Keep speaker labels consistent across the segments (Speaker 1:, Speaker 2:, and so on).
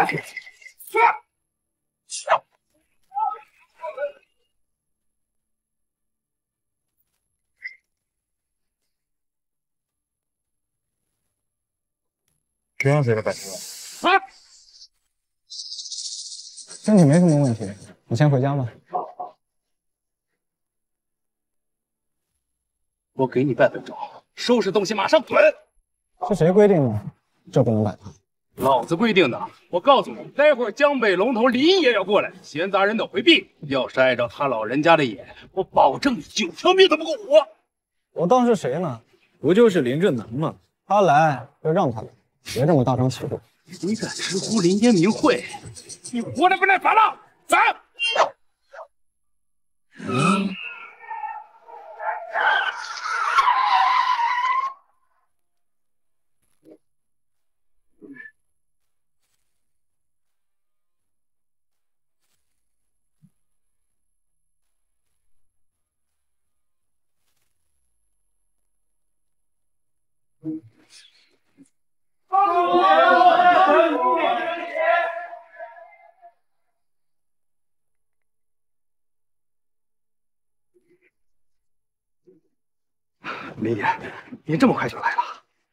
Speaker 1: 哪里？
Speaker 2: 不要随着摆脱。
Speaker 1: 啊！
Speaker 2: 身体没什么问题，你先回家吧。
Speaker 1: 我给你半分钟，收拾东西马上滚。
Speaker 2: 是谁规定的？这不能摆脱。
Speaker 1: 老子规定的。我告诉你，待会儿江北龙头林爷要过来，闲杂人等回避。要是碍着他老人家的眼，我保证你九条命都不够活。
Speaker 2: 我当是谁呢？不就是林正南吗？他来就让他来，别这么大张旗鼓。
Speaker 1: 你敢直呼林爷名讳，你活的不耐烦了？走！林爷，您这么快就来了？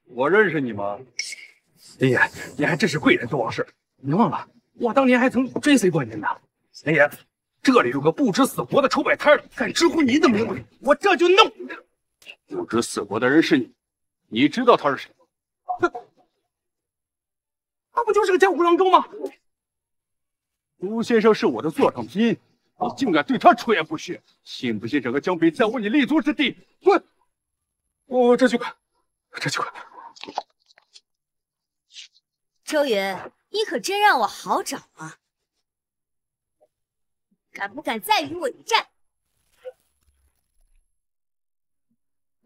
Speaker 3: 我认识你吗？
Speaker 1: 林爷，您还真是贵人多忘事。您忘了，我当年还曾追随过您呢。林爷，这里有个不知死活的臭摆摊敢直呼您的名讳，我这就弄。
Speaker 3: 不知死活的人是你，你知道他是谁吗？
Speaker 1: 他不就是个江湖郎中吗？
Speaker 3: 吴先生是我的座上宾，你竟敢对他出言不逊，信不信整个江北再无你立足之地？滚！
Speaker 1: 我这就滚，这就滚。
Speaker 4: 周云，你可真让我好找啊！敢不敢再与我一战？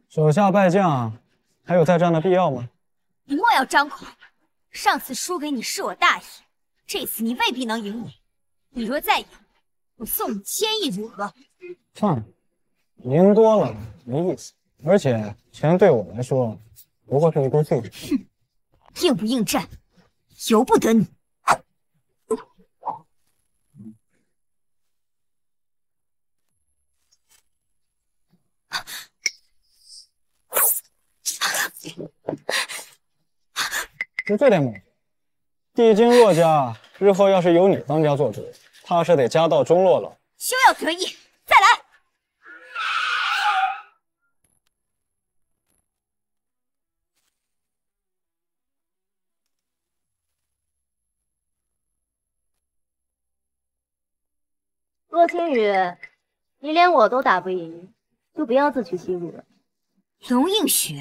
Speaker 2: 手下败将，还有再战的必要吗？
Speaker 4: 你莫要张狂。上次输给你是我大意，这次你未必能赢我。你若再赢，我送你千亿，如何？
Speaker 2: 算了，赢多了没意思，而且钱对我来说不过是一根废纸。
Speaker 4: 哼，应不应战，由不得你。
Speaker 2: 就这点猛，帝京洛家日后要是由你当家做主，怕是得家道中落了。
Speaker 4: 休要得意，
Speaker 5: 洛青雨，你连我都打不赢，就不要自取其辱了。
Speaker 4: 龙映雪，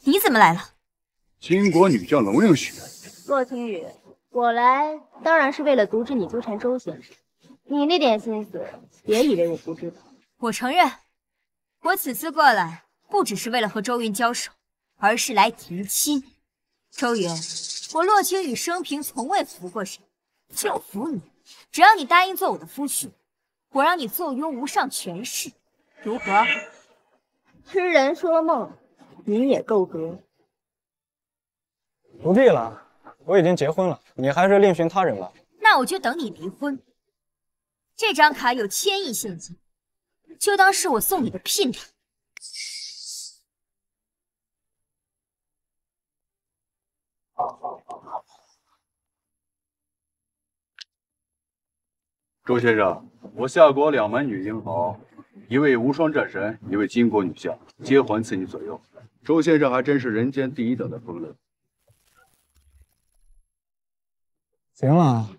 Speaker 4: 你怎么来了？
Speaker 3: 倾国女将龙映雪，
Speaker 5: 洛青雨，我来当然是为了阻止你纠缠周先生。你那点心思，别以为我不知道。
Speaker 4: 我承认，我此次过来不只是为了和周云交手，而是来提亲。周云，我洛青雨生平从未服过谁，就服你。只要你答应做我的夫婿。我让你坐拥无上权势，如何？
Speaker 5: 痴人说梦，你也够格。
Speaker 2: 不必了，我已经结婚了，你还是另寻他人吧。
Speaker 4: 那我就等你离婚。这张卡有千亿现金，就当是我送你的聘礼。
Speaker 3: 周先生。我夏国两门女英豪，一位无双战神，一位巾帼女将，皆还赐你左右。周先生还真是人间第一等的风流。
Speaker 2: 行了，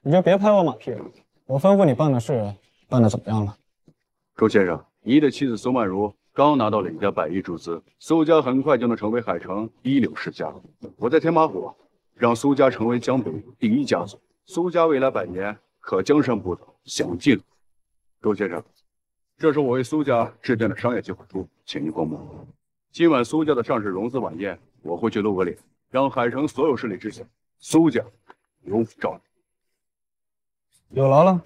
Speaker 2: 你就别拍我马屁了。我吩咐你办的事，办的怎么样了？
Speaker 3: 周先生，你的妻子苏曼如刚拿到领家百亿注资，苏家很快就能成为海城一流世家。我在天马虎，让苏家成为江北第一家族。苏家未来百年可江山不倒。想进，周先生，这是我为苏家制定的商业计划书，请您过目。今晚苏家的上市融资晚宴，我会去露个脸，让海城所有势力知晓苏家有福照
Speaker 2: 有劳了。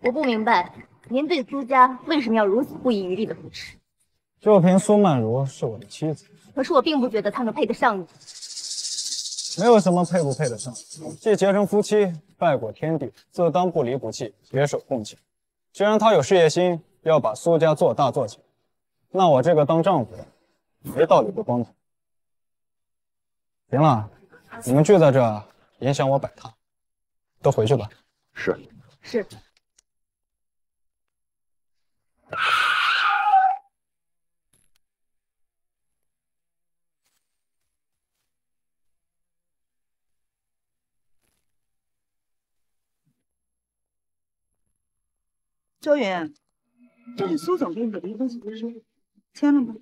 Speaker 5: 我不明白，您对苏家为什么要如此不遗余力的扶持？
Speaker 2: 就凭苏曼如是我的妻子，
Speaker 5: 可是我并不觉得她能配得上你。
Speaker 2: 没有什么配不配得上，既结成夫妻，拜过天地，自当不离不弃，携手共进。既然他有事业心，要把苏家做大做强，那我这个当丈夫的没道理不帮他。行了，你们聚在这影响我摆摊，都回去吧。
Speaker 6: 是。
Speaker 7: 是。
Speaker 8: 周云，这是苏总给你的离婚协议书，签了吗？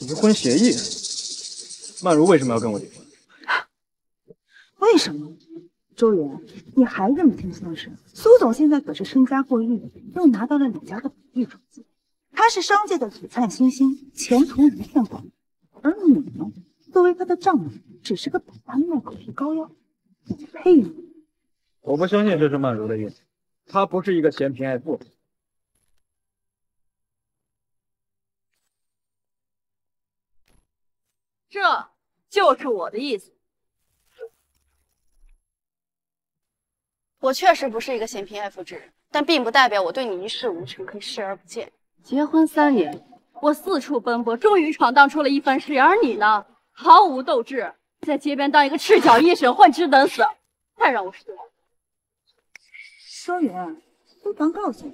Speaker 2: 离婚协议？曼如为什么要跟我离婚？
Speaker 8: 为什么？周云，你还认不清现实？苏总现在可是身家过亿，又拿到了李家的百亿种子，他是商界的璀璨新星，前途一片光明。而你呢，作为他的丈母，只是个百般卖口的膏药，你配吗？
Speaker 2: 我不相信这是曼如的意思，她不是一个嫌贫爱富。
Speaker 9: 这就是我的意思。我确实不是一个嫌贫爱富之人，但并不代表我对你一事无成，可以视而不见。结婚三年，我四处奔波，终于闯荡出了一番事业，而你呢，毫无斗志，在街边当一个赤脚医生，混吃等死，太让我失望了。
Speaker 8: 周云，不妨告诉你，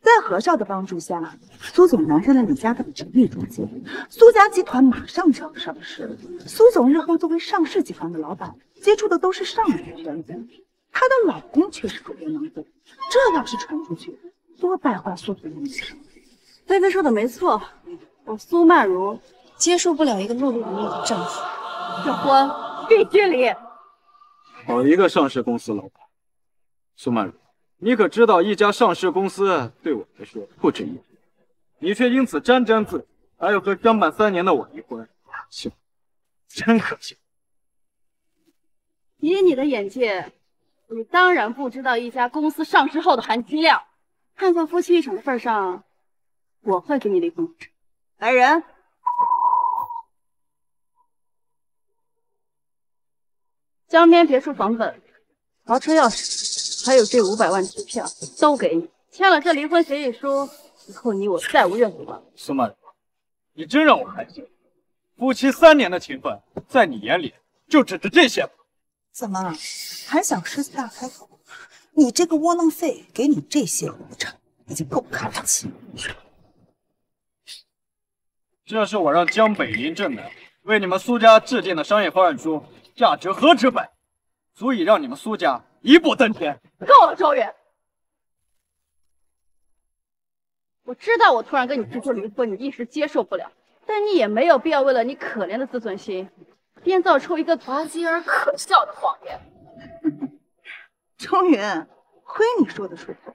Speaker 8: 在何少的帮助下，苏总拿下了李家的百亿中介，苏家集团马上就要上市。苏总日后作为上市集团的老板，接触的都是上流圈子，她的老公却是主流囊中，这要是传出去，多败坏苏总的名声。
Speaker 9: 菲菲说的没错，我苏曼如接受不了一个碌碌无为的丈夫，这婚必须离。
Speaker 2: 好一个上市公司老板，苏曼如。你可知道，一家上市公司对我来说不值一提，你却因此沾沾自喜，还要和相伴三年的我离婚，可笑，真可笑！
Speaker 9: 以你的眼界，你当然不知道一家公司上市后的含金量。看在夫妻一场的份上，我会给你离婚。来人，江边别墅房本、豪车钥匙。还有这五百万支票都给你，签了这离婚协议书以后，你我再无任何关
Speaker 2: 苏曼，你真让我寒心。夫妻三年的情分，在你眼里就只值这些吗？
Speaker 8: 怎么还想狮子大开口？你这个窝囊废，给你这些补偿，已经够看不起。
Speaker 2: 这是我让江北林正南为你们苏家制定的商业方案书，价值何止百，足以让你们苏家。一步登天，
Speaker 9: 够了，周远。我知道我突然跟你提出离婚，你一时接受不了，但你也没有必要为了你可怜的自尊心，编造出一个滑稽而可笑的谎言。
Speaker 8: 周云，亏你说得出口。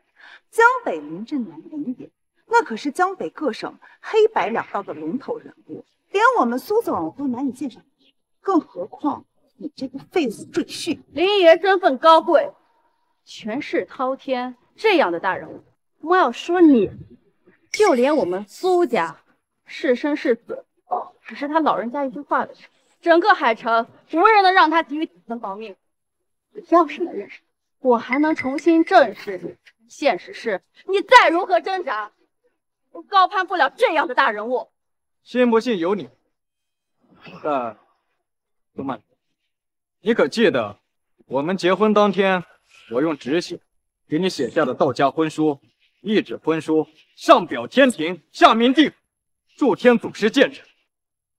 Speaker 8: 江北林镇南林爷，那可是江北各省黑白两道的龙头人物，连我们苏总都难以介绍，更何况。你这个废物赘婿，
Speaker 9: 林爷身份高贵，权势滔天，这样的大人物，莫要说你，就连我们苏家，是生是死，只是他老人家一句话的事。整个海城无人能让他给予几分保命。要是能认识我，还能重新正视你。现实是，你再如何挣扎，都高攀不了这样的大人物。
Speaker 2: 信不信由你。但，苏曼。你可记得，我们结婚当天，我用纸写给你写下的道家婚书？一纸婚书，上表天庭，下明地府，祝天祖师见证。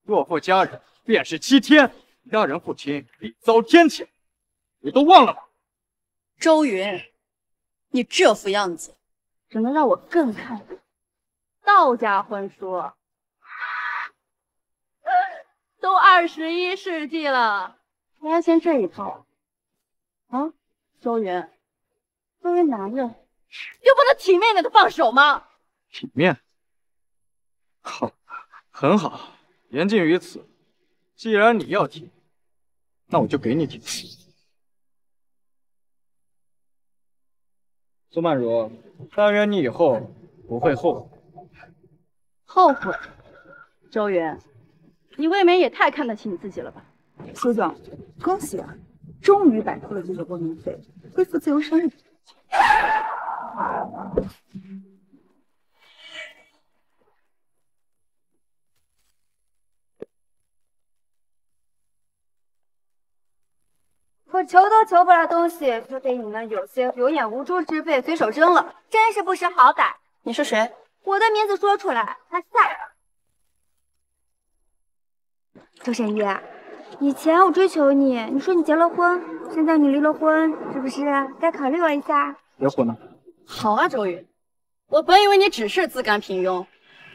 Speaker 2: 若负佳人，便是七天。家人负亲，必遭天谴。你都忘了吗？
Speaker 9: 周云，你这副样子，只能让我更看道家婚书。都二十一世纪了。还要先这一套啊，周云，作为男人，就不能体面点的放手吗？
Speaker 2: 体面，好，很好，言尽于此。既然你要听，那我就给你听。苏曼如，但愿你以后不会后悔。
Speaker 9: 后悔，周云，你未免也太看得起你自己了吧？
Speaker 8: 苏总，恭喜啊，终于摆脱了这个窝囊废，恢复自由身了。
Speaker 10: 我求都求不来东西，就被你们有些有眼无珠之辈随手扔了，真是不识好歹。
Speaker 9: 你是谁？
Speaker 10: 我的名字说出来，他吓人。周神医，以前我追求你，你说你结了婚，现在你离了婚，是不是该考虑我一下？
Speaker 11: 结婚了！
Speaker 9: 好啊，周宇，我本以为你只是自甘平庸，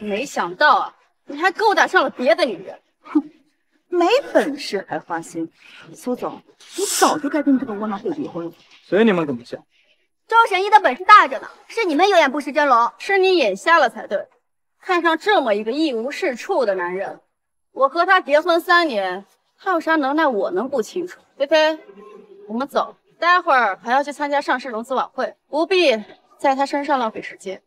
Speaker 9: 没想到啊，你还勾搭上了别的女人。
Speaker 8: 哼没本事还花心，苏总，你早就该跟这个窝囊废离婚了。
Speaker 11: 随你们怎么想。
Speaker 10: 周神医的本事大着呢，是你们有眼不识真龙，
Speaker 9: 是你眼瞎了才对。看上这么一个一无是处的男人，我和他结婚三年，他有啥能耐我能不清楚？菲菲，我们走，待会儿还要去参加上市融资晚会，不必在他身上浪费时间。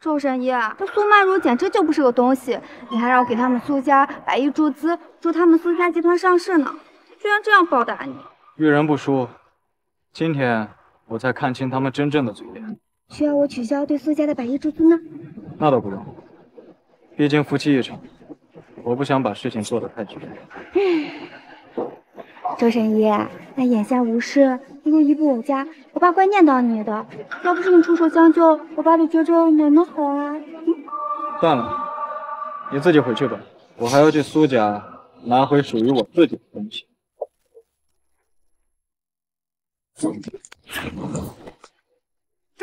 Speaker 10: 周神医，这苏曼如简直就不是个东西，你还让我给他们苏家百亿注资，助他们苏家集团上市呢，居然这样报答你！
Speaker 11: 遇人不淑，今天我才看清他们真正的嘴脸。
Speaker 10: 需要我取消对苏家的百亿注资呢？
Speaker 11: 那倒不用，毕竟夫妻一场，我不想把事情做得太绝。
Speaker 10: 周神医，那眼下无事，一路一步我家，我爸会念叨你的。要不是你出手相救，我爸的绝症哪能好啊？
Speaker 11: 算了，你自己回去吧，我还要去苏家拿回属于我自己的东西。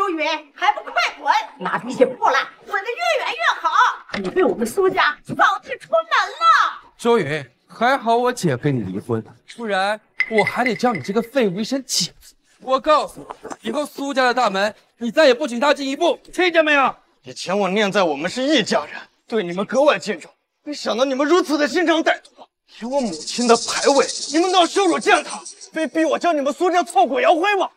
Speaker 12: 周云，还不快滚！拿出些破烂，滚得越远越好！你被我们苏家扫地出门了。
Speaker 13: 周云，还好我姐跟你离婚，不然我还得叫你这个废物一声姐夫。我告诉你，以后苏家的大门你再也不许踏进一步，听见没有？
Speaker 2: 以前我念在我们是一家人，对你们格外敬重，没想到你们如此的心肠歹毒，连我母亲的牌位你们都要羞辱践踏，非逼我将你们苏家挫骨扬灰吗？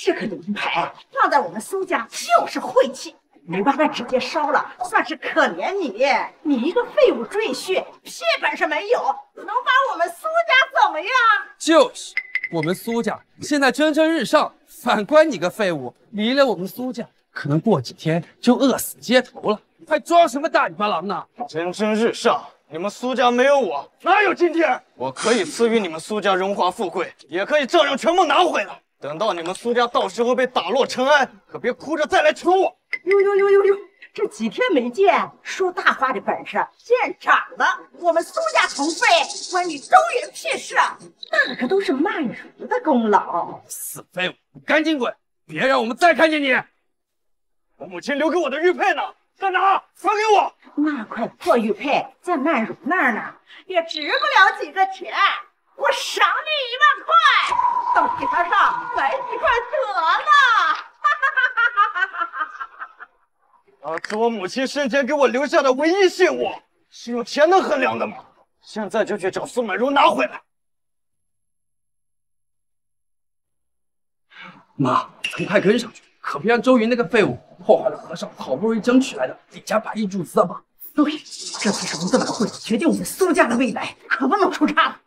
Speaker 12: 这个灵牌放在我们苏家就是晦气，你把它直接烧了，算是可怜你。你一个废物赘婿，屁本事没有，能把我们苏家怎么样？
Speaker 13: 就是，我们苏家现在蒸蒸日上，反观你个废物，离了我们苏家，可能过几天就饿死街头了，还装什么大尾巴狼呢？
Speaker 2: 蒸蒸日上，你们苏家没有我，哪有今天？我可以赐予你们苏家荣华富贵，也可以照样全部拿回来。等到你们苏家到时候被打落尘埃，可别哭着再来求我。
Speaker 12: 呦呦呦呦呦！这几天没见，说大话的本事见长了。我们苏家同辈，关你周云屁事？那可都是曼如的功劳。
Speaker 13: 死废物，赶紧滚！别让我们再看见你！
Speaker 2: 我母亲留给我的玉佩呢？在哪？还给我！
Speaker 12: 那块破玉佩在曼如那儿呢，也值不了几个钱。我赏你一万块，到地摊上买几块得了。
Speaker 2: 那是我母亲生前给我留下的唯一信物，是用钱能衡量的吗？现在就去找苏满如拿回来。
Speaker 13: 妈，咱快跟上去，可别让周云那个废物破坏了和尚好不容易争取来的李家百亿注资吧。
Speaker 12: 对，这次融资晚会决定我们苏家的未来，可不能出差了。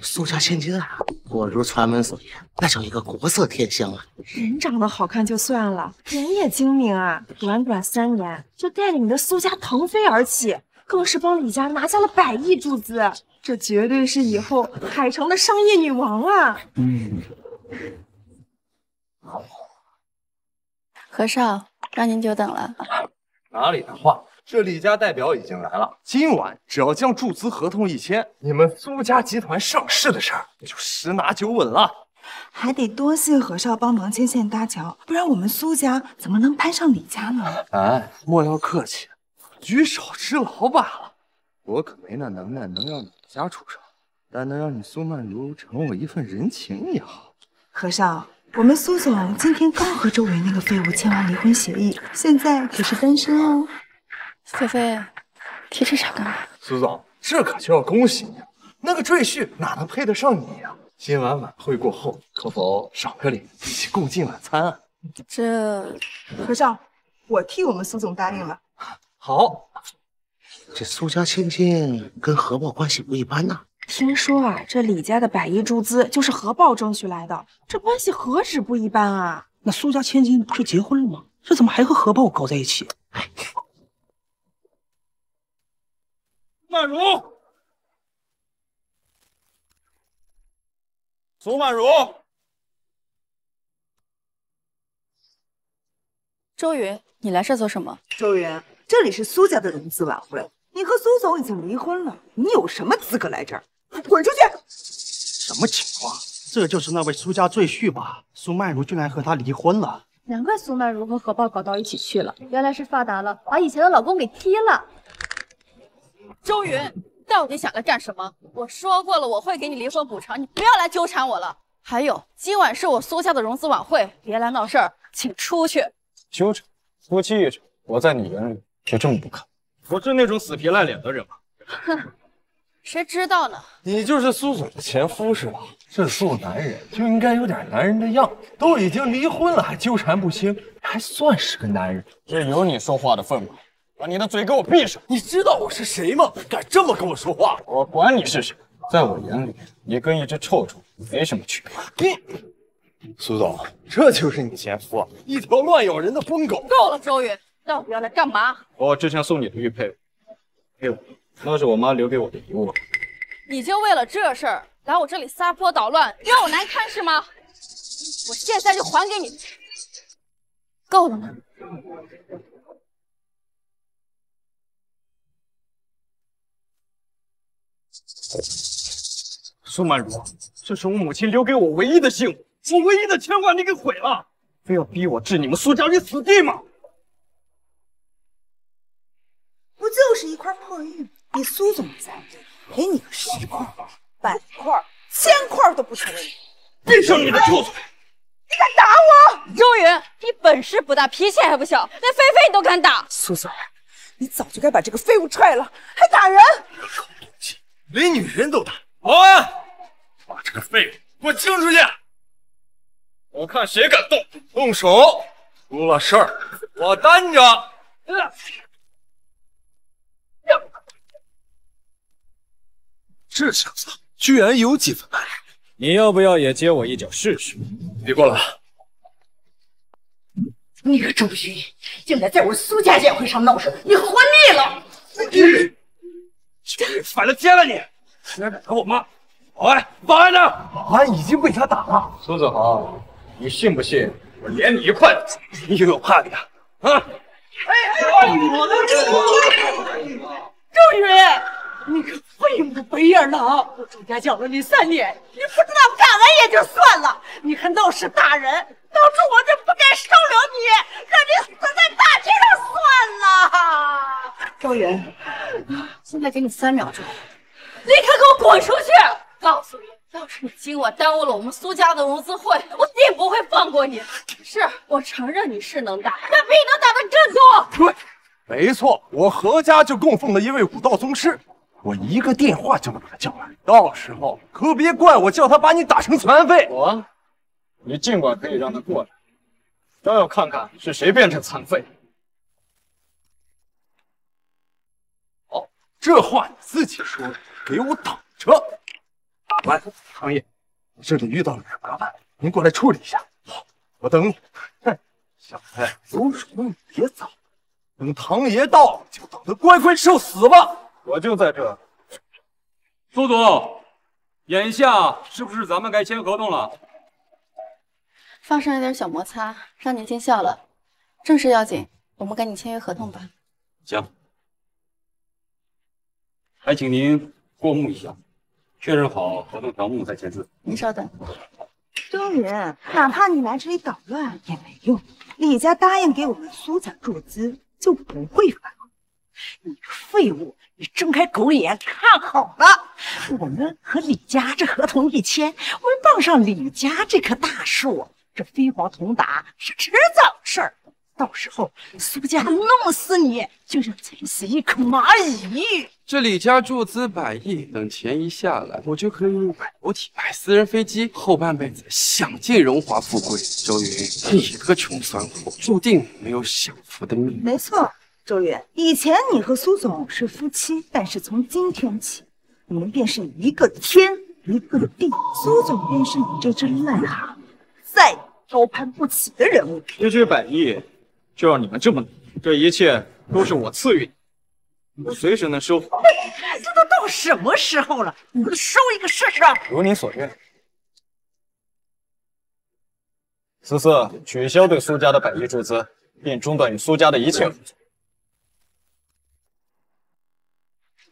Speaker 14: 苏家千金啊，果如传闻所言，那叫一个国色天香啊！
Speaker 15: 人长得好看就算了，人也精明啊！短短三年就带领着苏家腾飞而起，更是帮李家拿下了百亿注资，这绝对是以后海城的商业女王啊！
Speaker 11: 嗯，
Speaker 9: 和少，让您久等了。
Speaker 1: 哪里的话，这李家代表已经来了。今晚只要将注资合同一签，你们苏家集团上市的事儿也就十拿九稳了。
Speaker 8: 还得多谢何少帮忙牵线搭桥，不然我们苏家怎么能攀上李家呢？
Speaker 1: 哎，莫要客气，举手之劳罢了。我可没那能耐能让你家出手，但能让你苏曼如成我一份人情也好。
Speaker 8: 何少，我们苏总今天刚和周围那个废物签完离婚协议，现在可是单身哦。
Speaker 16: 菲菲，提这茬干嘛？
Speaker 1: 苏总，这可就要恭喜你了，那个赘婿哪能配得上你呀？今晚晚会过后，可否赏个脸，一起共进晚餐啊？
Speaker 16: 这
Speaker 8: 何少，我替我们苏总答应了。
Speaker 1: 好，
Speaker 14: 这苏家千金跟何豹关系不一般呐。
Speaker 15: 听说啊，这李家的百亿注资就是何豹争取来的，这关系何止不一般啊！
Speaker 17: 那苏家千金不是结婚了吗？这怎么还和何豹搞在一起？
Speaker 18: 曼如，苏曼如，
Speaker 16: 周云，你来这做什么？
Speaker 8: 周云，这里是苏家的融资晚会，你和苏总已经离婚了，你有什么资格来这儿？滚出去！
Speaker 17: 什么情况？这就是那位苏家赘婿吧？苏曼如居然和他离婚了。
Speaker 16: 难怪苏曼如和何豹搞到一起去了，原来是发达了，把以前的老公给踢了。周云，到底想来干什么？我说过了，我会给你离婚补偿，你不要来纠缠我了。还有，今晚是我苏家的融资晚会，别来闹事儿，请出去。
Speaker 2: 纠缠，夫妻一场，我在你眼里就这么不堪？我是那种死皮赖脸的人吗？
Speaker 16: 哼，谁知道呢？
Speaker 1: 你就是苏总的前夫是吧？这做男人就应该有点男人的样子，都已经离婚了还纠缠不清，还算是个男人？
Speaker 2: 这有你说话的份吗？把你的嘴给我闭上！
Speaker 1: 你知道我是谁吗？敢这么跟我说话？
Speaker 2: 我管你是谁，在我眼里，你跟一只臭虫没什么区别。
Speaker 1: 你，苏总，这就是你前夫，一条乱咬人的疯狗。
Speaker 16: 够了，周宇，到底要来干嘛？
Speaker 2: 我之前送你的玉佩，给我，那是我妈留给我的遗物。
Speaker 16: 你就为了这事儿来我这里撒泼捣乱，让我难堪是吗？我现在就还给你，够了吗？
Speaker 19: 苏曼如，这是我母亲留给我唯一的信物，我唯一的牵挂你给毁了，非要逼我置你们苏家于死地吗？
Speaker 8: 不就是一块破玉吗，你苏总在，给你个十块、百块、千块都不成问题。
Speaker 19: 闭上你的臭嘴！
Speaker 8: 你敢打我？
Speaker 16: 周云，你本事不大，脾气还不小，连菲菲你都敢打？
Speaker 8: 苏总，你早就该把这个废物踹了，还打人！
Speaker 1: 连女人都打！
Speaker 19: 保安，把这个废物给我清出去！
Speaker 1: 我看谁敢动！动手！出了事儿，我担着。这小子居然有几分蛮力！
Speaker 2: 你要不要也接我一脚试试？
Speaker 1: 别过来！
Speaker 12: 你个周旭，竟敢在我苏家宴会上闹事，你活腻了！
Speaker 19: 你，反了天了你！竟然敢打我妈！保安，保安呢？
Speaker 1: 保安已经被他打了。
Speaker 2: 苏子豪，你信不信我连你一块子？
Speaker 19: 你有怕你啊？啊！
Speaker 12: 哎哎，我的周宇，你个废物白眼狼！我周家教了你三年，你不知道感恩也就算了，你还闹事打人，当初我就不该收留你，让你死在大街上算了。
Speaker 16: 周云，现在给你三秒钟，立刻给我滚出去！告诉你，要是你今晚耽误了我们苏家的融资会，我定不会放过你。是我承认你是能打，但比你能打的更多。
Speaker 1: 对，没错，我何家就供奉了一位武道宗师，我一个电话就能把他叫来。到时候可别怪我叫他把你打成残废。
Speaker 2: 我，你尽管可以让他过来，倒要看看是谁变成残废。
Speaker 1: 好，这话你自己说的，给我等着。来，唐爷，这里遇到了点麻烦，您过来处理一下。好，我等你。哼，小子，有种你别走，等唐爷到，就等他乖乖受死吧。
Speaker 2: 我就在这。
Speaker 20: 苏总，眼下是不是咱们该签合同了？
Speaker 16: 发生了点小摩擦，让您见笑了。正事要紧，我们赶紧签约合同吧。
Speaker 20: 行，还请您过目一下。确认好合同条目再签字。
Speaker 16: 您稍等，
Speaker 8: 周云，哪怕你来这里捣乱也没用。李家答应给我们苏家注资，就不会反悔。
Speaker 12: 你个废物，你睁开狗眼看好了！我们和李家这合同一签，我们傍上李家这棵大树，这飞黄腾达是迟早的事儿。到时候苏家弄死你，就像踩死一颗蚂蚁。
Speaker 13: 这李家注资百亿，等钱一下来，我就可以买游艇、买私人飞机，后半辈子享尽荣华富贵。周云，你一个穷酸货，注定没有享福的命。
Speaker 8: 没错，周云，以前你和苏总是夫妻，但是从今天起，你们便是一个天一个地，苏总便是你这只癞蛤蟆，再也高攀不起的人物。
Speaker 2: 区区百亿，就让你们这么拿？这一切都是我赐予你，我随时能收回。
Speaker 12: 这都到什么时候了？你不收一个试试？
Speaker 2: 如您所愿。思思，取消对苏家的百亿注资，并中断与苏家的一切合作。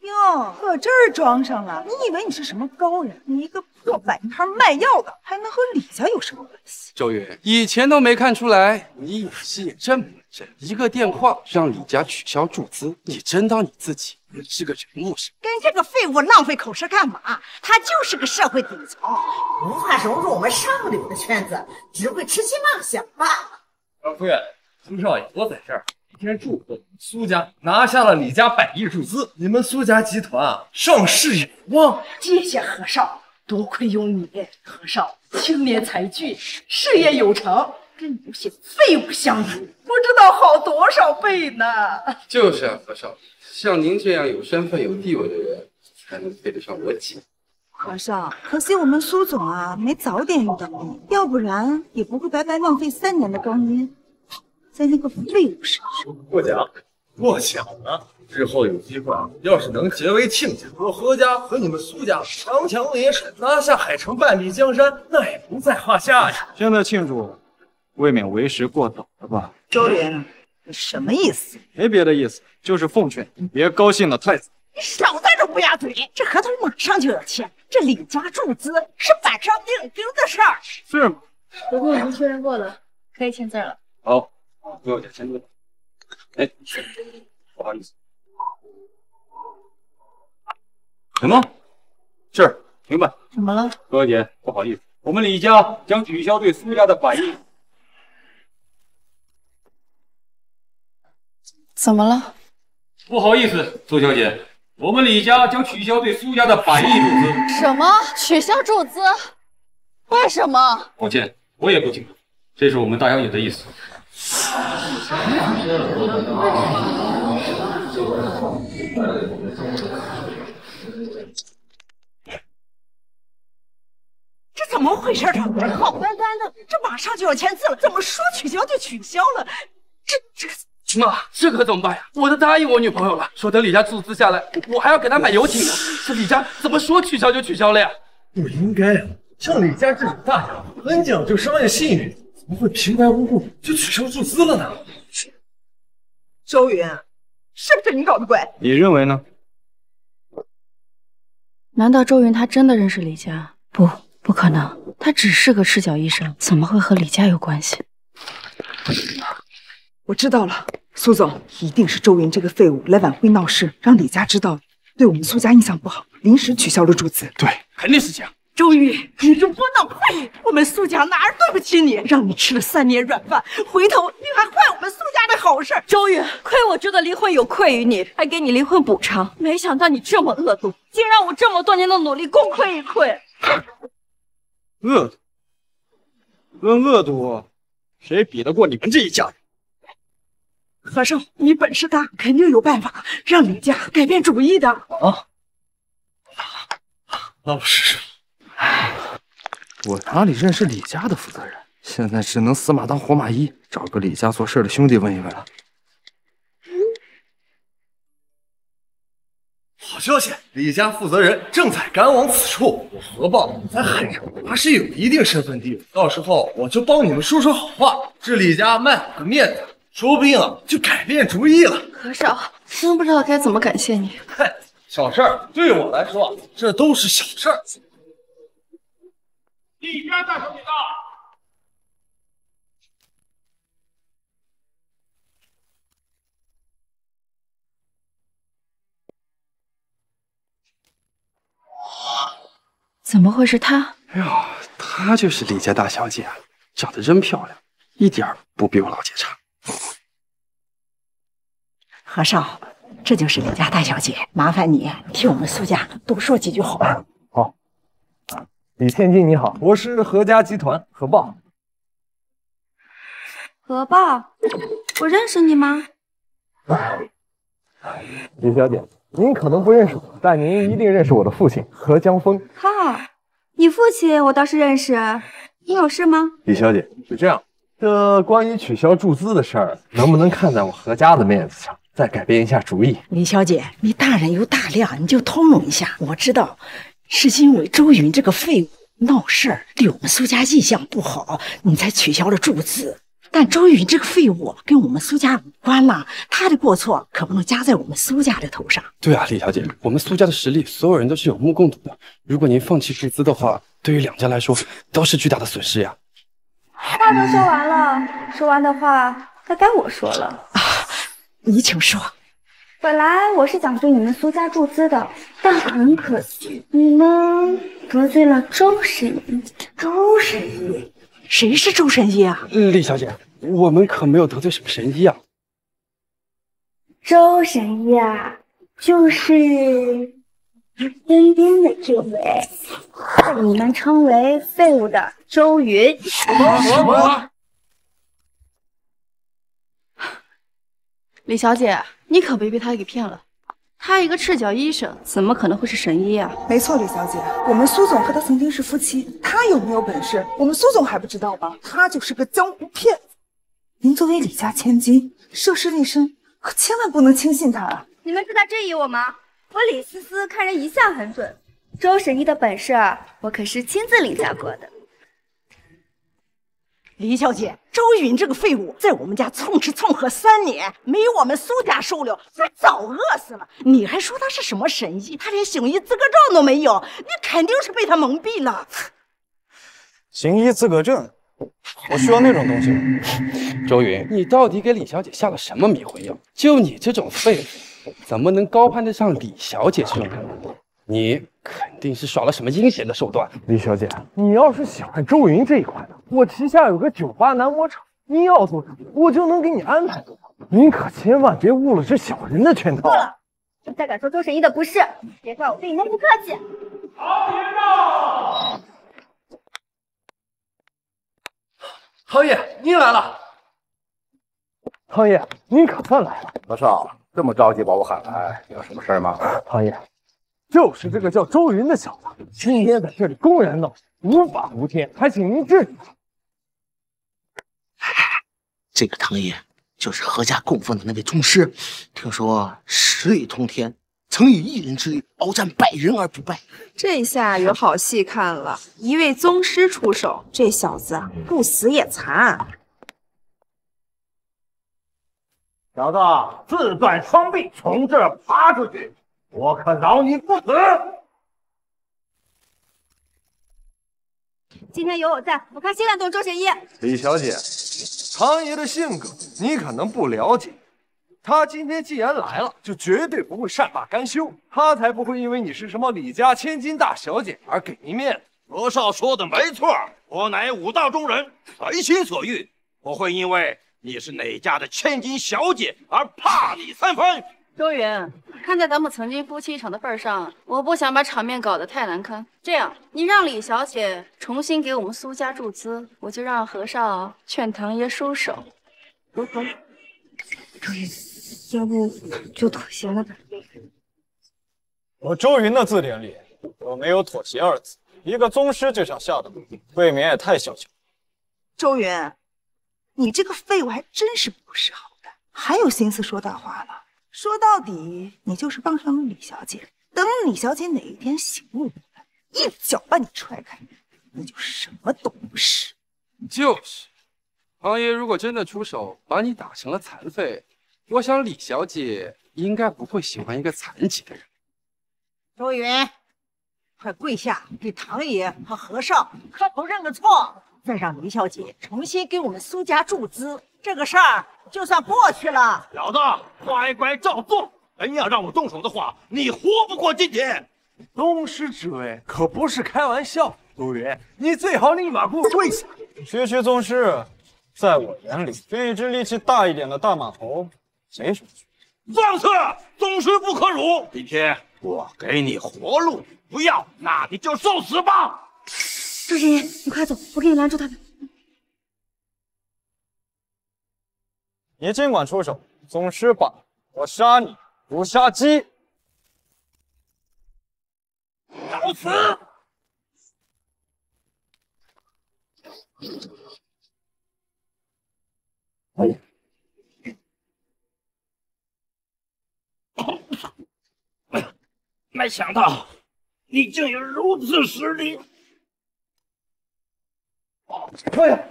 Speaker 8: 哟，搁这儿装上了？你以为你是什么高人？你一个破摆摊卖药的，还能和李家有什么关系？
Speaker 13: 周云，以前都没看出来你演戏也这么认真，一个电话让李家取消注资，你真当你自己是个人物是？
Speaker 12: 跟这个废物浪费口舌干嘛？他就是个社会底层，无法融入我们上流的圈子，只会痴心妄想吧。
Speaker 1: 老夫人，苏少爷我在这儿。今天祝贺苏家拿下了李家百亿注资，你们苏家集团啊，上市有望。
Speaker 12: 谢谢何少，多亏有你，何少青年才俊，事业有成，跟你这些废物相比，不知道好多少倍呢。
Speaker 13: 就是啊，何少，像您这样有身份、有地位的人，才能配得上我姐。
Speaker 8: 何少，可惜我们苏总啊，没早点遇到你，要不然也不会白白浪费三年的光阴。在那个废物身上
Speaker 1: 过奖，过奖了。日后有机会，要是能结为亲家，我何家和你们苏家强强联手，拿下海城，半壁江山，那也不在话下呀。
Speaker 2: 现在庆祝，未免为时过早了吧？
Speaker 8: 周林，你什么意思？
Speaker 2: 没别的意思，就是奉劝你别高兴了太早。
Speaker 12: 你少在这乌鸦嘴！这合同马上就要签，这李家注资是板上钉钉的事儿。
Speaker 2: 是吗？
Speaker 16: 合同已经确认过了，可以签字了。
Speaker 13: 好。不要点签字。哎，不好意思。
Speaker 20: 什么？是，明白。
Speaker 16: 怎么了？
Speaker 20: 哥姐，不好意思，我们李家将取消对苏家的百亿。
Speaker 16: 怎么了？
Speaker 20: 不好意思，苏小姐，我们李家将取消对苏家的百亿注资。
Speaker 16: 什么？取消注资？为什么？
Speaker 20: 抱歉，我也不清楚。这是我们大小姐的意思。
Speaker 12: 这怎么回事啊？好端端的，这马上就要签字了，怎么说取消就取消了？这这
Speaker 13: 妈，这可怎么办呀？我都答应我女朋友了，说等李家注资下来，我还要给她买游艇呢。这李家怎么说取消就取消了呀？
Speaker 1: 不应该啊！像李家这种大家很讲究商业信誉，怎么会平白无故就取消注资了呢？
Speaker 12: 周云，是不是你搞的鬼？
Speaker 2: 你认为呢？
Speaker 16: 难道周云他真的认识李家？不，不可能，他只是个赤脚医生，怎么会和李家有关系？
Speaker 8: 我知道了，苏总一定是周云这个废物来晚会闹事，让李家知道对我们苏家印象不好，临时取消了注资。
Speaker 13: 对，肯定是这样。
Speaker 12: 周瑜，你这窝囊废！我们苏家哪儿对不起你？让你吃了三年软饭，回头你还坏我们苏家的好事。
Speaker 16: 周瑜，亏我知道离婚有愧于你，还给你离婚补偿，没想到你这么恶毒，竟让我这么多年的努力功亏一篑。
Speaker 2: 恶毒，论恶毒，谁比得过你们这一家人？
Speaker 12: 和尚，你本事大，肯定有办法让李家改变主意的。
Speaker 1: 啊，老师。我哪里认识李家的负责人？现在只能死马当活马医，找个李家做事的兄弟问一问了。好消息，李家负责人正在赶往此处。我何豹在海城还是有一定身份地位，到时候我就帮你们说说好话，这李家卖个面子，说不定啊就改变主意了。
Speaker 16: 何少，真不知道该怎么感谢你。
Speaker 1: 嗨，小事儿，对我来说这都是小事儿。
Speaker 20: 李家大小姐到。
Speaker 16: 怎么会是她？
Speaker 13: 哎呦，她就是李家大小姐啊！长得真漂亮，一点儿不比我老姐差。
Speaker 12: 何少，这就是李家大小姐，麻烦你替我们苏家多说几句好话。
Speaker 1: 好，李千金你好，我是何家集团何豹。
Speaker 10: 何豹，我认识你吗？
Speaker 1: 李小姐，您可能不认识我，但您一定认识我的父亲何江峰。
Speaker 10: 哈，你父亲我倒是认识，你有事吗？
Speaker 1: 李小姐，是这样，这关于取消注资的事儿，能不能看在我何家的面子上，再改变一下主意？
Speaker 12: 李小姐，你大人有大量，你就通融一下。我知道，是因为周云这个废物闹事儿，对我们苏家印象不好，你才取消了注资。但周云这个废物跟我们苏家无关了，他的过错可不能加在我们苏家的头上。
Speaker 13: 对啊，李小姐，我们苏家的实力，所有人都是有目共睹的。如果您放弃注资的话，对于两家来说都是巨大的损失呀。
Speaker 10: 话都说完了，说完的话，那该我说了。
Speaker 12: 啊，你请说。
Speaker 10: 本来我是想对你们苏家注资的，但很可惜，你们得罪了周神医。
Speaker 12: 周神医。谁是周神医啊？
Speaker 13: 李小姐，我们可没有得罪什么神医啊。
Speaker 10: 周神医啊，就是身边的这位，被你们称为废物的周云。
Speaker 13: 什么什么？
Speaker 16: 李小姐，你可别被他给骗了。他一个赤脚医生，怎么可能会是神医啊？
Speaker 8: 没错，李小姐，我们苏总和他曾经是夫妻，他有没有本事，我们苏总还不知道吗？他就是个江湖骗子。您作为李家千金，涉世未深，可千万不能轻信他啊！
Speaker 10: 你们是在质疑我吗？我李思思看人一向很准，周神医的本事，我可是亲自领教过的。
Speaker 12: 李小姐，周云这个废物在我们家蹭吃蹭喝三年，没有我们苏家收留，他早饿死了。你还说他是什么神医？他连行医资格证都没有，你肯定是被他蒙蔽了。
Speaker 2: 行医资格证，我需要那种东西吗。
Speaker 13: 周云，你到底给李小姐下了什么迷魂药？就你这种废物，怎么能高攀得上李小姐这种人？你肯定是耍了什么阴险的手段。
Speaker 1: 李小姐，你要是喜欢周云这一块的，我旗下有个酒吧男模场，你要做什么，我就能给你安排做。您可千万别误了这小人的圈套。
Speaker 10: 够了，你再敢说周神医的不是，别怪我对你们不客气。
Speaker 21: 唐爷到。
Speaker 1: 唐爷，您来了。唐爷，您可算来了。
Speaker 22: 老少，这么着急把我喊来，有什么事吗？
Speaker 1: 唐爷。就是这个叫周云的小子，今天在这里公然闹事，无法无天，还请您治治他。
Speaker 14: 这个唐爷就是何家供奉的那位宗师，听说实力通天，曾以一人之力鏖战百人而不败。
Speaker 15: 这下有好戏看了，一位宗师出手，这小子不死也残。
Speaker 22: 小子，自断双臂，从这儿爬出去！我可饶你不死！
Speaker 10: 今天有我在，我看谁敢动周神医。
Speaker 1: 李小姐，唐爷的性格你可能不了解。他今天既然来了，就绝对不会善罢甘休。他才不会因为你是什么李家千金大小姐而给您面子。
Speaker 22: 罗少说的没错，我乃武道中人，随心所欲，不会因为你是哪家的千金小姐而怕你三分。
Speaker 16: 周云，看在咱们曾经夫妻一场的份上，我不想把场面搞得太难堪。这样，你让李小姐重新给我们苏家注资，我就让何少劝唐爷收手。
Speaker 10: 周云，要不就妥协了吧？
Speaker 2: 我周云的字典里我没有妥协二字。一个宗师就想下的未免也太小瞧。
Speaker 8: 周云，你这个废物还真是不识好歹，还有心思说大话了。说到底，你就是傍上了李小姐。等李小姐哪一天醒悟过来，一脚把你踹开，你就什么都不是。
Speaker 13: 就是，唐爷如果真的出手把你打成了残废，我想李小姐应该不会喜欢一个残疾的人。
Speaker 12: 周云，快跪下，给唐爷和何少磕头认个错，再让李小姐重新给我们苏家注资，这个事儿。就算过去了，
Speaker 22: 小子，乖乖照做。真要让我动手的话，你活不过今天。
Speaker 1: 宗师之位可不是开玩笑，陆云，你最好立马给我跪下，
Speaker 2: 区区宗师，在我眼里，跟一只力气大一点的大马猴没什么区别。
Speaker 22: 放肆！宗师不可辱！今天我给你活路，不要，那你就受死吧！
Speaker 10: 周神爷，你快走，我给你拦住他们。
Speaker 2: 你尽管出手，宗师罢了，我杀你如杀鸡。
Speaker 22: 找死！没想到你竟有如此实力！
Speaker 1: 哎呀，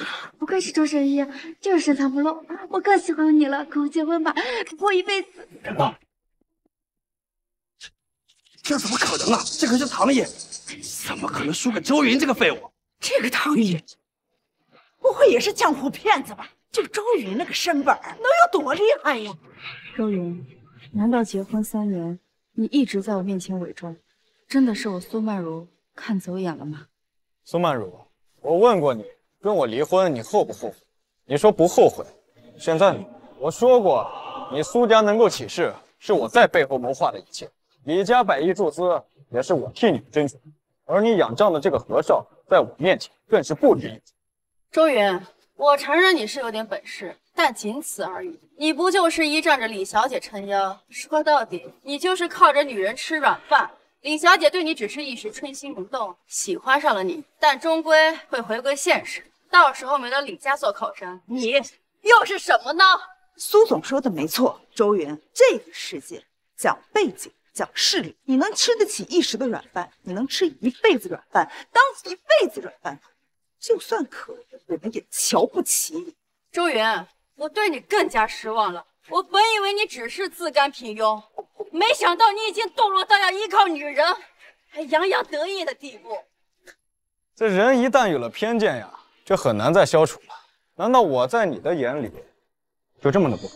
Speaker 10: 不愧是周神医，就是深藏不露。我更喜欢你了，跟我结婚吧，过一辈子。
Speaker 1: 别闹？这这怎么可能啊？这可是唐爷，怎么可能输给周云这个废物？
Speaker 12: 这个唐爷，不会也是江湖骗子吧？就周云那个身板，能有多厉害呀？
Speaker 16: 周云，难道结婚三年，你一直在我面前伪装，真的是我苏曼如看走眼了吗？
Speaker 2: 苏曼如，我问过你，跟我离婚你后不后悔？你说不后悔。现在呢？我说过，你苏家能够起事，是我在背后谋划的一切。李家百亿注资也是我替你争取，而你仰仗的这个和尚，在我面前更是不值一提。
Speaker 16: 周云，我承认你是有点本事，但仅此而已。你不就是依仗着李小姐撑腰？说到底，你就是靠着女人吃软饭。李小姐对你只是一时春心萌动，喜欢上了你，但终归会回归现实。到时候没了李家做靠山，你又是什么呢？
Speaker 8: 苏总说的没错，周云，这个世界讲背景，讲势力。你能吃得起一时的软饭，你能吃一辈子软饭，当一辈子软饭，就算可以，我们也瞧不起你。
Speaker 16: 周云，我对你更加失望了。我本以为你只是自甘平庸，没想到你已经堕落到要依靠女人，还洋洋得意的地步。
Speaker 2: 这人一旦有了偏见呀，就很难再消除了。难道我在你的眼里就这么的不好？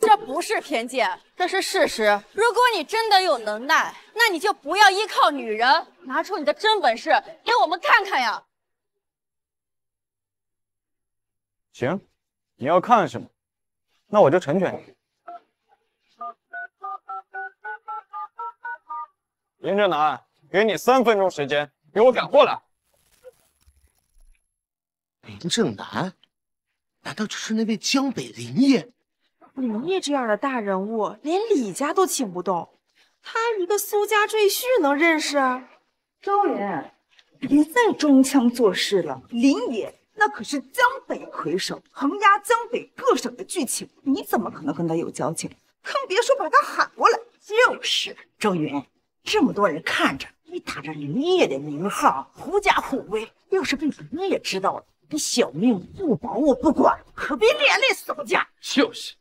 Speaker 16: 这不是偏见，这是事实。如果你真的有能耐，那你就不要依靠女人，拿出你的真本事给我们看看呀！
Speaker 2: 行，你要看什么？那我就成全你。林正南，给你三分钟时间，给我赶过来。
Speaker 14: 林正南，难道就是那位江北林业？
Speaker 15: 林业这样的大人物，连李家都请不动，他一个苏家赘婿能认识？
Speaker 8: 周云，别再装腔作势了。林野那可是江北魁首，横压江北各省的剧情，你怎么可能跟他有交情？更别说把他喊过来。
Speaker 12: 就是周云，这么多人看着你打着林业的名号狐假虎威，要是被林业知道了，你小命不保我不管，可别连累苏家。
Speaker 13: 就是，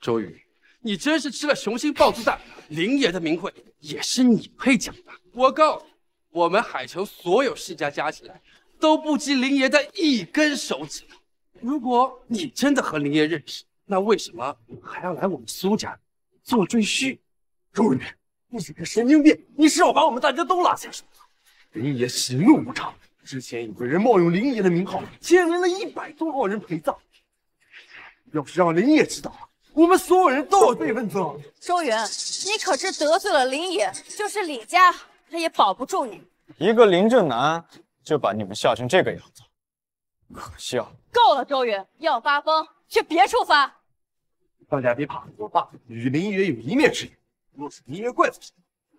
Speaker 13: 周瑜，你真是吃了雄心豹子胆。林爷的名讳也是你配讲的。我告诉你，我们海城所有世家加起来都不及林爷的一根手指。如果你真的和林爷认识，那为什么还要来我们苏家做赘婿？
Speaker 1: 周瑜，你是个神经病！你是要把我们大家都拉下水？林爷喜怒无常，之前有个人冒用林爷的名号，牵连了一百多号人陪葬。要是让林爷知道了，我们所有人都要被问责。
Speaker 16: 周元，你可知得罪了林爷，就是李家他也保不住你。
Speaker 2: 一个林正南就把你们吓成这个样子，可笑！
Speaker 16: 够了，周元，要发疯去别处发。
Speaker 1: 大家别怕，我爸与林爷有一面之缘。若是林爷怪罪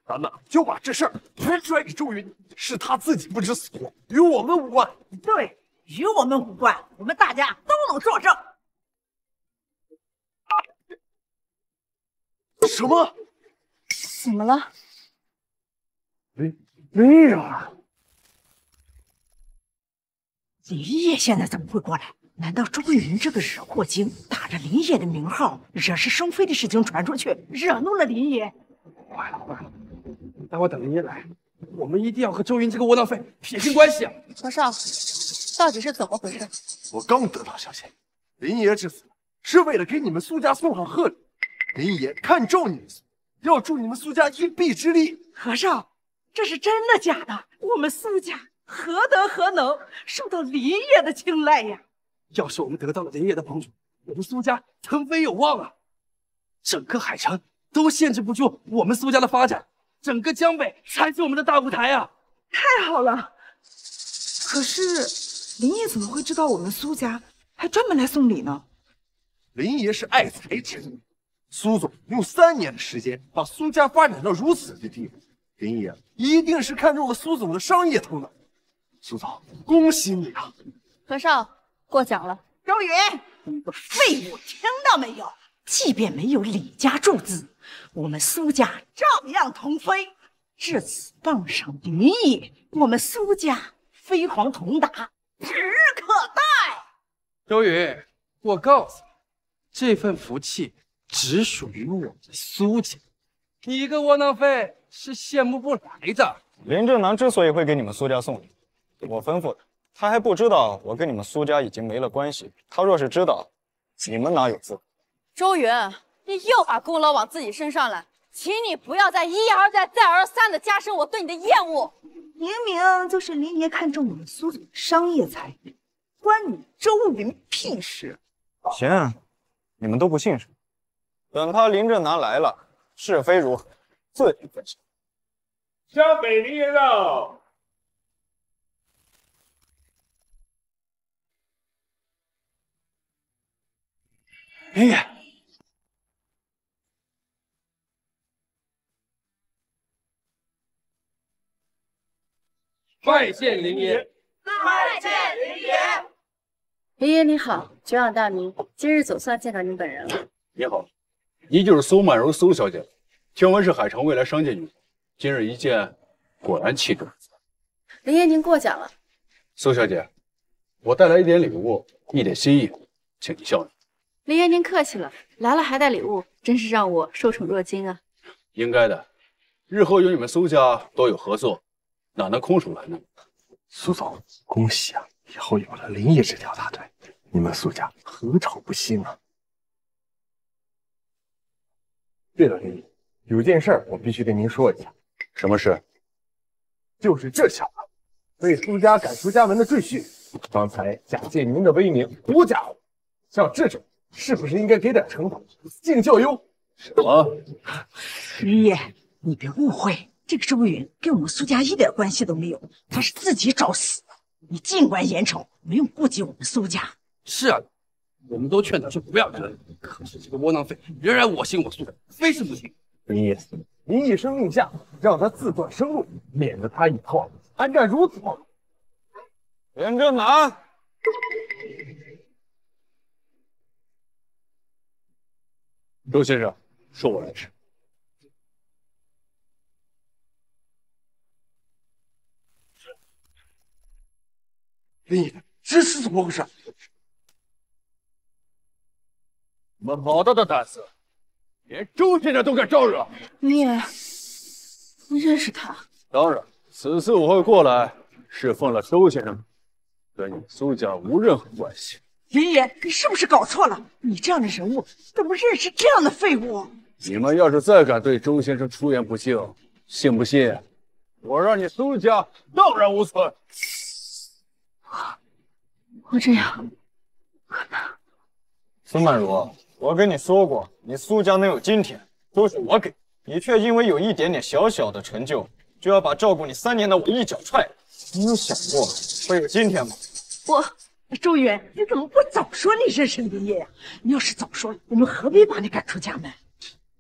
Speaker 1: 咱们就把这事儿全甩给周云，是他自己不知死活，与我们无关。
Speaker 12: 对，与我们无关，我们大家都能作证。
Speaker 1: 什么？
Speaker 16: 怎么了？
Speaker 1: 林林爷，
Speaker 12: 林爷现在怎么会过来？难道周云这个惹祸精打着林爷的名号，惹是生非的事情传出去，惹怒了林爷？
Speaker 13: 坏了坏了！待会等林爷来，我们一定要和周云这个窝囊废撇清关系啊！
Speaker 16: 和尚，到底是怎么回事？
Speaker 1: 我刚得到消息，林爷之死是为了给你们苏家送上贺礼。林爷看中你们，要助你们苏家一臂之力。
Speaker 12: 和尚，这是真的假的？我们苏家何德何能受到林爷的青睐呀？
Speaker 13: 要是我们得到了林爷的帮助，我们苏家腾飞有望啊！整个海城都限制不住我们苏家的发展，整个江北才是我们的大舞台啊！
Speaker 8: 太好了！可是林爷怎么会知道我们苏家，还专门来送礼呢？
Speaker 1: 林爷是爱财之人，苏总用三年的时间把苏家发展到如此的地步，林爷一定是看中了苏总的商业头脑。苏总，恭喜你啊！
Speaker 16: 何少过奖了。
Speaker 12: 周云，你个废物，听到没有？即便没有李家注资，我们苏家照样同飞。至此傍上林爷，我们苏家飞黄腾达，指日可待。
Speaker 13: 周宇，我告诉你，这份福气只属于我们苏家，你一个窝囊废是羡慕不来的。
Speaker 2: 林正南之所以会给你们苏家送礼，我吩咐的，他还不知道我跟你们苏家已经没了关系。他若是知道，你们哪有资格？
Speaker 16: 周云，你又把功劳往自己身上揽，请你不要再一而再、再而三的加深我对你的厌恶。
Speaker 8: 明明就是林爷看中我们苏总的商业才艺，关你周云屁事！
Speaker 2: 行，你们都不信是吗？等他林正南来了，是非如何，自己分析。
Speaker 23: 江北林爷到。
Speaker 13: 林爷，
Speaker 23: 拜见林爷。
Speaker 16: 拜见林爷。林爷你好，久仰大名，今日总算见到您本人了。
Speaker 3: 你好，您就是苏曼柔苏小姐，听闻是海城未来商界女皇，今日一见，果然气质不错。
Speaker 16: 林爷您过奖了。
Speaker 3: 苏小姐，我带来一点礼物，一点心意，请您笑纳。
Speaker 16: 林爷您客气了，来了还带礼物，真是让我受宠若惊啊。
Speaker 3: 应该的，日后与你们苏家多有合作，哪能空手来呢？
Speaker 1: 苏总，恭喜啊！以后有了林爷这条大腿，你们苏家何愁不兴啊？对了，林爷，有件事我必须跟您说一下。
Speaker 3: 什么事？
Speaker 1: 就是这小子被苏家赶出家门的赘婿，刚才假借您的威名狐假我，像这种是不是应该给点惩罚，敬教优？
Speaker 3: 什么？
Speaker 12: 林爷，你别误会，这个周云跟我们苏家一点关系都没有，他是自己找死的。你尽管严惩，没有顾及我们苏家。
Speaker 13: 是啊，我们都劝他说不要惹，可是这个窝囊废仍然我行我素，非是不行。
Speaker 1: 林爷，您一声令下，让他自断生路，免得他以后安占如此暴露。
Speaker 2: 林正南，
Speaker 3: 周先生，恕我来迟。
Speaker 1: 林爷，这是怎么回事？
Speaker 3: 你们好大的胆子，连周先生都敢招惹！
Speaker 16: 你也，你认识他？
Speaker 3: 当然，此次我会过来，是奉了周先生，跟你苏家无任何关系。
Speaker 12: 林爷，你是不是搞错了？你这样的人物怎么认识这样的废物？
Speaker 3: 你们要是再敢对周先生出言不敬，信不信我让你苏家荡然无存？
Speaker 16: 我这样可能，
Speaker 2: 孙曼如，我跟你说过，你苏家能有今天，都是我给你，却因为有一点点小小的成就，就要把照顾你三年的我一脚踹了。你有想过会有今天吗？
Speaker 12: 我周云，你怎么不早说你认识林爷呀？你要是早说，我们何必把你赶出家门？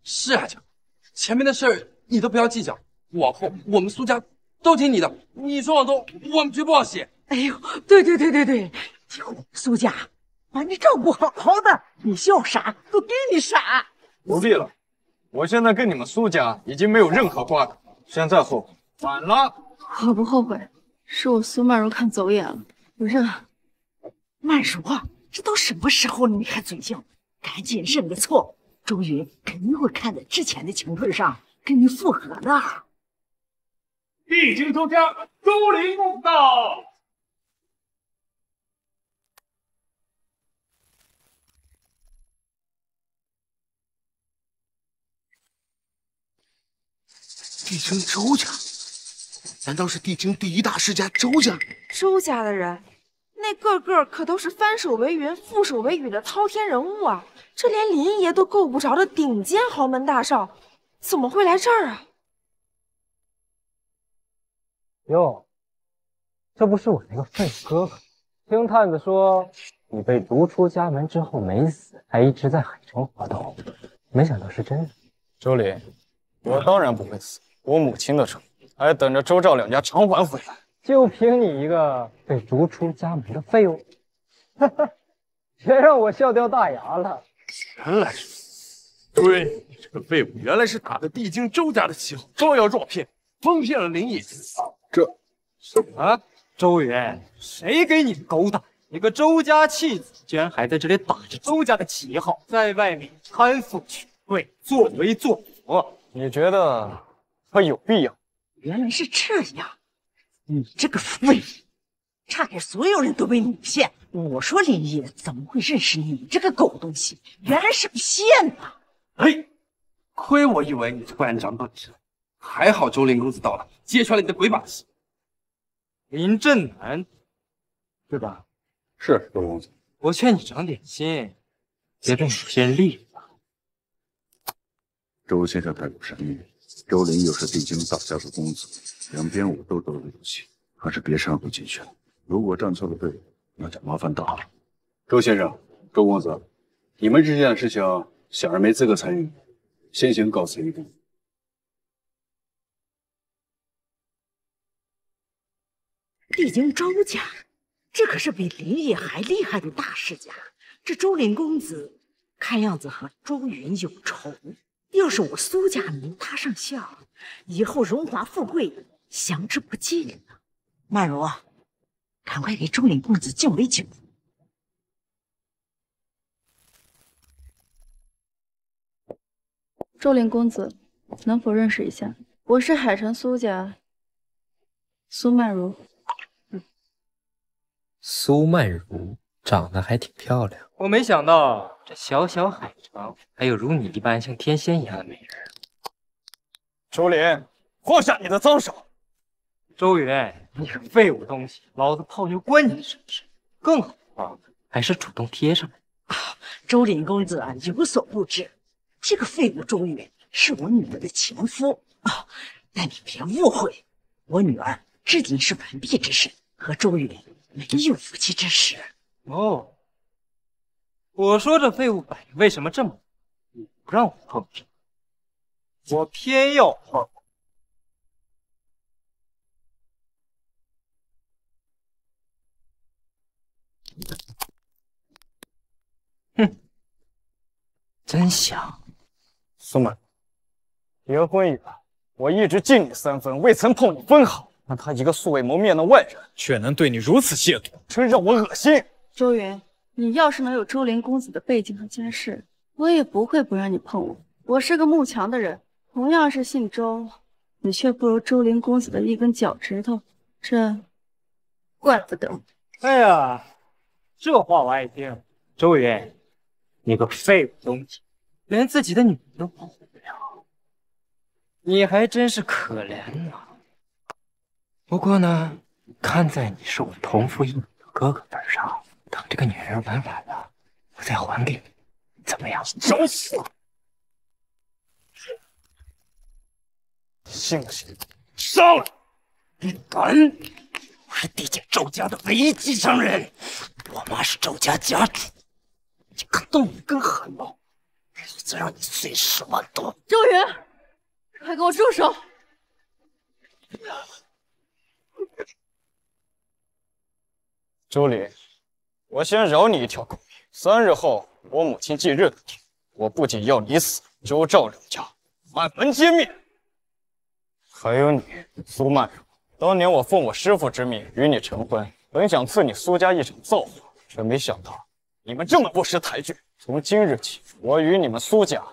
Speaker 13: 是啊，姐，前面的事儿你都不要计较，往后我们苏家都听你的，你说往东，我们绝不往西。
Speaker 12: 哎呦，对对对对对，以后苏家把你照顾好好的，你笑啥都给你啥。
Speaker 2: 不必了，我现在跟你们苏家已经没有任何瓜葛，现在后悔晚了。
Speaker 16: 我不后悔，是我苏曼如看走眼了，不是。
Speaker 12: 曼如啊，这都什么时候了，你还嘴硬？赶紧认个错，周云肯定会看在之前的情分上跟你复合的。
Speaker 23: 帝京周家，周林公到。
Speaker 14: 帝京周家，难道是帝京第一大世家周家？
Speaker 15: 周家的人，那个个可都是翻手为云、覆手为雨的滔天人物啊！这连林爷都够不着的顶尖豪门大少，怎么会来这儿啊？
Speaker 24: 哟，这不是我那个废物哥哥？听探子说，你被逐出家门之后没死，还一直在海城活动，没想到是真的。
Speaker 2: 周林，我当然不会死，我母亲的仇还等着周赵两家偿还回来。
Speaker 24: 就凭你一个被逐出家门的废物，哈哈，别让我笑掉大牙了。
Speaker 1: 原来是，对你这个废物，原来是打着帝京周家的旗号招摇撞骗，蒙骗了林毅。这
Speaker 24: 什么？周元，谁给你勾搭？你个周家弃子，居然还在这里打着周家的旗号，在外面攀附权贵，作威作福，
Speaker 2: 你觉得他有必要？
Speaker 12: 原来是这样，你这个废物，差点所有人都被你骗。我说林毅怎么会认识你这个狗东西？原来是骗呐！
Speaker 13: 嘿，亏我以为你是关长本事，还好周林公子到了，揭穿了你的鬼把戏。
Speaker 24: 林正南，对吧？
Speaker 3: 是周公子。
Speaker 24: 我劝你长点心，别被你骗利了。
Speaker 3: 周先生太过神秘，周林又是帝京大家的公子，两边我都走得有气，还是别掺和进去了。如果站错了队，那就麻烦大了。周先生、周公子，你们之间的事情，小人没资格参与，先行告辞一步。
Speaker 12: 帝京周家，这可是比林烨还厉害的大世家。这周林公子看样子和周云有仇，要是我苏家能搭上线，以后荣华富贵享之不尽呢。曼如，赶快给周林公子敬杯酒。
Speaker 16: 周林公子，能否认识一下？我是海城苏家苏曼如。
Speaker 24: 苏曼如长得还挺漂亮，我没想到这小小海城还有如你一般像天仙一样的美人。
Speaker 2: 周林，放下你的脏手！
Speaker 24: 周云，你个废物东西，老子泡妞关你什么事？更何况还是主动贴上来。
Speaker 12: 周林公子啊，有所不知，这个废物周云是我女儿的前夫啊！但你别误会，我女儿至今是完璧之身，和周云没有夫妻之实。
Speaker 24: 哦，我说这废物本为什么这么你不让我碰上，我偏要碰。哼，真香。
Speaker 2: 苏曼，结婚以来，我一直敬你三分，未曾碰你分毫。那他一个素未谋面的外人，却能对你如此亵渎，真让我恶心。
Speaker 16: 周云，你要是能有周林公子的背景和家世，我也不会不让你碰我。我是个慕强的人，同样是姓周，你却不如周林公子的一根脚趾头，这怪不得。
Speaker 24: 哎呀，这话我爱听。周云，你个废物东西，连自己的女人都保护不了，你还真是可怜呐。不过呢，看在你是我同父异母的哥哥份上，等这个女人玩完了，我再还给你，怎么样？
Speaker 2: 找死！信不信杀了
Speaker 14: 你敢！我是地界周家的唯一继承人，我妈是周家家主，你敢动一根汗毛，老子让你碎尸万段！
Speaker 16: 周云，快给我住手！
Speaker 2: 周林，我先饶你一条狗命。三日后，我母亲忌日的天，我不仅要你死，周赵两家满门皆灭。还有你，苏曼如，当年我奉我师父之命与你成婚，本想赐你苏家一场造化，却没想到你们这么不识抬举。从今日起，我与你们苏家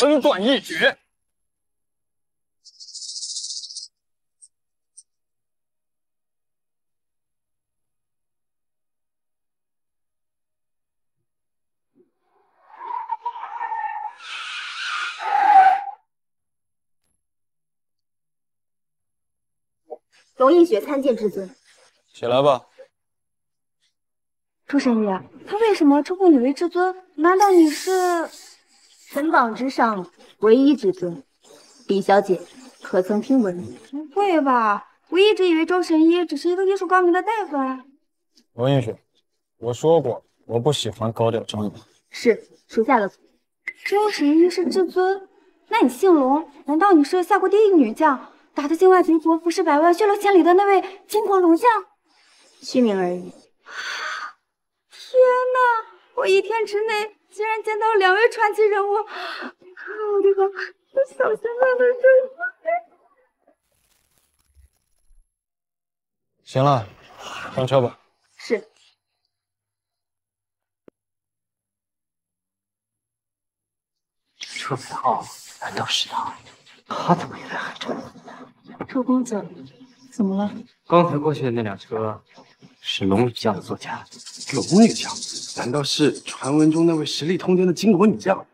Speaker 2: 恩断义绝。
Speaker 5: 龙映雪参见至尊。
Speaker 2: 起来吧。
Speaker 10: 朱神医，他为什么称呼你为至尊？难道你是
Speaker 5: 神榜之上唯一至尊？李小姐，可曾听闻？
Speaker 10: 不会吧，我一直以为周神医只是一个医术高明的大夫啊。
Speaker 2: 龙映雪，我说过，我不喜欢高调张扬。
Speaker 5: 是，属下的。
Speaker 10: 周神医是至尊，那你姓龙？难道你是夏国第一女将，打得境外敌国，不是百万，血流千里的那位金光龙将？
Speaker 5: 虚名而已。
Speaker 10: 天哪！我一天之内竟然见到两位传奇人物，我的个，我小心脏的这
Speaker 2: 行了，上车吧。
Speaker 5: 是。
Speaker 24: 车子号难道是他？他怎么也在海城？
Speaker 16: 周公子，怎么了？
Speaker 24: 刚才过去的那辆车是龙女将的座驾。
Speaker 13: 龙女将？难道是传闻中那位实力通天的巾帼女将？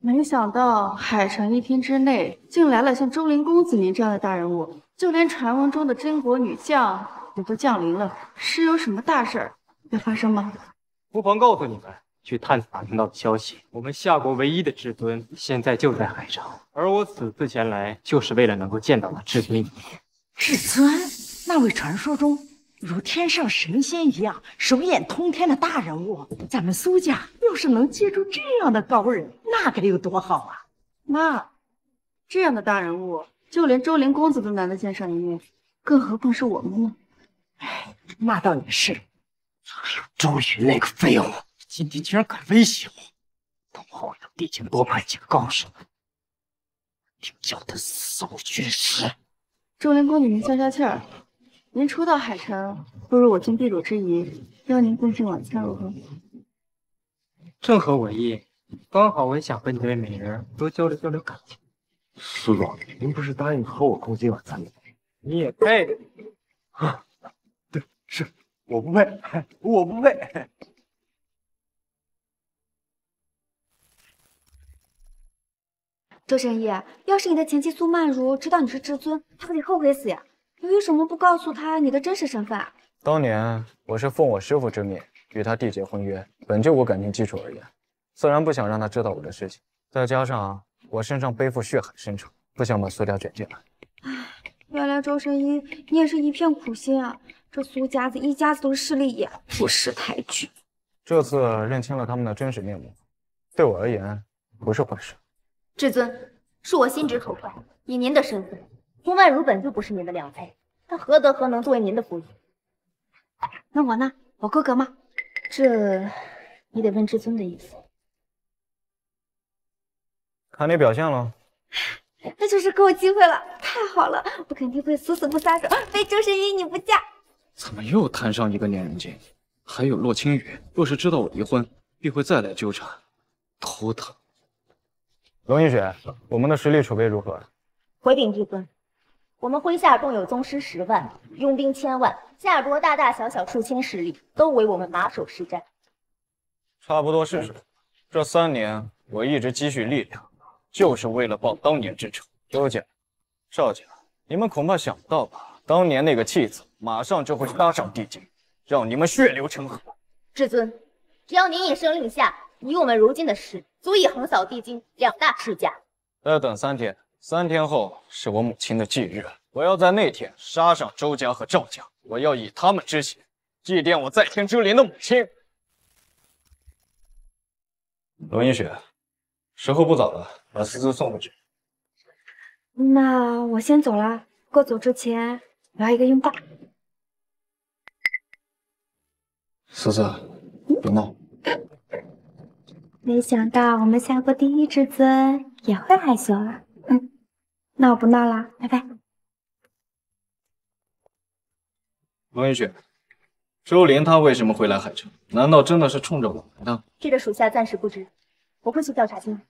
Speaker 16: 没想到海城一天之内，竟来了像周林公子您这样的大人物，就连传闻中的巾帼女将也都降临了。是有什么大事儿要发生吗？
Speaker 24: 不妨告诉你们，据探子打听到的消息，我们夏国唯一的至尊现在就在海城，而我此次前来，就是为了能够见到那至尊一面。
Speaker 12: 至尊，那位传说中如天上神仙一样手眼通天的大人物，咱们苏家要是能接住这样的高人，那该有多好啊！
Speaker 16: 妈，这样的大人物，就连周林公子都难得见上一面，更何况是我们呢？
Speaker 12: 哎，那倒也是。
Speaker 24: 还有周瑜那个废物，今天竟然敢威胁我！等我回到地境多派几个高手，定叫他死无全尸。
Speaker 16: 钟灵公子，您消消气儿。您初到海城，不如我尽地主之谊，邀您共进晚餐，如何？
Speaker 24: 正合我意，刚好我也想和你这位美人多交流交流感情。
Speaker 1: 苏总，您不是答应和我共进晚餐吗？
Speaker 24: 你也配？
Speaker 1: 啊，对，是我不配，我不配。
Speaker 10: 周神医，要是你的前妻苏曼如知道你是至尊，她得后悔死呀！你为什么不告诉她你的真实身份啊？
Speaker 2: 当年我是奉我师父之命与她缔结婚约，本就无感情基础而言，自然不想让她知道我的事情。再加上我身上背负血海深仇，不想把苏家卷进来。
Speaker 10: 唉，原来周神医你也是一片苦心啊！这苏家子一家子都是势利眼，不识抬举。
Speaker 2: 这次认清了他们的真实面目，对我而言不是坏事。
Speaker 5: 至尊，恕我心直口快，以您的身份，苏曼如本就不是您的良配，她何德何能作为您的夫君？
Speaker 10: 那我呢？我够格吗？
Speaker 5: 这你得问至尊的意思。
Speaker 2: 看你表现了，
Speaker 10: 那就是给我机会了，太好了，我肯定会死死不撒手，非周神医你不嫁。
Speaker 2: 怎么又摊上一个粘人精？还有洛青雨，若是知道我离婚，必会再来纠缠，头疼。龙映雪，我们的实力储备如何？
Speaker 5: 回禀至尊，我们麾下共有宗师十万，佣兵千万，夏国大大小小数千势力都为我们马首是瞻。
Speaker 2: 差不多是时候。这三年我一直积蓄力量，就是为了报当年之仇。周家、邵家，你们恐怕想不到吧？当年那个弃子，马上就会杀上帝京，让你们血流成河。
Speaker 5: 至尊，只要您一声令下，以我们如今的实力。足以横扫帝京两大世家。
Speaker 2: 再等三天，三天后是我母亲的忌日，我要在那天杀上周家和赵家，我要以他们之血祭奠我在天之灵的母亲。龙映雪，时候不早了，把思思送回去。
Speaker 10: 那我先走了，过走之前我要一个拥抱。
Speaker 2: 思思，别闹。
Speaker 10: 没想到我们夏国第一至尊也会害羞啊！嗯，那我不闹了，拜拜。
Speaker 2: 龙云雪，周林他为什么会来海城？难道真的是冲着我来的？
Speaker 5: 这个属下暂时不知，我会去调查清楚。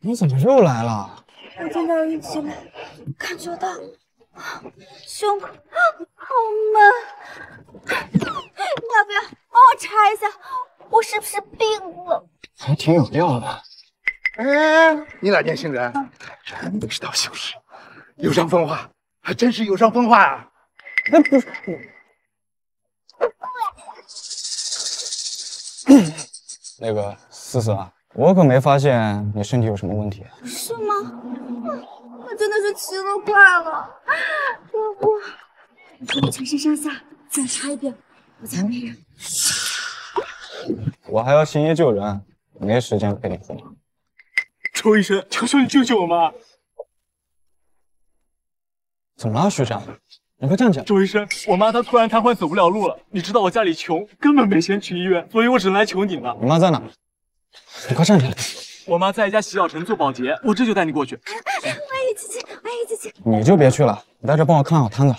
Speaker 2: 你怎么又来了？
Speaker 10: 我见到一起来，感觉到。胸口好闷，你要不要帮我查一下，我是不是病了？
Speaker 2: 还挺挺有料的。
Speaker 25: 哎，你哪年轻人？真不知道羞耻，有伤风化，还真是有伤风化啊！
Speaker 2: 那不是。那个思思啊，我可没发现你身体有什么问题。
Speaker 10: 是吗？那真的是奇了怪了。我我全身上下检查一遍，我才没人。
Speaker 2: 我还要行医救人，没时间陪你胡闹。
Speaker 26: 周医生，求求你救救我妈！
Speaker 2: 怎么了，学长？你快站起来！
Speaker 26: 周医生，我妈她突然瘫痪，走不了路了。你知道我家里穷，根本没钱去医院，所以我只能来求你了。
Speaker 2: 你妈在哪？你快站起来！
Speaker 26: 我妈在一家洗脚城做保洁，我这就带你过去。
Speaker 2: 你就别去了，你在这帮我看好摊子。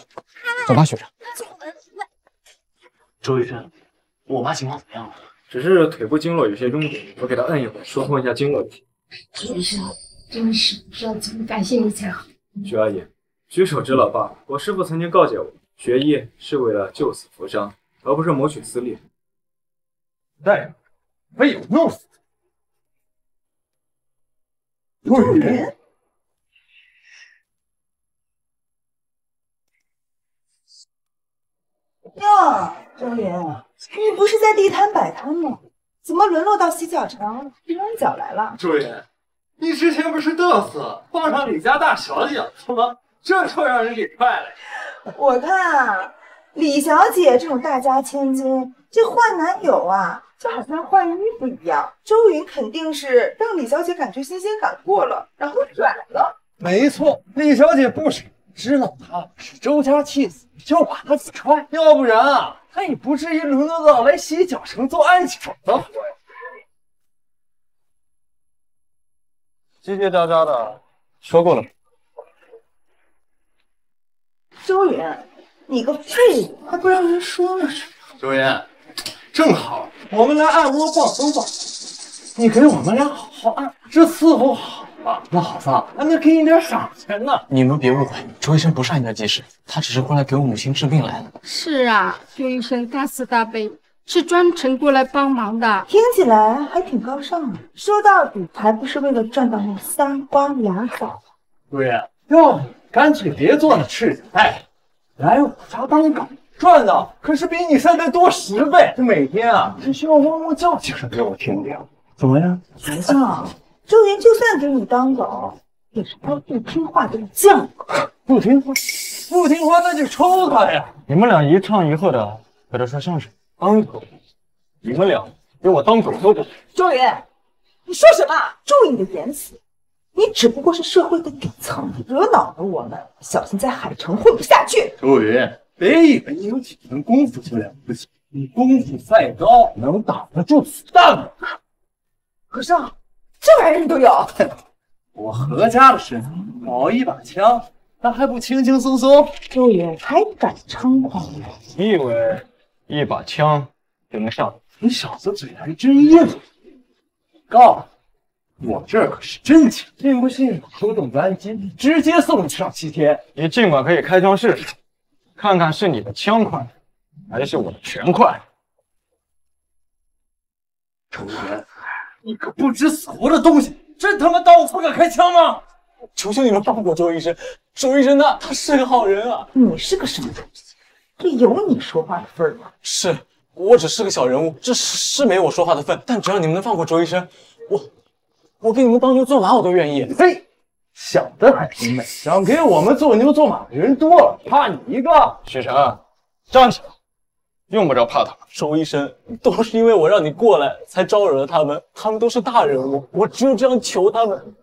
Speaker 2: 走吧，学长。
Speaker 26: 周医生，我妈情况怎么样了？
Speaker 27: 只是腿部经络有些拥堵，我给她摁一会儿，疏通一下经络就行。
Speaker 9: 周医生，真是不知道怎么感谢你才好。
Speaker 27: 徐阿姨，举手之劳罢了。我师父曾经告诫我，学医是为了救死扶伤，而不是谋取私利。
Speaker 25: 大夫，非有弄死周云。
Speaker 8: 哟，周云，你不是在地摊摆摊吗？怎么沦落到洗脚城洗软脚来了？
Speaker 1: 周云，你之前不是嘚瑟傍上李家大小姐了吗？这就让人给踹了。
Speaker 8: 我看啊，李小姐这种大家千金，这换男友啊，就好像换衣服一样。周云肯定是让李小姐感觉新鲜感过了，然后甩了。
Speaker 1: 没错，李小姐不傻，知道他是周家弃子，就把他子踹，要不然啊，他也不至于沦落到来洗脚城做安检的活呀。
Speaker 2: 叽叽喳喳的，说过了。
Speaker 8: 周云，你个废物，还不让人说了是？
Speaker 1: 周云，正好我们来按摩放松放松，你给我们俩好好按，这伺候好了，那好丧还能给你点赏钱呢。
Speaker 23: 你们别误会，周医生不是按你的技师，他只是过来给我母亲治病来的。
Speaker 9: 是啊，周医生大慈大悲，是专程过来帮忙的。
Speaker 8: 听起来还挺高尚的，说到底还不是为了赚到那三瓜两枣。
Speaker 1: 周云，要不干脆别做那赤脚大夫，来我家当狗，赚的可是比你现在多十倍。这每天啊，只需要汪汪叫几声给我听听，怎么样？
Speaker 8: 学长，周云就算给你当狗，也是当不听话的犟狗。
Speaker 1: 不听话，不听话那就抽他呀！
Speaker 2: 你们俩一唱一和的在这说相声，当狗？你们俩给我当狗都不！
Speaker 8: 周云，你说什么？注意你的言辞。你只不过是社会的底层，惹恼了我们，小心在海城混不下去。
Speaker 1: 周云，别以为你有几分功夫就了不起，你功夫再高，能挡得住子弹吗？
Speaker 8: 和尚，这玩意儿你都有？
Speaker 1: 我何家的身份，搞一把枪，那还不轻轻松松？
Speaker 8: 周爷还敢猖狂？
Speaker 2: 你以为一把枪就能上？
Speaker 1: 你小子嘴还真硬！告诉你，我这可是真枪，信不信出动扳机，直接送你上西天？
Speaker 2: 你尽管可以开枪试试，看看是你的枪快，还是我的拳快。
Speaker 1: 周云，你个不知死活的东西，真他妈当我不敢开枪吗？
Speaker 23: 求求你们放过周医生，周医生他他是个好人啊！
Speaker 8: 你是个什么东西？这有你说话的份儿吗？
Speaker 23: 是我只是个小人物，这是没我说话的份。但只要你们能放过周医生，我我给你们当牛做马我都愿意。
Speaker 1: 嘿，想的还挺美，想给我们做牛做马的人多了，怕你一个。
Speaker 2: 许成，站起来，用不着怕他们。
Speaker 23: 周医生，都是因为我让你过来才招惹了他们，他们都是大人物，我只有这样求他们，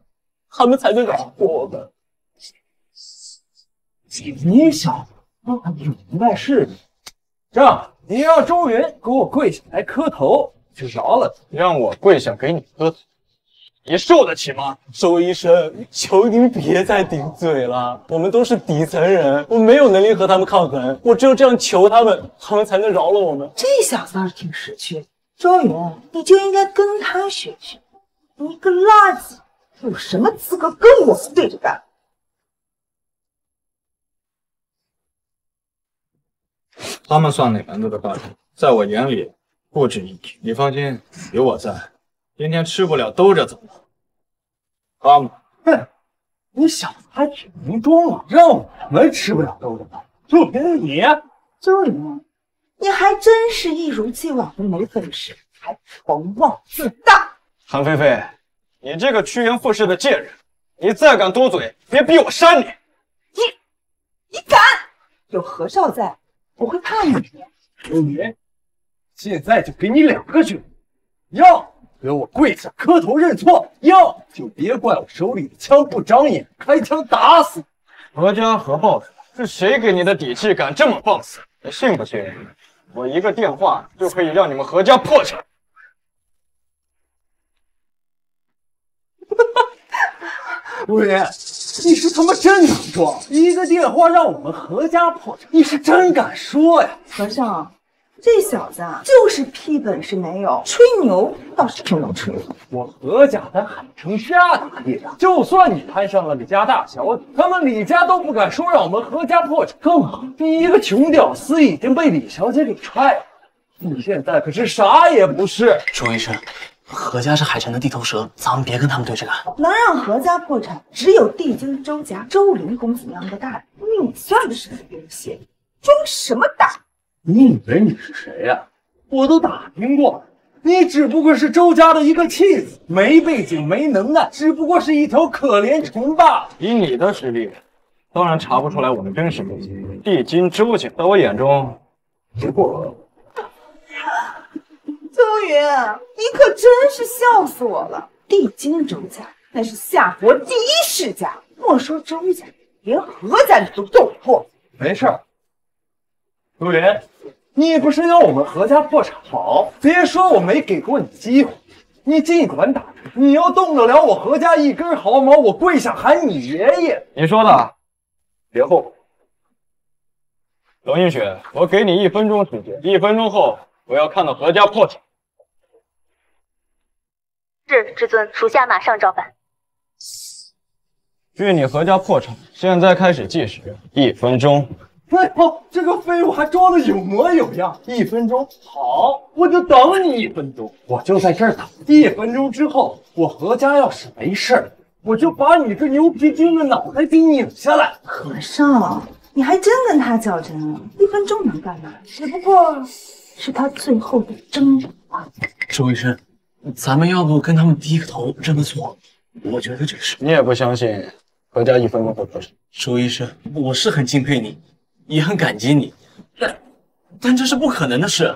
Speaker 23: 他们才能饶过我们。
Speaker 1: 你小子啊，有碍事的。这样，你让周云给我跪下来磕头，就饶了
Speaker 2: 你。让我跪下给你磕头，你受得起吗？
Speaker 23: 周医生，求您别再顶嘴了，我们都是底层人，我没有能力和他们抗衡，我只有这样求他们，他们才能饶了我们。
Speaker 8: 这小子倒是挺识趣。周云，你就应该跟他学学。你个垃圾，有什么资格跟我们对着干？
Speaker 2: 他们算哪门子的大人？在我眼里不值一提。你放心，有我在，今天吃不了兜着走了。阿姆，
Speaker 1: 哼，你小子还挺能装啊，让我们吃不了兜着走，就凭你，
Speaker 8: 周云，你还真是一如既往的没本事，还狂妄自大。
Speaker 2: 韩菲菲，你这个趋炎附势的贱人，你再敢多嘴，别逼我扇你！
Speaker 8: 你，你敢？有何少在，我会怕你的。
Speaker 1: 周云，现在就给你两个选择，要给我跪下磕头认错，要就别怪我手里的枪不长眼，开枪打死你。
Speaker 2: 何家何报仇？是谁给你的底气，敢这么放肆？你信不信？我一个电话就可以让你们何家破产？
Speaker 1: 陆云，你是他妈真能装！一个电话让我们何家破产，你是真敢说呀！
Speaker 8: 和尚，这小子啊，就是屁本事没有，吹牛倒是挺能吹。
Speaker 1: 我何家在海城家大业大，就算你攀上了李家大小姐，他们李家都不敢说让我们何家破产。更好，你一个穷屌丝已经被李小姐给踹了，你现在可是啥也不是。
Speaker 24: 周医生。何家是海城的地头蛇，咱们别跟他们对着干。
Speaker 8: 能让何家破产，只有帝京周家周林公子那样的大人。你算的是什么东西？装什么大？
Speaker 1: 你以为你是谁呀？我都打听过了，你只不过是周家的一个弃子，没背景，没能耐，只不过是一条可怜虫罢了。
Speaker 2: 以你的实力，当然查不出来我的真实背景。帝京周家，在我眼中，不过。
Speaker 8: 周云，你可真是笑死我了！帝京周家那是夏国第一世家，莫说周家，连何家你都斗不过。
Speaker 1: 没事儿，周云，你不是要我们何家破产？吗，别说我没给过你机会，你尽管打，你要动得了我何家一根毫毛，我跪下喊你爷爷！
Speaker 2: 你说的，别后悔。龙映雪，我给你一分钟时间，一分钟后我要看到何家破产。
Speaker 5: 是，至尊，属下马上照办。
Speaker 2: 距你何家破产，现在开始计时，一分钟。
Speaker 1: 哎呦，这个废物还装的有模有样。一分钟，好，我就等你一分钟，我就在这儿等。一分钟之后，我何家要是没事我就把你这牛皮筋的脑袋给拧下来。
Speaker 8: 和尚，你还真跟他较真啊？一分钟能干嘛？只不过是他最后的挣扎。
Speaker 24: 周医生。咱们要不跟他们低个头认个错？我觉得这事
Speaker 2: 你也不相信何家一分钟会破产。
Speaker 24: 周医生，我是很敬佩你，也很感激你，但但这是不可能的事。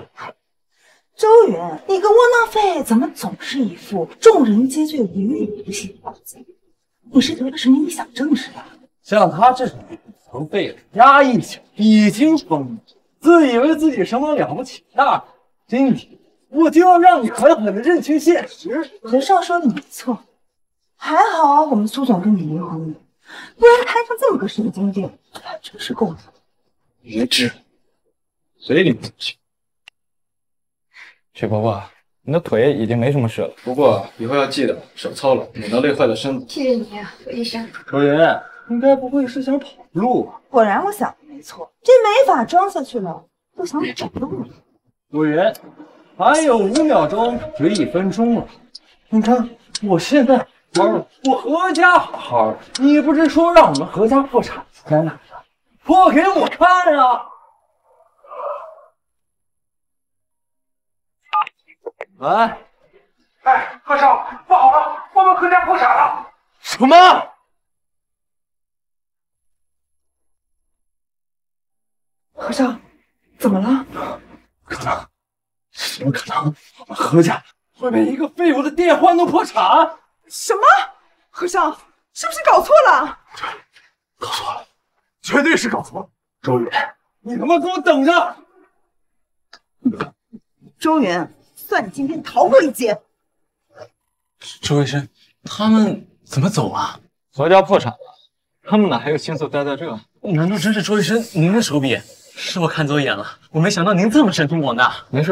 Speaker 8: 周云，你个窝囊废，怎么总是一副众人皆醉我独醒的样子？你是得了什么臆想症是吧？
Speaker 1: 像他这种底层废物，压抑起来已经疯了，自以为自己什么了不起大，今天。我就要让你狠狠的认清现实。
Speaker 8: 和尚说的没错，还好我们苏总跟你离婚了，不然摊上这么个神经病，还真是够难。
Speaker 2: 别治，随你自去。曲婆婆，你的腿已经没什么事了，不过以后要记得少操劳，免得累坏了身子。
Speaker 10: 谢谢你啊，何医生。
Speaker 1: 周云，你该不会是想跑路吧？
Speaker 8: 果然我想的没错，这没法装下去了，都想跑路了。
Speaker 1: 周云。还有五秒钟就一分钟了，你看我现在玩了，我何家好好的，你不是说让我们何家破产在哪呢？破给我看啊！
Speaker 19: 喂，哎，和尚，不好了，我们何家破产了！
Speaker 1: 什么？
Speaker 8: 和尚，怎么了？
Speaker 1: 可能。怎么可能？我们何家会被一个废物的电话弄破产？
Speaker 8: 什么？和尚是不是搞错了？
Speaker 1: 对，搞错了，绝对是搞错了。周云，你他妈给我等着！
Speaker 8: 周云，算你今天逃过一劫。
Speaker 24: 周医生，他们怎么走啊？
Speaker 2: 何家破产了，他们哪还有心思待在这？
Speaker 24: 难道真是周医生您的手笔？是我看走眼了，我没想到您这么神通广大。
Speaker 2: 没事。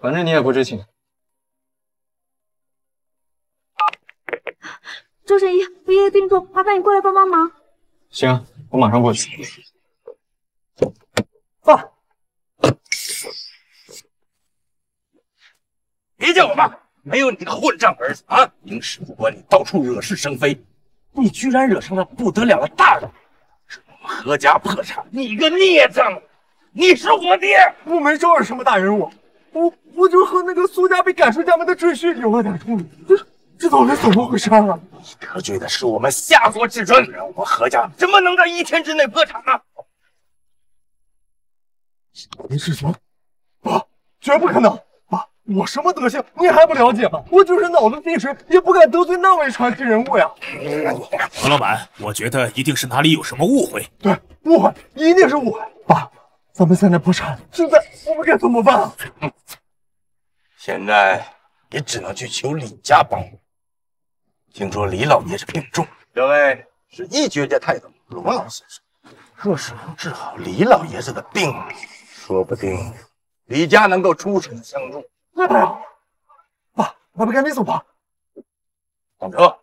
Speaker 2: 反正你也不知情。
Speaker 10: 周神医，我爷爷病重，麻烦你过来帮帮忙。
Speaker 2: 行，我马上过去。
Speaker 1: 放！
Speaker 22: 别叫我爸，
Speaker 28: 没有你这个混账儿子啊！平时不管你到处惹是生非，你居然惹上了不得了的大人，使我们何家破产！你个孽障！你是我爹！
Speaker 1: 我没招惹什么大人物，我我就和那个苏家被赶出家门的赘婿有了点冲突，这这到底怎么回事啊？
Speaker 28: 得罪的是我们夏国至尊，我们何家怎么能在一天之内破产呢？
Speaker 1: 林世雄，爸，绝不可能！爸，我什么德行您还不了解吗？我就是脑子进水，也不敢得罪那位传奇人物呀！
Speaker 28: 何老板，我觉得一定是哪里有什么误会。
Speaker 1: 对，误会，一定是误会。爸，咱们现在破产，现在我们该怎么办啊？
Speaker 28: 现在也只能去求李家帮忙。听说李老爷子病重，这位是医学界泰斗罗老先生。若是能治好李老爷子的病，说不定李家能够出手相助。
Speaker 1: 那太好了，爸，我们赶紧走吧。
Speaker 28: 上车。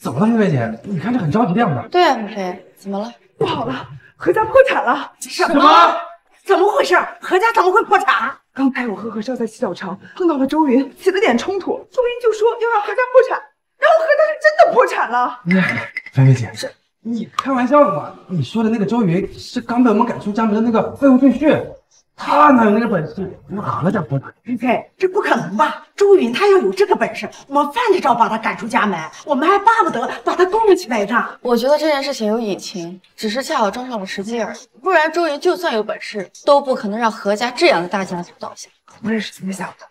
Speaker 13: 怎么了，菲菲姐？你看这很着急的样子。
Speaker 16: 对啊，菲菲，怎么了？
Speaker 8: 不好了，何家破产了！
Speaker 12: 什么？怎么回事？何家怎么会破产？
Speaker 8: 刚才我和何少在洗澡城碰到了周云，起了点冲突，周云就说要让何家破产，然后何家是真的破产了。
Speaker 13: 菲菲姐，这你开玩笑的吧？你说的那个周云是刚被我们赶出家门的那个废物赘婿，他哪有那个本事我们何家破产？
Speaker 12: 菲菲，这不可能吧？周云他要有这个本事，我们犯得着把他赶出家门，我们还巴不得把他供起来呢。
Speaker 16: 我觉得这件事情有隐情，只是恰好撞上了时机而已。不然周云就算有本事，都不可能让何家这样的大家族倒下。
Speaker 8: 我也是这么想的，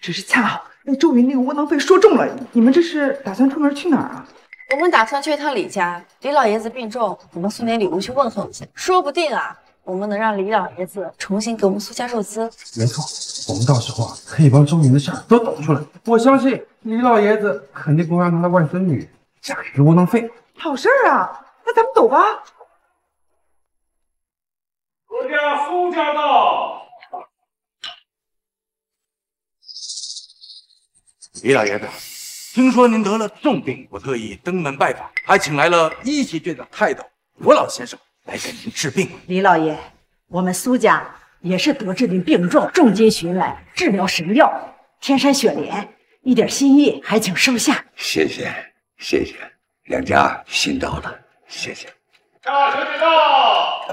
Speaker 8: 只是恰好那周云那个窝囊废说中了。你们这是打算出门去哪儿啊？
Speaker 16: 我们打算去一趟李家，李老爷子病重，我们送点礼物去问候一下，说不定啊，我们能让李老爷子重新给我们苏家受资。
Speaker 13: 没错，我们到时候啊，可以帮周云的事儿都抖出来。我相信李老爷子肯定不会让他的外孙女嫁给个窝囊废。
Speaker 8: 好事儿啊，那咱们走吧。
Speaker 29: 我家苏家到。
Speaker 28: 李老爷子，听说您得了重病，我特意登门拜访，还请来了医学界的泰斗罗老先生来给您治病。
Speaker 12: 李老爷，我们苏家也是得知您病重，重金寻来治疗神药天山雪莲，一点心意还请收下。
Speaker 6: 谢谢谢谢，两家心到了，谢谢。
Speaker 29: 大小姐到！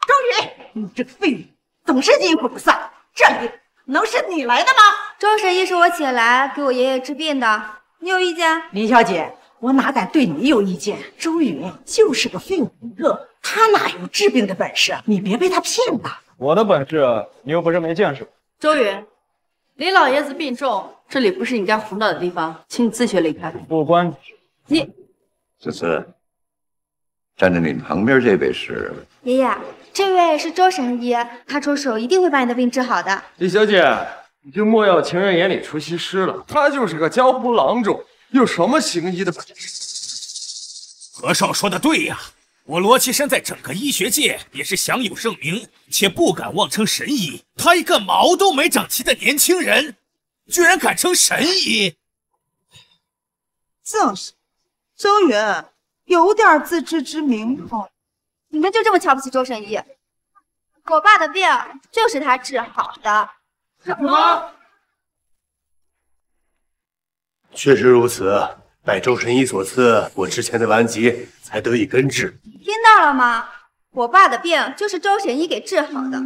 Speaker 12: 周云，你这个废物，总是阴魂不散。这里能是你来的吗？
Speaker 10: 周神医是我请来给我爷爷治病的，你有意见？
Speaker 12: 林小姐，我哪敢对你有意见？周云就是个废物一个，他哪有治病的本事？你别被他骗了。
Speaker 2: 我的本事你又不是没见识过。
Speaker 16: 周云，李老爷子病重，这里不是你该胡闹的地方，请你自觉离开。
Speaker 2: 不关你
Speaker 16: 你
Speaker 6: 思思，站在你旁边这位是
Speaker 10: 爷爷，这位是周神医，他出手一定会把你的病治好的。
Speaker 1: 李小姐，你就莫要情人眼里出西施了。他就是个江湖郎中，有什么行医的本事？
Speaker 22: 和少说的对呀，我罗岐山在整个医学界也是享有盛名，且不敢妄称神医。他一个毛都没长齐的年轻人，居然敢称神医！
Speaker 8: 正是，周云有点自知之明好。
Speaker 10: 你们就这么瞧不起周神医？我爸的病就是他治好的。
Speaker 29: 什么？
Speaker 30: 确实如此，拜周神医所赐，我之前的顽疾才得以根治。
Speaker 10: 听到了吗？我爸的病就是周神医给治好的。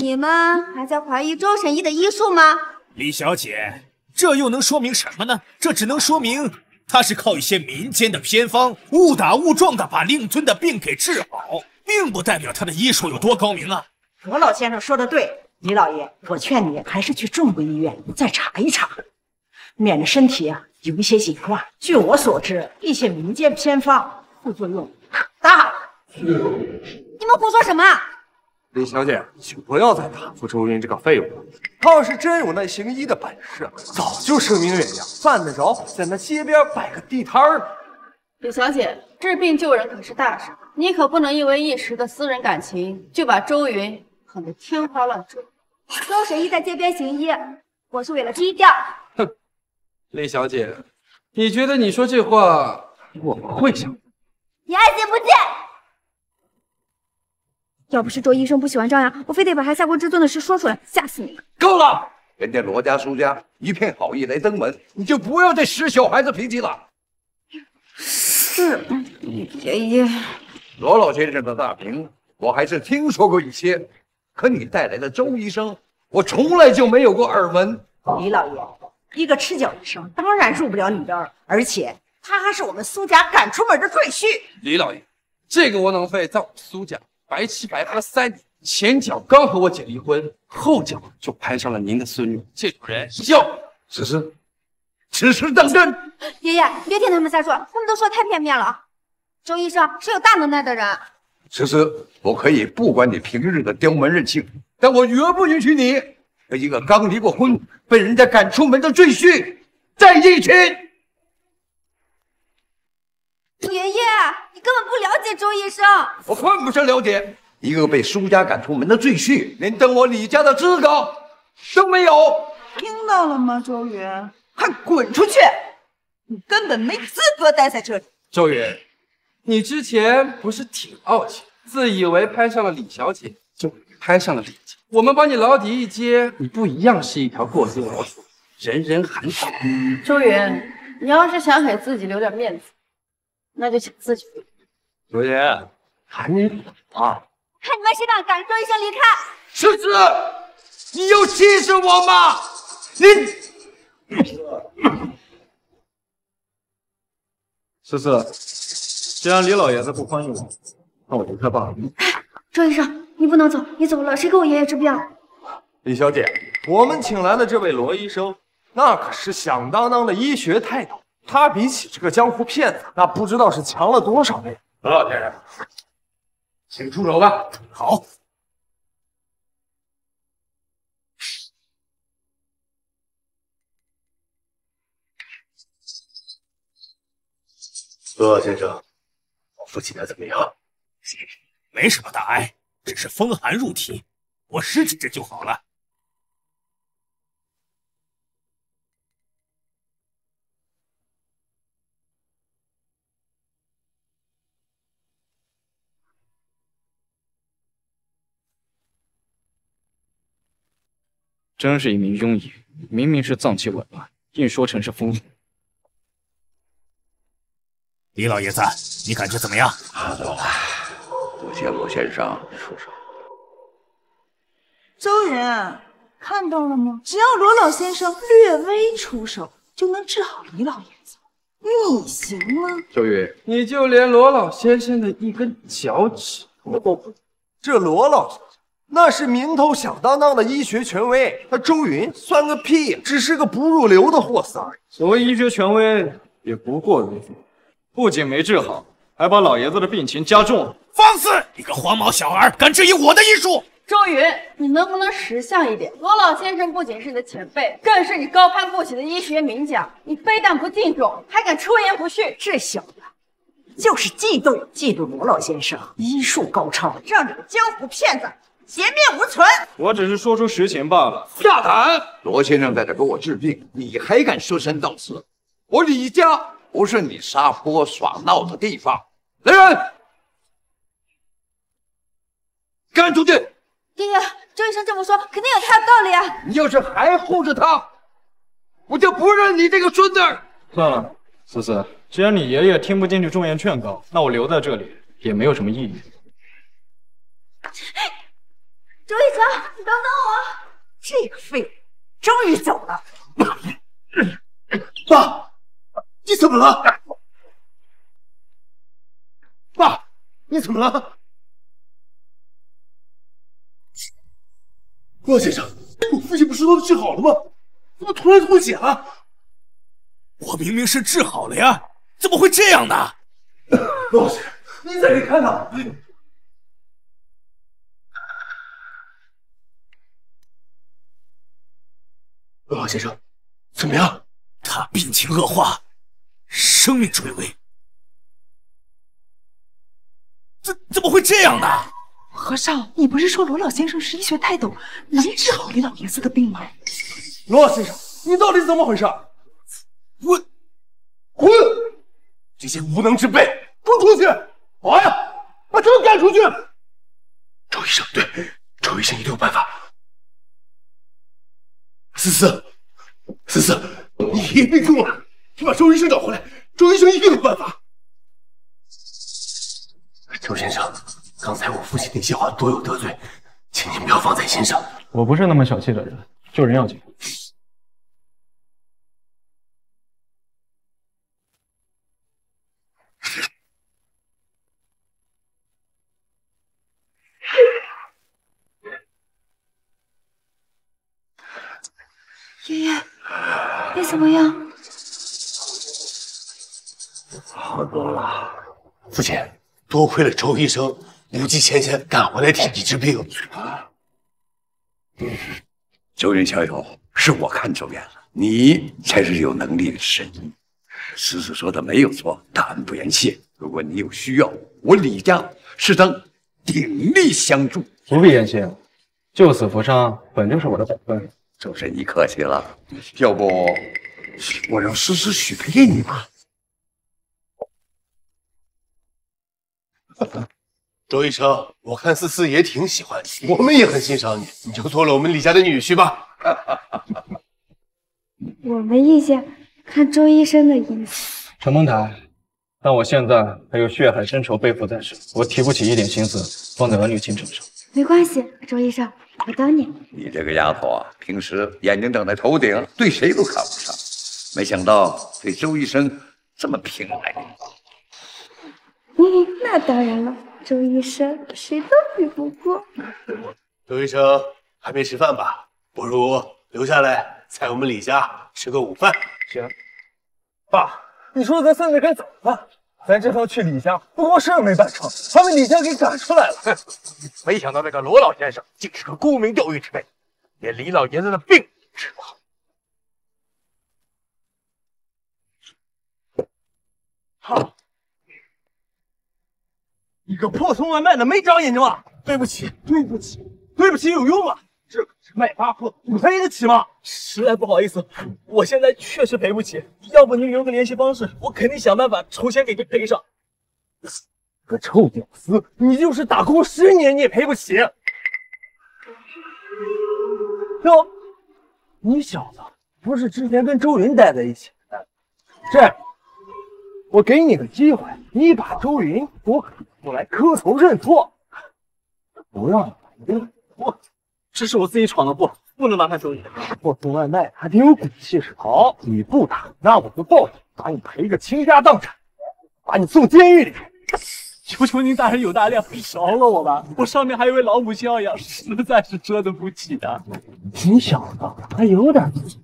Speaker 10: 你们还在怀疑周神医的医术吗？
Speaker 22: 李小姐，这又能说明什么呢？这只能说明他是靠一些民间的偏方，误打误撞的把令尊的病给治好，并不代表他的医术有多高明啊。
Speaker 12: 罗老先生说的对，李老爷，我劝你还是去正规医院再查一查，免得身体啊有一些隐患。据我所知，一些民间偏方副作用可大了。
Speaker 10: 你们胡说什么？
Speaker 1: 李小姐，请不要再答复周云这个废物了。他要是真有那行医的本事，早就声名远扬，犯得着在那街边摆个地摊儿了。
Speaker 16: 李小姐，治病救人可是大事，你可不能因为一时的私人感情就把周云捧得天花乱坠。
Speaker 10: 周神医在街边行医，我是为了低调。
Speaker 31: 哼，李小姐，你觉得你说这话我们会相信？
Speaker 10: 你爱信不见？要不是周医生不喜欢张扬，我非得把他下过至尊的事说出来，吓死你！
Speaker 6: 够了！人家罗家苏家一片好意来登门，你就不要再使小孩子脾气了。
Speaker 10: 是，爷爷。
Speaker 6: 罗老先生的大名我还是听说过一些，可你带来的周医生，我从来就没有过耳闻。
Speaker 12: 李老爷，一个赤脚医生当然入不了你的耳，而且他还是我们苏家赶出门的赘婿。
Speaker 13: 李老爷，这个窝囊废在我们苏家白吃白喝三年，前脚刚和我姐离婚，后脚就攀上了您的孙女，这种人要
Speaker 6: 此事，此事当真？
Speaker 10: 爷爷，你别听他们瞎说，他们都说太片面了。周医生是有大能耐的人，
Speaker 6: 此事我可以不管你平日的刁蛮任性，但我绝不允许你和一个刚离过婚、被人家赶出门的赘婿在一起。
Speaker 10: 爷爷，你根本不了解周医生。
Speaker 6: 我犯不上了解一个被苏家赶出门的赘婿，连登我李家的资格都没有。
Speaker 8: 听到了吗，周云？
Speaker 12: 快滚出去！你根本没资格待在这里。
Speaker 13: 周云，你之前不是挺傲气，自以为攀上了李小姐，就攀上了李家。我们把你牢底一揭，你不一样是一条过街老鼠，人人喊打。
Speaker 16: 周云，你要是想给自己留点面子，那就请自己回。
Speaker 1: 九爷，赶紧走啊！
Speaker 10: 看你们谁敢赶周医生离开！
Speaker 6: 世子，你有气死我吗？你
Speaker 2: 思思，既然李老爷子不欢迎我，那我离开罢了。
Speaker 10: 周医生，你不能走，你走了谁给我爷爷治病？
Speaker 19: 李小姐，我们请来的这位罗医生，那可是响当当的医学泰斗，他比起这个江湖骗子，那不知道是强了多少倍。
Speaker 6: 何老先生，请出手吧。
Speaker 19: 好。
Speaker 32: 何老先生，我父亲他怎么样？
Speaker 22: 没什么大碍，只是风寒入体，我试几针就好了。
Speaker 2: 真是一名庸医，明明是脏器紊乱，硬说成是风寒。
Speaker 22: 李老爷子，你感觉怎么样？
Speaker 6: 好多谢罗先生出手。
Speaker 8: 周云，看到了吗？只要罗老先生略微出手，就能治好李老爷子。你行吗？
Speaker 13: 周云，你就连罗老先生的一根脚趾头都不……
Speaker 19: 这罗老先生那是名头响当当的医学权威，他周云算个屁，只是个不入流的货色而已。
Speaker 2: 所谓医学权威，也不过如此。不仅没治好，还把老爷子的病情加重了。
Speaker 22: 放肆！你个黄毛小儿，敢质疑我的医术！
Speaker 16: 周云，你能不能识相一点？罗老先生不仅是你的前辈，更是你高攀不起的医学名家。你非但不敬重，还敢出言不逊，
Speaker 12: 这小子就是嫉妒嫉妒罗老先生医术高超，让你个江湖骗子颜面无存。
Speaker 2: 我只是说出实情罢了。
Speaker 6: 大胆！罗先生在这给我治病，你还敢说三道四？我李家不是你撒泼耍闹的地方。来人，赶出去！
Speaker 10: 爹爹，周医生这么说，肯定有他的道理啊！
Speaker 6: 你要是还护着他，我就不认你这个孙子。
Speaker 2: 算了，思思，既然你爷爷听不进去忠言劝告，那我留在这里也没有什么意义。
Speaker 10: 周医生，你等等我！
Speaker 12: 这个废物终于走了。
Speaker 1: 爸，你怎么了？爸，你怎么了？罗先生，我父亲不是都治好了吗？怎么突然吐血了？
Speaker 22: 我明明是治好了呀，怎么会这样呢？
Speaker 1: 罗老师，你再给看看。罗老先生，怎么样？
Speaker 22: 他病情恶化，生命垂危。怎怎么会这样呢？
Speaker 8: 和尚，你不是说罗老先生是医学泰斗，能治好李老爷子的病吗？
Speaker 1: 罗老先生，你到底怎么回事？
Speaker 22: 滚！
Speaker 1: 滚！这些无能之辈，滚出去！
Speaker 32: 保安，把他们赶出去！周医生，对，周医生一定有办法。思思，思思，你别别动了，你把周医生找回来，周医生一定有办法。周先生，刚才我父亲那些话多有得罪，请您不要放在心上。
Speaker 23: 我不是那么小气的人，救人要紧。
Speaker 10: 爷爷，你怎么样？
Speaker 32: 好多了。父亲，多亏了周医生不计前嫌赶回来替你治病啊。
Speaker 6: 周云小友，是我看走眼了，你才是有能力的神医。思思说的没有错，大恩不言谢。如果你有需要，我李家是当鼎力相助。
Speaker 23: 不必言谢，救死扶伤本就是我的本分。
Speaker 6: 周神医客气了，要不我让思思许配给你吧。
Speaker 32: 周医生，我看思思也挺喜欢你，我们也很欣赏你，你就做了我们李家的女婿吧。
Speaker 10: 我没意见，看周医生的意思。
Speaker 23: 陈梦台，但我现在还有血海深仇背负在身，我提不起一点心思放在儿女情长上。
Speaker 10: 没关系，周医生，我等你。
Speaker 6: 你这个丫头啊，平时眼睛长在头顶，对谁都看不上，没想到对周医生这么偏爱。
Speaker 10: 嗯，那当然了，周医生谁都比不过。
Speaker 32: 周医生还没吃饭吧？不如留下来在我们李家吃个午饭。
Speaker 1: 行。爸，你说咱现在该怎么办？咱这趟去李家，不光事儿没办成，还被李家给赶出来了。没想到那个罗老先生竟是个沽名钓誉之辈，连李老爷子的病治不好。好，一个破送外卖的没长眼睛吗？对不起，对不起，对不起有用吗？这可是卖八破，你赔得起吗？实在不好意思，我现在确实赔不起。要不您留个联系方式，我肯定想办法筹钱给您赔上。个臭屌丝，你就是打工十年你也赔不起。哟，你小子不是之前跟周云待在一起的？这样，我给你个机会，你把周云给我过来磕头认错，不让你赔我。这是我自己闯的祸，不能麻烦周云。我送外卖还挺有骨气势。好，你不打，那我就报警，把你赔个倾家荡产，把你送监狱里。求求您大人有大量，饶了我吧！我上面还有位老母亲要养，实在是折腾不起的。你小子还有点骨气，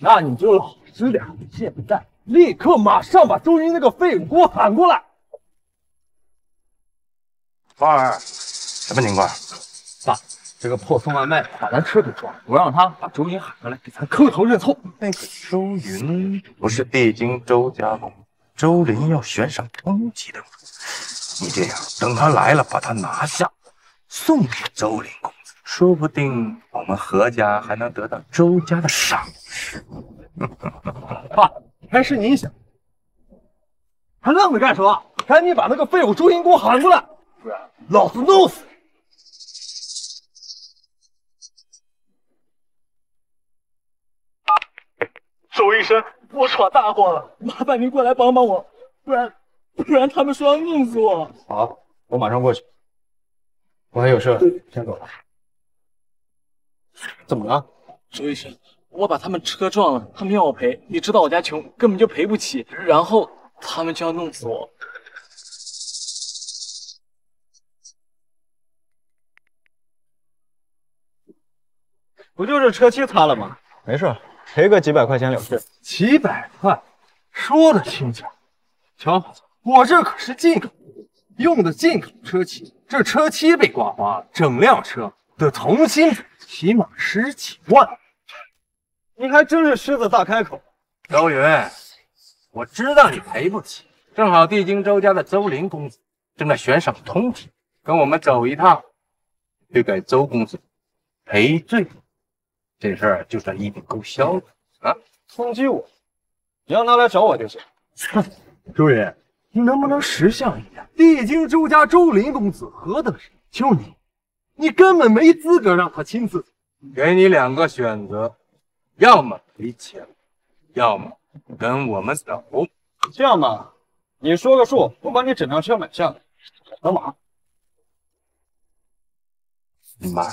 Speaker 1: 那你就老实点。现在立刻马上把周云那个废物给我喊过来。
Speaker 33: 芳儿，什么情况？
Speaker 1: 爸，这个破送外卖把咱车给撞了，我让他把周云喊过来，给咱磕头认错。
Speaker 33: 那个周云不是帝京周家公，周林要悬赏通缉的吗？你这样，等他来了，把他拿下，送给周林公子，说不定我们何家还能得到周家的赏识。
Speaker 1: 爸，还是您想，还愣着干什么？赶紧把那个废物周云给我喊过来，老子弄死你！周医生，我闯大祸了，麻烦您过来帮帮我，不然不然他们说要弄死我。
Speaker 23: 好，我马上过去。我还有事，先走了。怎么了？
Speaker 1: 周医生，我把他们车撞了，他们要我赔，你知道我家穷，根本就赔不起，然后他们就要弄死我。
Speaker 2: 不就是车漆擦了吗？没事，赔个几百块钱了事。
Speaker 1: 几百块，说的轻巧。瞧，我这可是进口，用的进口车漆，这车漆被刮花了，整辆车得重新整，起码十几万。
Speaker 2: 你还真是狮子大开口。
Speaker 33: 周云，我知道你赔不起，正好帝京周家的周林公子正在悬赏通缉，跟我们走一趟，去给周公子赔罪，这事儿就算一笔勾销了啊！
Speaker 2: 通缉我，你让他来找我就行。
Speaker 1: 周云，你能不能识相一点？帝京周家周林公子何等神？就你，你根本没资格让他亲自。给你两个选择，要么赔钱，要么跟我们走。
Speaker 2: 这样吧，你说个数，我把你整辆车买下来。老马，
Speaker 1: 买？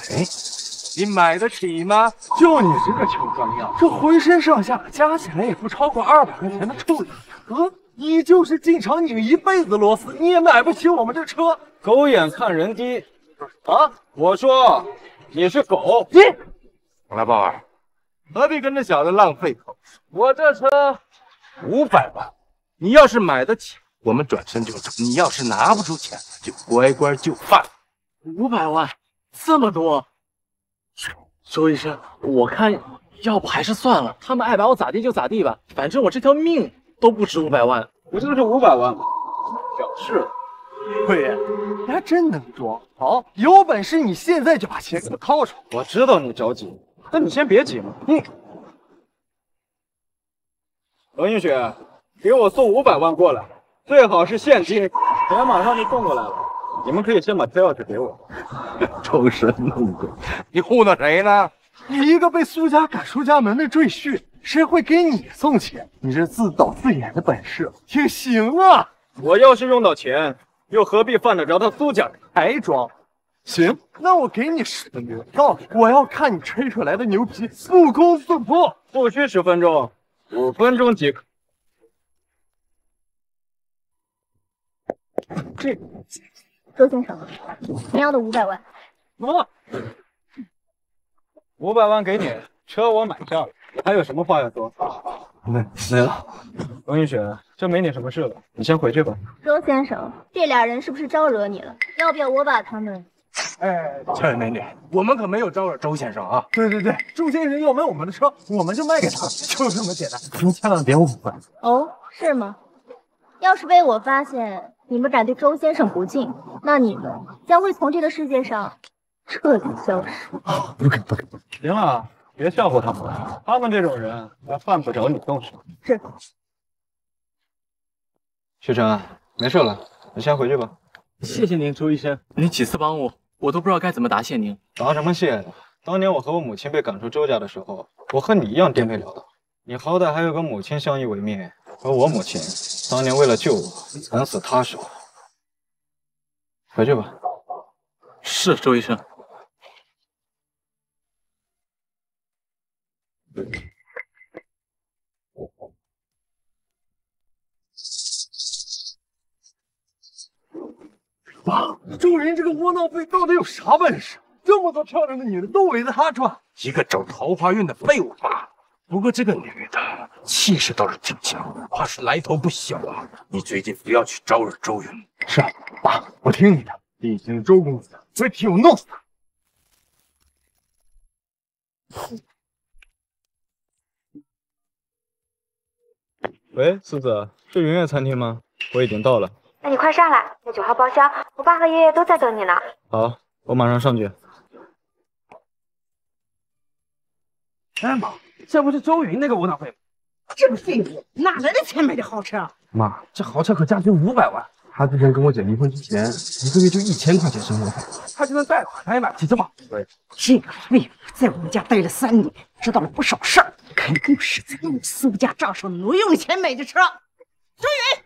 Speaker 1: 你买得起吗？就你这个穷光样，这浑身上下加起来也不超过二百块钱的处理啊，你就是进厂拧一辈子螺丝，你也买不起我们这车。
Speaker 2: 狗眼看人低啊！我说你是狗。
Speaker 1: 你，来宝儿，何必跟这小子浪费口舌？我这车五百万，你要是买得起，我们转身就走；你要是拿不出钱，就乖乖就范。
Speaker 24: 五百万，这么多。周医生，我看要不还是算了，他们爱把我咋地就咋地吧，反正我这条命都不值五百万。
Speaker 2: 不就是五百万吗？小事。
Speaker 1: 慧爷，你还真能装。好，有本事你现在就把钱给我掏出
Speaker 2: 来。我知道你着急，但你先别急嘛。你。冷映雪，给我送五百万过来，最好是现金，钱马上就送过来了。你们可以先把车钥匙给我。
Speaker 1: 装神弄鬼，你糊弄谁呢？你一个被苏家赶出家门的赘婿，谁会给你送钱？你这自导自演的本事挺行啊！
Speaker 2: 我要是用到钱，又何必犯得着他苏家
Speaker 1: 还装？行，那我给你十分钟，到时我要看你吹出来的牛皮不攻自破。
Speaker 2: 不需十分钟，五分钟即可。
Speaker 5: 这。周先生，你要的五百万，
Speaker 2: 么？五百万给你，车我买下了，还有什么话要说？
Speaker 1: 没没了。
Speaker 2: 龙云雪，这没你什么事了，你先回去吧。
Speaker 5: 周先生，这俩人是不是招惹你了？要不要我把他们？
Speaker 1: 哎，这位美女，我们可没有招惹周先生啊。对对对，周先生要买我们的车，我们就卖给他，就这么简单。您千万别误会。
Speaker 5: 哦，是吗？要是被我发现。你们敢对周先生不敬，那你们将会从这个世界上彻底消失。
Speaker 1: 不敢不敢。
Speaker 2: 行了，别笑话他们了，他们这种人还犯不着你动手。
Speaker 5: 是。
Speaker 23: 雪晨，没事了，你先回去吧。
Speaker 24: 谢谢您，周医生，您几次帮我，我都不知道该怎么答谢您。
Speaker 23: 答什么谢？当年我和我母亲被赶出周家的时候，我和你一样颠沛潦倒，你好歹还有个母亲相依为命。而我母亲当年为了救我，惨死他手。回去吧。
Speaker 24: 是周医生。
Speaker 1: 爸，周云这个窝囊废到底有啥本事？这么多漂亮的女人都围着他转，一个走桃花运的废物罢了。不过这个女的气势倒是挺强，怕是来头不小啊！你最近不要去招惹周云。是啊，爸，我听你的。毕竟周公子会替我弄死他。
Speaker 2: 喂，苏子，是云月餐厅吗？我已经到了。
Speaker 34: 那你快上来，在九号包厢，我爸和爷爷都在等你呢。
Speaker 2: 好，我马上上去。
Speaker 12: 哎妈！这不是周云那个窝囊废吗？这个废物哪来的钱买的豪车？
Speaker 32: 妈，这豪车可价值五百万。他之前跟我姐离婚之前，一个月就一千块钱生活费，
Speaker 12: 他就算贷款，他也买不起这么
Speaker 32: 对，
Speaker 12: 这个废物在我们家待了三年，知道了不少事儿，肯定是在用苏家账上挪用钱买的车。周云，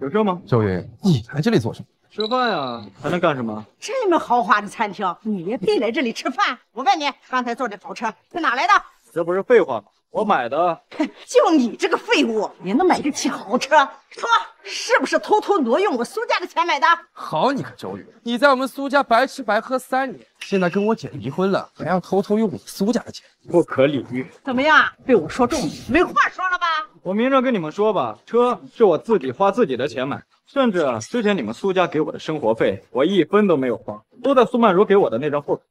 Speaker 2: 有事吗？
Speaker 32: 周云，你来这里做什么？
Speaker 2: 吃饭呀，还能干什么？
Speaker 12: 这么豪华的餐厅，你也配来这里吃饭？我问你，刚才坐的豪车是哪来的？
Speaker 2: 这不是废话吗？我买的。
Speaker 12: 就你这个废物，也能买得起豪车？说，是不是偷偷挪用我苏家的钱买的？
Speaker 13: 好你个周宇，你在我们苏家白吃白喝三年，现在跟我姐离婚了，还要偷偷用我苏家的钱，
Speaker 2: 不可理喻。
Speaker 12: 怎么样？被我说中了，没话说了吧？
Speaker 2: 我明着跟你们说吧，车是我自己花自己的钱买，甚至之前你们苏家给我的生活费，我一分都没有花，都在苏曼如给我的那张户口。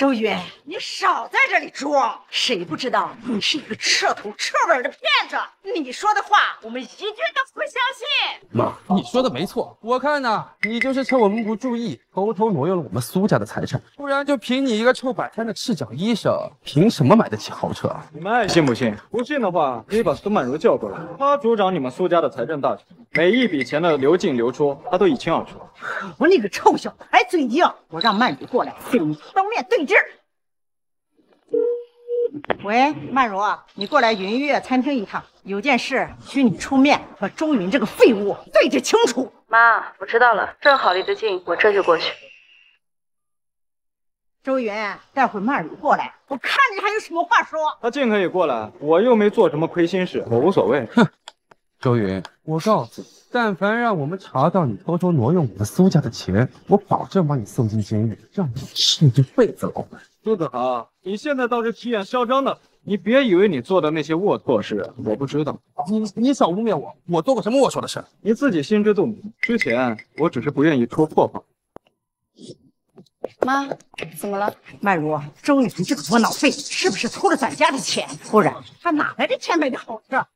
Speaker 12: 周云，你少在这里装，谁不知道你是一个彻头彻尾的骗子？你说的话，我们一句都不相信。
Speaker 13: 妈，你说的没错，我看呐，你就是趁我们不注意，偷偷挪用了我们苏家的财产，不然就凭你一个臭摆摊的赤脚医生，凭什么买得起豪车啊？
Speaker 2: 你们爱信不信？不信的话，可以把苏曼如叫过来，她主掌你们苏家的财政大权，每一笔钱的流进流出，她都一清二楚。
Speaker 12: 我你个臭小子，还嘴硬！我让曼如过来跟你当面对质。喂，曼如，你过来云悦餐厅一趟，有件事需你出面和周云这个废物对质清楚。
Speaker 16: 妈，我知道了，正好离得近，我这就过去。
Speaker 12: 周云，待会曼如过来，我看你还有什么话说。
Speaker 2: 她尽可以过来，我又没做什么亏心事，我无所谓。
Speaker 13: 哼，周云，我告诉你，但凡让我们查到你偷偷挪用我们苏家的钱，我保证把你送进监狱，让你吃一辈子牢饭。
Speaker 2: 苏子豪，你现在倒是气焰嚣张的，你别以为你做的那些龌龊事我不知道。
Speaker 13: 你你少污蔑我，我做过什么龌龊的事？
Speaker 2: 你自己心知肚明。之前我只是不愿意戳破吧。
Speaker 16: 妈，怎么了？
Speaker 12: 曼如，周雨辰这个窝囊废是不是偷了咱家的钱？不然他哪来的钱买的好车？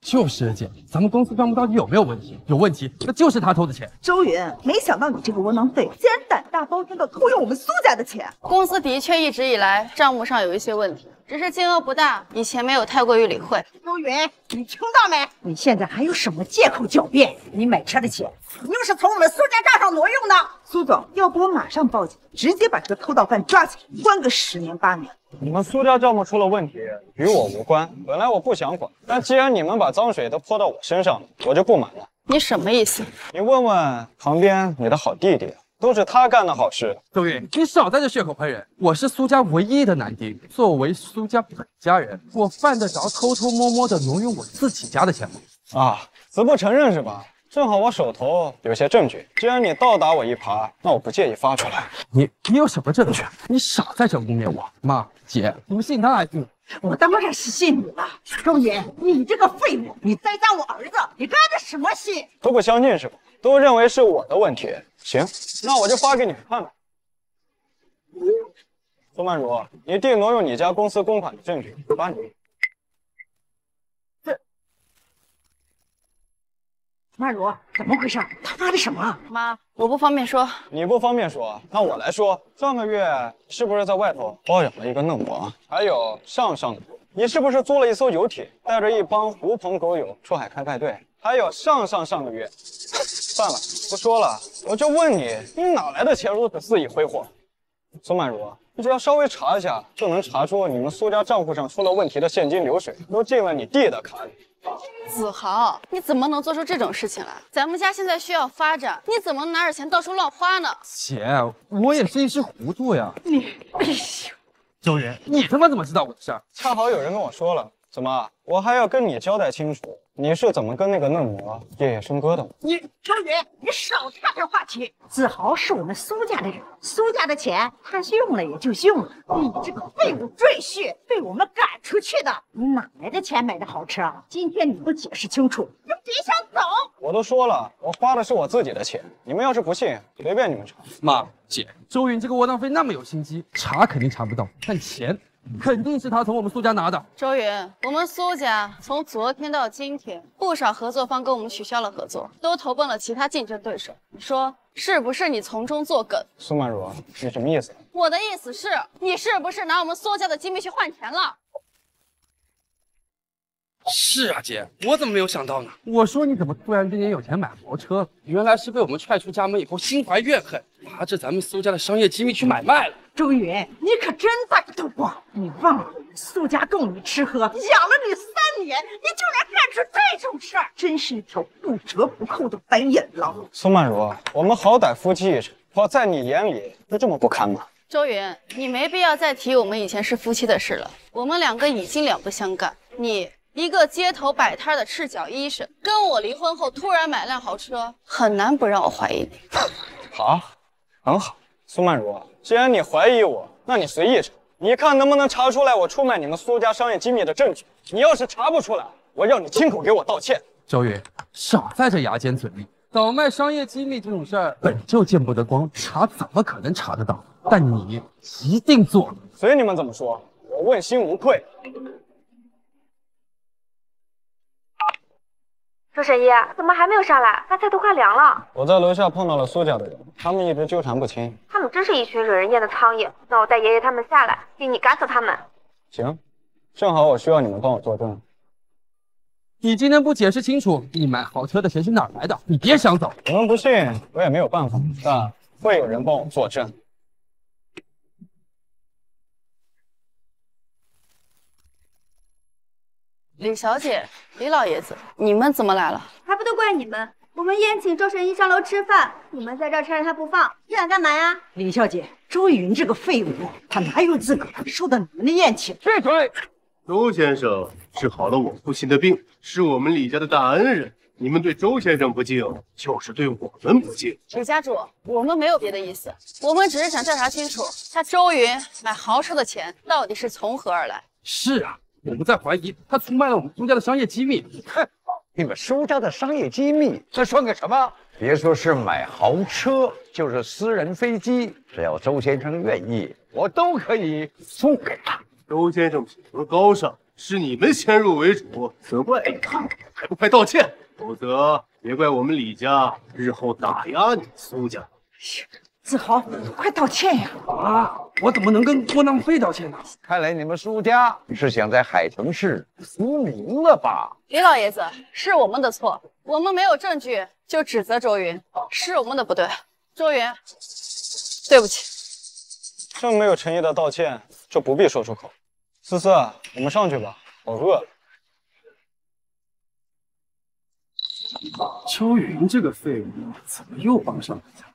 Speaker 13: 就是姐，咱们公司账目到底有没有问题？有问题，那就是他偷的钱。
Speaker 8: 周云，没想到你这个窝囊废竟然胆大包天的偷用我们苏家的钱。
Speaker 16: 公司的确一直以来账目上有一些问题，只是金额不大，以前没有太过于理会。
Speaker 12: 周云，你听到没？你现在还有什么借口狡辩？你买车的钱又是从我们苏家账上挪用的。
Speaker 8: 苏总，要不我马上报警，直接把这个偷盗犯抓起来，关个十年八年。
Speaker 2: 你们苏家账目出了问题，与我无关。本来我不想管，但既然你们把脏水都泼到我身上了，我就不满了。
Speaker 16: 你什么意思？
Speaker 2: 你问问旁边你的好弟弟，都是他干的好事。
Speaker 13: 周云，你少在这血口喷人！我是苏家唯一的男丁，作为苏家本家人，我犯得着偷偷摸摸的挪用我自己家的钱吗？
Speaker 2: 啊，死不承认是吧？正好我手头有些证据，既然你倒打我一耙，那我不介意发出来。
Speaker 13: 你你有什么证据？你少在这污蔑我！妈，姐，不信他还信。
Speaker 12: 我当然是信你了，周云，你这个废物，你栽赃我儿子，你干的什么戏？
Speaker 2: 都不相信是吧？都认为是我的问题。行，那我就发给你们看看。苏曼如，你弟挪用你家公司公款的证据，发你。
Speaker 12: 这曼如，怎么回事？他发的什么？
Speaker 16: 妈，我不方便说。
Speaker 2: 你不方便说，那我来说。上个月是不是在外头包养了一个嫩模？还有上上个月，你是不是租了一艘游艇，带着一帮狐朋狗友出海开派对？还有上上上个月，算了，不说了。我就问你，你哪来的钱如此肆意挥霍？苏曼如，你只要稍微查一下，就能查出你们苏家账户上出了问题的现金流水都进了你弟的卡里。
Speaker 16: 子豪，你怎么能做出这种事情来？咱们家现在需要发展，你怎么能拿着钱到处乱花呢？
Speaker 13: 姐，我也是一时糊涂呀。
Speaker 12: 你，哎呦，
Speaker 13: 周云，你他妈怎么知道我的事儿？
Speaker 2: 恰好有人跟我说了，怎么，我还要跟你交代清楚，你是怎么跟那个嫩模夜夜笙歌的吗？
Speaker 12: 你周云，你少岔开话题。子豪是我们苏家的人，苏家的钱他用了也就用了。你这个废物赘婿，被我们赶出去的，你哪来的钱买的豪车？今天你不解释清楚，就别想走。
Speaker 2: 我都说了，我花的是我自己的钱，你们要是不信，随便你们查。
Speaker 13: 妈，姐，周云这个窝囊废那么有心机，查肯定查不到，但钱肯定是他从我们苏家拿的。
Speaker 16: 周云，我们苏家从昨天到今天，不少合作方跟我们取消了合作，都投奔了其他竞争对手。你说是不是你从中作梗？
Speaker 2: 苏曼如，你什么意思？
Speaker 16: 我的意思是，你是不是拿我们苏家的机密去换钱了？
Speaker 13: 是啊，姐，我怎么没有想到呢？我说你怎么突然之间有钱买豪车了？原来是被我们踹出家门以后心怀怨恨，拿着咱们苏家的商业机密去买卖了。
Speaker 12: 周云，你可真大个头啊！你忘了苏家供你吃喝，养了你三年，你竟然干出这种事儿，真是一条不折不扣的白眼狼！
Speaker 2: 苏曼如，我们好歹夫妻一场，我在你眼里就这么不堪吗？
Speaker 16: 周云，你没必要再提我们以前是夫妻的事了，我们两个已经两不相干。你一个街头摆摊的赤脚医生，跟我离婚后突然买辆豪车，很难不让我怀疑你。
Speaker 2: 好，很好，苏曼如，既然你怀疑我，那你随意查，你看能不能查出来我出卖你们苏家商业机密的证据？你要是查不出来，我要你亲口给我道歉。
Speaker 13: 周云，少在这牙尖嘴利，倒卖商业机密这种事儿本就见不得光，查怎么可能查得到？但你一定做了。
Speaker 2: 随你们怎么说，我问心无愧。
Speaker 35: 周神医，怎么还没有上来？饭菜都快凉了。
Speaker 2: 我在楼下碰到了苏家的人，他们一直纠缠不清。
Speaker 35: 他们真是一群惹人厌的苍蝇。那我带爷爷他们下来，替你赶走他们。
Speaker 2: 行，正好我需要你们帮我作证。
Speaker 13: 你今天不解释清楚，你买豪车的钱是哪儿来的？你别想走。
Speaker 2: 你们不信，我也没有办法。但会有人帮我作证。
Speaker 16: 李小姐，李老爷子，你们怎么来了？
Speaker 10: 还不都怪你们！我们宴请周神医上楼吃饭，你们在这儿缠着他不放，你想干嘛呀？
Speaker 12: 李小姐，周云这个废物，他哪有资格受到你们的宴请？
Speaker 1: 闭嘴！周先生治好了我父亲的病，是我们李家的大恩人。你们对周先生不敬，就是对我们不敬。
Speaker 16: 李家主，我们没有别的意思，我们只是想调查清楚，他周云买豪车的钱到底是从何而来。
Speaker 13: 是啊，我们在怀疑他出卖了我们苏家的商业机密。
Speaker 6: 哼，你们苏家的商业机密，这算个什么？别说是买豪车，就是私人飞机，只要周先生愿意，我都可以送给他。
Speaker 1: 周先生品德高尚，是你们先入为主，责怪他，还不快道歉？否则别怪我们李家日后打压你苏家。
Speaker 12: 子豪，快道歉呀！
Speaker 13: 啊，我怎么能跟窝囊废道歉呢？
Speaker 6: 看来你们苏家是想在海城市出名了吧？
Speaker 16: 李老爷子，是我们的错，我们没有证据就指责周云，是我们的不对。周云，对不起。
Speaker 2: 这么没有诚意的道歉，就不必说出口。思思，我们上去吧，我饿。
Speaker 36: 了。周云这个废物怎么又帮上了他？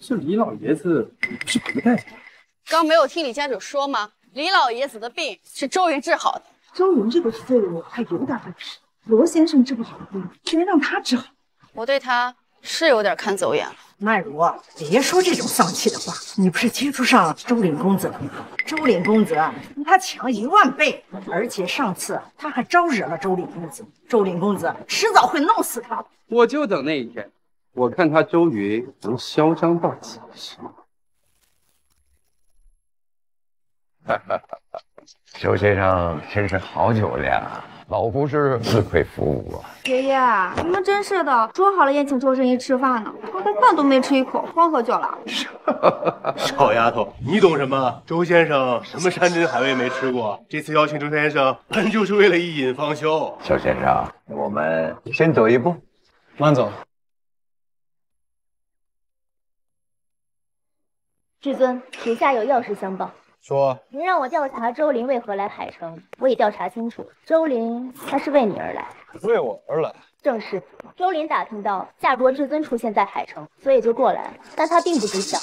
Speaker 36: 这李老爷子是不带
Speaker 16: 刚没有听李家主说吗？李老爷子的病是周云治好的。
Speaker 8: 周云这个废物还有点本事，罗先生治不好的病，居然让他治好。
Speaker 16: 我对他是有点看走眼了。
Speaker 12: 曼如，别说这种丧气的话。你不是接触上周林公子了吗？周林公子比他强一万倍，而且上次他还招惹了周林公子。周林公子迟早会弄死他。
Speaker 13: 我就等那一天，我看他周瑜能嚣张到几时。
Speaker 6: 哈哈哈！周先生真是好酒量，老夫是自愧服务啊。
Speaker 10: 爷爷，你们真是的，说好了宴请周神医吃饭呢，我连饭都没吃一口，光喝酒了。
Speaker 1: 小丫头，你懂什么？周先生什么山珍海味没吃过？这次邀请周先生，本就是为了一饮方休。
Speaker 6: 周先生，我们先走一步，
Speaker 2: 慢走。
Speaker 5: 至尊，属下有要事相报。
Speaker 2: 说，
Speaker 5: 您让我调查周林为何来海城，我已调查清楚，周林他是为你而来，
Speaker 2: 为我而来。
Speaker 5: 正是，周林打听到夏国至尊出现在海城，所以就过来了，但他并不知晓，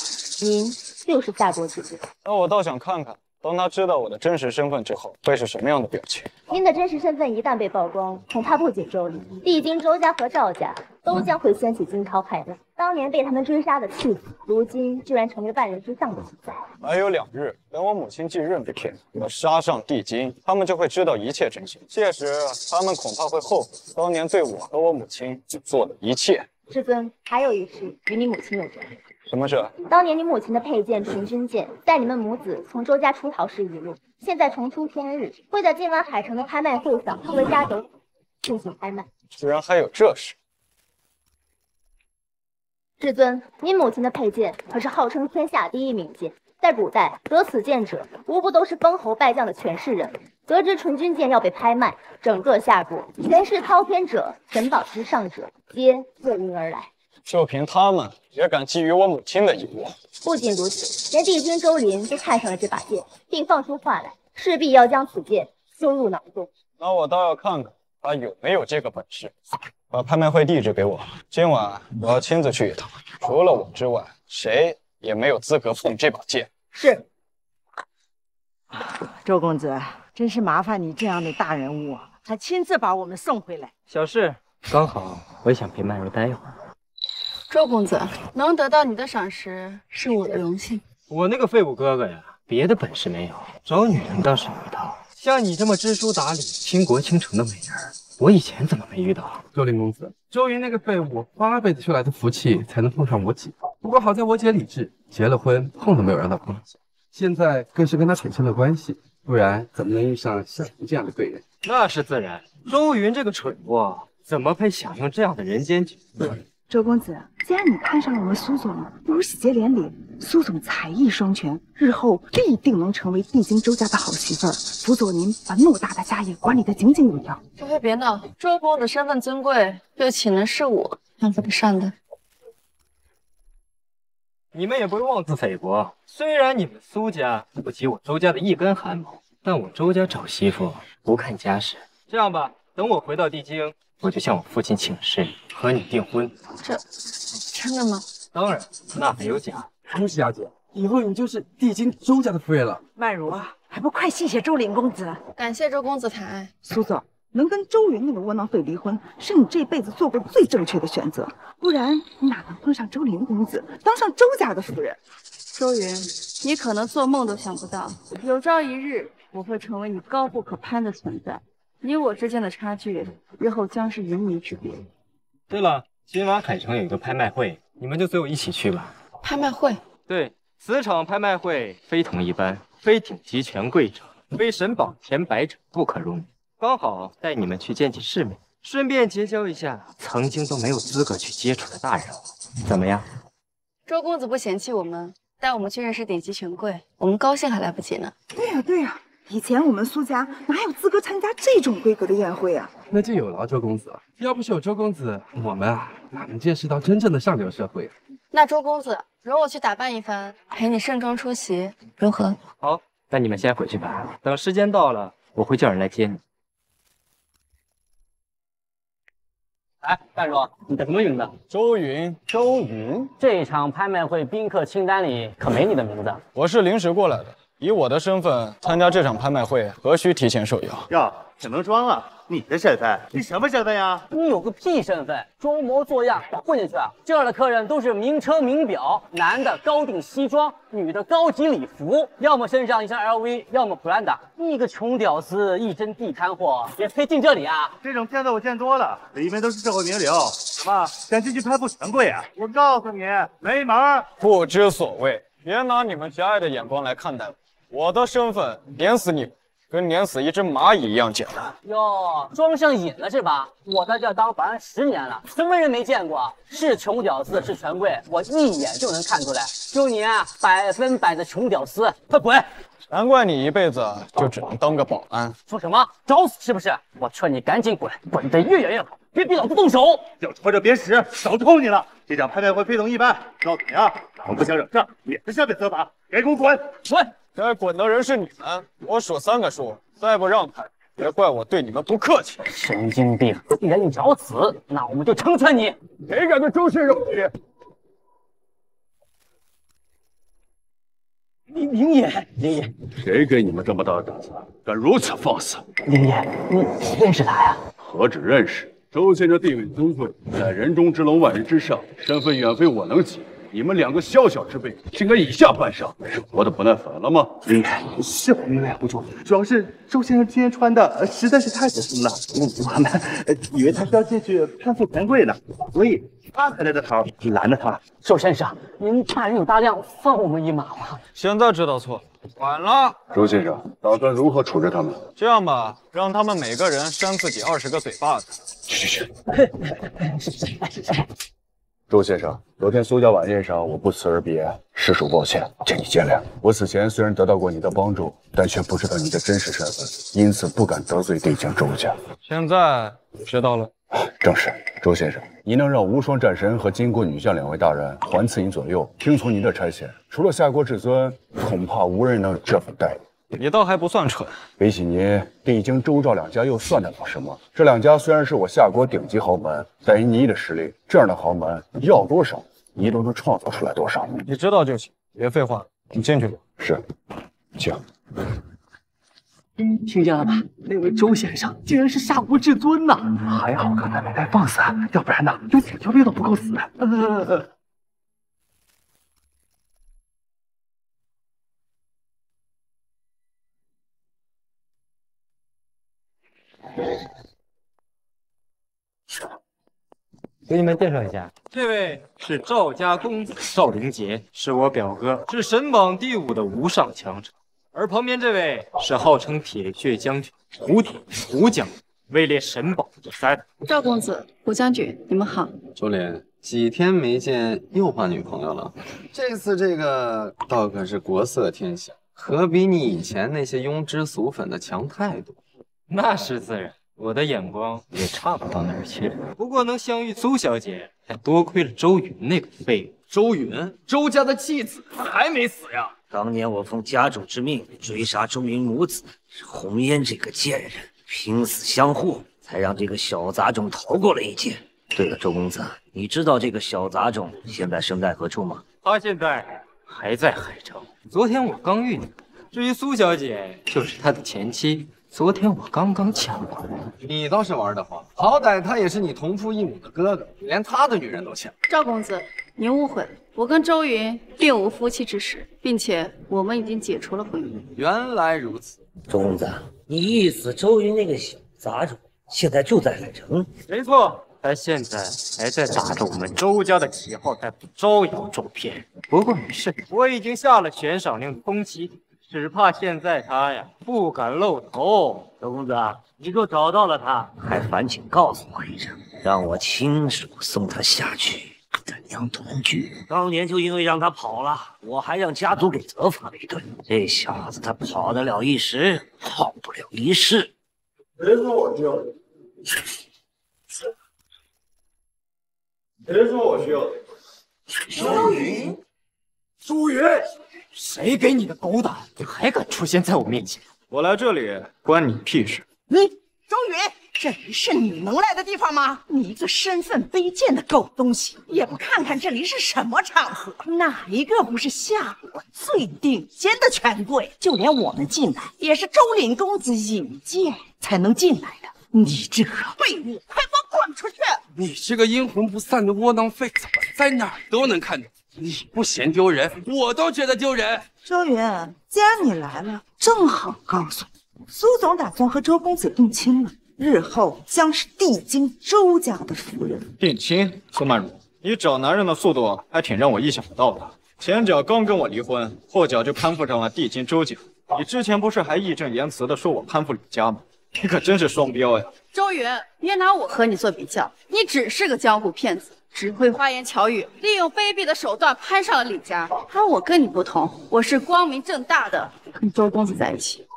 Speaker 5: 您就是夏国至尊。
Speaker 2: 那我倒想看看，当他知道我的真实身份之后，会是什么样的表情。
Speaker 5: 您的真实身份一旦被曝光，恐怕不仅周林，帝京周家和赵家都将会掀起惊涛骇浪。当年被他们追杀的弃子，如今居然成为万人之上的存在。
Speaker 2: 还有两日，等我母亲继任这天，我杀上帝京，他们就会知道一切真相。届时，他们恐怕会后悔当年对我和我母亲所做的一切。
Speaker 5: 至尊，还有一事与你母亲有关。
Speaker 2: 什么事？
Speaker 5: 当年你母亲的佩剑纯钧剑，带你们母子从周家出逃时遗落，现在重出天日，会在今晚海城的拍卖会上作为家头进行拍卖。
Speaker 2: 居然还有这事！
Speaker 5: 至尊，你母亲的佩剑可是号称天下第一名剑，在古代得此剑者，无不都是封侯拜将的权势人。得知纯钧剑要被拍卖，整个夏国权势滔天者、神宝之上者，皆为您而来。
Speaker 2: 就凭他们也敢觊觎我母亲的遗物？
Speaker 5: 不仅如此，连帝君周林都看上了这把剑，并放出话来，势必要将此剑收入囊中。
Speaker 2: 那我倒要看看他有没有这个本事。把拍卖会地址给我，今晚我要亲自去一趟。除了我之外，谁也没有资格碰这把剑。
Speaker 12: 是。周公子，真是麻烦你这样的大人物，还亲自把我们送回来。
Speaker 24: 小事，刚好我也想陪曼如待一会儿。
Speaker 16: 周公子能得到你的赏识是我的荣幸。
Speaker 24: 我那个废物哥哥呀，别的本事没有，找女人倒是有一套。像你这么知书达理、倾国倾城的美人，
Speaker 13: 我以前怎么没遇到？周林公子，周云那个废物，八辈子修来的福气才能碰上我姐。不过好在我姐理智，结了婚，碰都没有让她碰。现在更是跟她产生了关系，不然怎么能遇上夏云这样的贵人？
Speaker 24: 那是自然。周云这个蠢货，怎么配享用这样的人间景色？
Speaker 8: 周公子，既然你看上了我们苏总，不如喜结连理。苏总才艺双全，日后必定能成为帝京周家的好媳妇儿。辅佐您把偌大的家业管理得井井有条。
Speaker 16: 菲菲，别闹！周公子身份尊贵，又岂能是我让他不善的？
Speaker 24: 你们也不用妄自菲薄。虽然你们苏家不及我周家的一根汗毛，但我周家找媳妇不看家世。这样吧，等我回到帝京，我就向我父亲请示，和你订婚。
Speaker 16: 这真的吗？
Speaker 24: 当然，那还有假？
Speaker 13: 恭喜阿姐，以后你就是帝京周家的夫人了。
Speaker 12: 曼如啊，还不快谢谢周林公子？
Speaker 16: 感谢周公子抬爱。
Speaker 8: 苏总能跟周云那个窝囊废离婚，是你这辈子做过最正确的选择。不然你哪能碰上周林公子，当上周家的夫人？
Speaker 16: 周云，你可能做梦都想不到，有朝一日我会成为你高不可攀的存在。你我之间的差距，日后将是云泥之别。
Speaker 24: 对了，今晚海城有一个拍卖会，你们就随我一起去吧。
Speaker 16: 拍卖会？
Speaker 24: 对，此场拍卖会非同一般，非顶级权贵者，非神榜前百者不可入。刚好带你们去见见世面，顺便结交一下曾经都没有资格去接触的大人物，怎么样？
Speaker 16: 周公子不嫌弃我们，带我们去认识顶级权贵，我们高兴还来不及呢。
Speaker 8: 对呀对呀，以前我们苏家哪有资格参加这种规格的宴会啊？
Speaker 13: 那就有劳周公子了，要不是有周公子，我们啊哪能见识到真正的上流社会？
Speaker 16: 那周公子，容我去打扮一番，陪你盛装出席，如何？
Speaker 24: 好，那你们先回去吧，等时间到了，我会叫人来接你。
Speaker 37: 哎，大叔，你等什么云呢？
Speaker 2: 周云，
Speaker 37: 周云，这一场拍卖会宾客清单里可没你的名字。
Speaker 2: 我是临时过来的，以我的身份参加这场拍卖会，何须提前受邀？
Speaker 1: 哟，只能装啊！你的身份？你什么身份呀？
Speaker 37: 你有个屁身份！装模作样想混进去啊？这儿的客人都是名车名表，男的高定西装，女的高级礼服，要么身上一身 LV，要么普兰达。你个穷屌丝，一身地摊货，也配进这里啊？
Speaker 1: 这种骗子我见多了，里面都是社会名流，怎么想进去拍不权贵啊？我告诉你，没门！
Speaker 2: 不知所谓，别拿你们狭隘的眼光来看待我。我的身份，碾死你！跟碾死一只蚂蚁一样简单
Speaker 37: 哟，装上瘾了是吧？我在这当保安十年了，什么人没见过？是穷屌丝是权贵，我一眼就能看出来。就你啊，百分百的穷屌丝，快滚！
Speaker 2: 难怪你一辈子就只能当个保安。
Speaker 37: 说什么？找死是不是？我劝你赶紧滚，滚得越远越好，别逼老子动手。
Speaker 1: 要拖着别使，早抽你了。这场拍卖会非同一般，告诉你啊，我们不想惹事，免得下面责罚。给我滚！
Speaker 37: 滚！
Speaker 2: 该滚的人是你们，我数三个数，再不让开，别怪我对你们不客气。
Speaker 37: 神经病！既然你找死，那我们就成全你。
Speaker 2: 谁敢对周先生提？
Speaker 37: 林林爷，林爷，
Speaker 3: 谁给你们这么大的胆子，敢如此放肆？
Speaker 37: 林爷，你认识他呀？
Speaker 3: 何止认识，周先生地位尊贵，在人中之龙，万人之上，身份远非我能及。你们两个小小之辈，竟敢以下犯上，是活得不耐烦了吗？
Speaker 1: 林爷，是我们忍不住，主要是周先生今天穿的实在是太普通了，我们以为他是要进去攀附权贵呢，所以他才来的头拦着他。
Speaker 37: 周先生，您大人有大量，放我们一马吧。
Speaker 2: 现在知道错，晚了。
Speaker 3: 周先生打算如何处置他们？
Speaker 2: 这样吧，让他们每个人扇自己二十个嘴巴子。
Speaker 3: 去去去。周先生，昨天苏家晚宴上我不辞而别，实属抱歉，请你见谅。我此前虽然得到过你的帮助，但却不知道你的真实身份，因此不敢得罪帝京周家。
Speaker 2: 现在知道了。
Speaker 3: 正是，周先生，您能让无双战神和金国女将两位大人环伺您左右，听从您的差遣，除了夏国至尊，恐怕无人能有这份待遇。
Speaker 2: 你倒还不算蠢，
Speaker 3: 比起您，帝京、周赵两家又算得了什么？这两家虽然是我夏国顶级豪门，但以你的实力，这样的豪门要多少，你都能创造出来多少。
Speaker 2: 你知道就行，别废话，你进去吧。
Speaker 3: 是，请。
Speaker 37: 听见了吧？那位周先生竟然是夏国至尊呐！
Speaker 1: 还好刚才没带放肆，要不然呢，有几条命都不够死。
Speaker 38: 给你们介绍一下，
Speaker 24: 这位是赵家公子赵灵杰，是我表哥，是神榜第五的无上强者。而旁边这位是号称铁血将军胡铁胡将军，位列神榜第三。
Speaker 16: 赵公子、胡将军，你们好。
Speaker 13: 周林，几天没见，又换女朋友了？这次这个倒可是国色天香，可比你以前那些庸脂俗粉的强太多。
Speaker 24: 那是自然，我的眼光也差不到哪儿去。不过能相遇苏小姐，还多亏了周云那个废物。
Speaker 1: 周云，周家的弃子，还没死呀？
Speaker 39: 当年我奉家主之命追杀周云母子，是红烟这个贱人拼死相护，才让这个小杂种逃过了一劫。对了，周公子，你知道这个小杂种现在身在何处吗？
Speaker 24: 他现在还在海城。昨天我刚遇见。至于苏小姐，就是他的前妻。昨天我刚刚抢过来。
Speaker 13: 你倒是玩得花，好歹他也是你同父异母的哥哥，连他的女人都抢。
Speaker 16: 赵公子，您误会了，我跟周云并无夫妻之实，并且我们已经解除了婚姻。
Speaker 13: 原来如此，
Speaker 39: 周公子，你意思周云那个小杂种现在就在海城？
Speaker 24: 没错，他现在还在打着我们周家的旗号，在招摇撞骗。不过没事，我已经下了悬赏令通缉。只怕现在他呀不敢露头。
Speaker 39: 周公子，你若找到了他，还烦请告诉我一声，让我亲手送他下去，跟他娘团聚。当年就因为让他跑了，我还让家族给责罚了一顿。这小子他跑得了一时，跑不了一世。
Speaker 40: 谁说我需要，谁说我需要。
Speaker 24: 周云，
Speaker 40: 朱云。
Speaker 24: 谁给你的狗胆，还敢出现在我面前？
Speaker 2: 我来这里关你屁事！
Speaker 12: 你周云，这里是你能来的地方吗？你一个身份卑贱的狗东西，也不看看这里是什么场合？哪一个不是夏国最顶尖的权贵？就连我们进来，也是周林公子引荐才能进来的。你这个废物，快给我滚出去！
Speaker 13: 你这个阴魂不散的窝囊废，怎么在哪儿都能看见？你不嫌丢人，我都觉得丢人。
Speaker 8: 周云，既然你来了，正好告诉你，苏总打算和周公子定亲了，日后将是帝京周家的夫人。
Speaker 2: 定亲？苏曼如，你找男人的速度还挺让我意想不到的。前脚刚跟我离婚，后脚就攀附上了帝京周家。你之前不是还义正言辞的说我攀附李家吗？你可真是双标呀！
Speaker 16: 周云，别拿我和你做比较，你只是个江湖骗子。只会花言巧语，利用卑鄙的手段攀上了李家。而我跟你不同，我是光明正大的跟周公子在一起。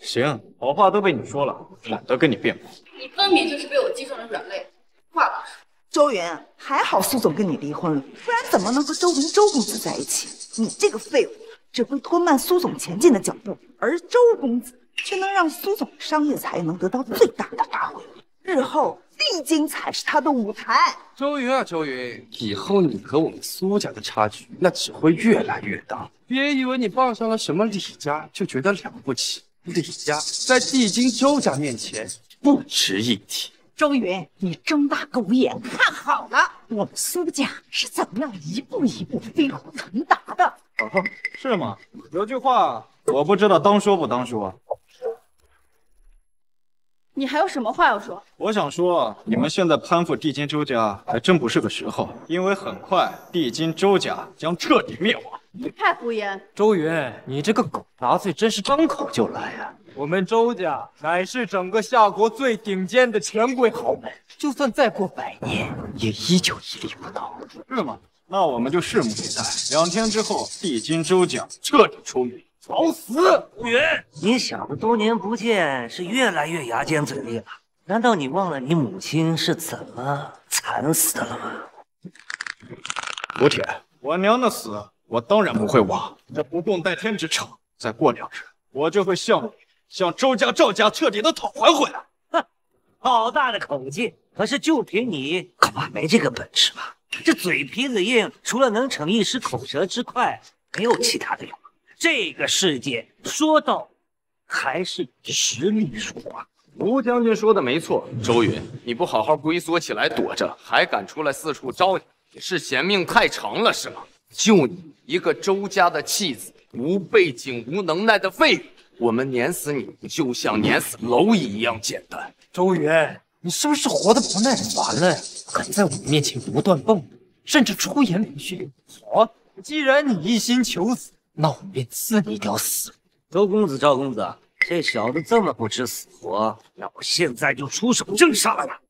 Speaker 2: 行，好话都被你说了，懒得跟你辩驳。
Speaker 16: 你分明就是被我击中了软肋。话不说，
Speaker 8: 周云，还好苏总跟你离婚了，不然怎么能和周云周公子在一起？你这个废物，只会拖慢苏总前进的脚步，而周公子却能让苏总的商业才能得到最大的发挥。日后。帝京才是他的舞台。
Speaker 13: 周云啊，周云，以后你和我们苏家的差距那只会越来越大。别以为你傍上了什么李家就觉得了不起，李家在帝京周家面前不值一提。
Speaker 12: 周云，你睁大狗眼看好了，我们苏家是怎么样一步一步飞黄腾达的？
Speaker 2: 哦，是吗？有句话我不知道当说不当说。
Speaker 16: 你还有什么话要说？
Speaker 2: 我想说，你们现在攀附帝京周家还真不是个时候，因为很快帝京周家将彻底灭亡。
Speaker 16: 你太敷衍！
Speaker 24: 周云，你这个狗杂碎真是张口就来呀！我们周家乃是整个夏国最顶尖的权贵豪门，就算再过百年，也依旧屹立不倒。
Speaker 2: 是吗？那我们就拭目以待。两天之后，帝京周家彻底出名。找死！
Speaker 39: 顾云，你小子多年不见，是越来越牙尖嘴利了。难道你忘了你母亲是怎么惨死的了吗？
Speaker 2: 吴铁，我娘的死，我当然不会忘。这不共戴天之仇，再过两日，我就会向你、向周家、赵家彻底的讨还回来。
Speaker 39: 哼，好大的口气！可是就凭你，恐怕没这个本事吧？这嘴皮子硬，除了能逞一时口舌之快，没有其他的用。这个世界说到还是实力说话。
Speaker 13: 吴将军说的没错，周云，你不好好龟缩起来躲着，还敢出来四处招你，是嫌命太长了是吗？就你一个周家的弃子，无背景、无能耐的废物，我们碾死你就像碾死蝼蚁一样简单。
Speaker 24: 周云，你是不是活得不耐烦了呀？敢在我面前不断蹦跶，甚至出言不逊。好，既然你一心求死，那我便赐你一条死路。
Speaker 39: 周公子，赵公子，这小子这么不知死活，那我现在就出手正杀了他。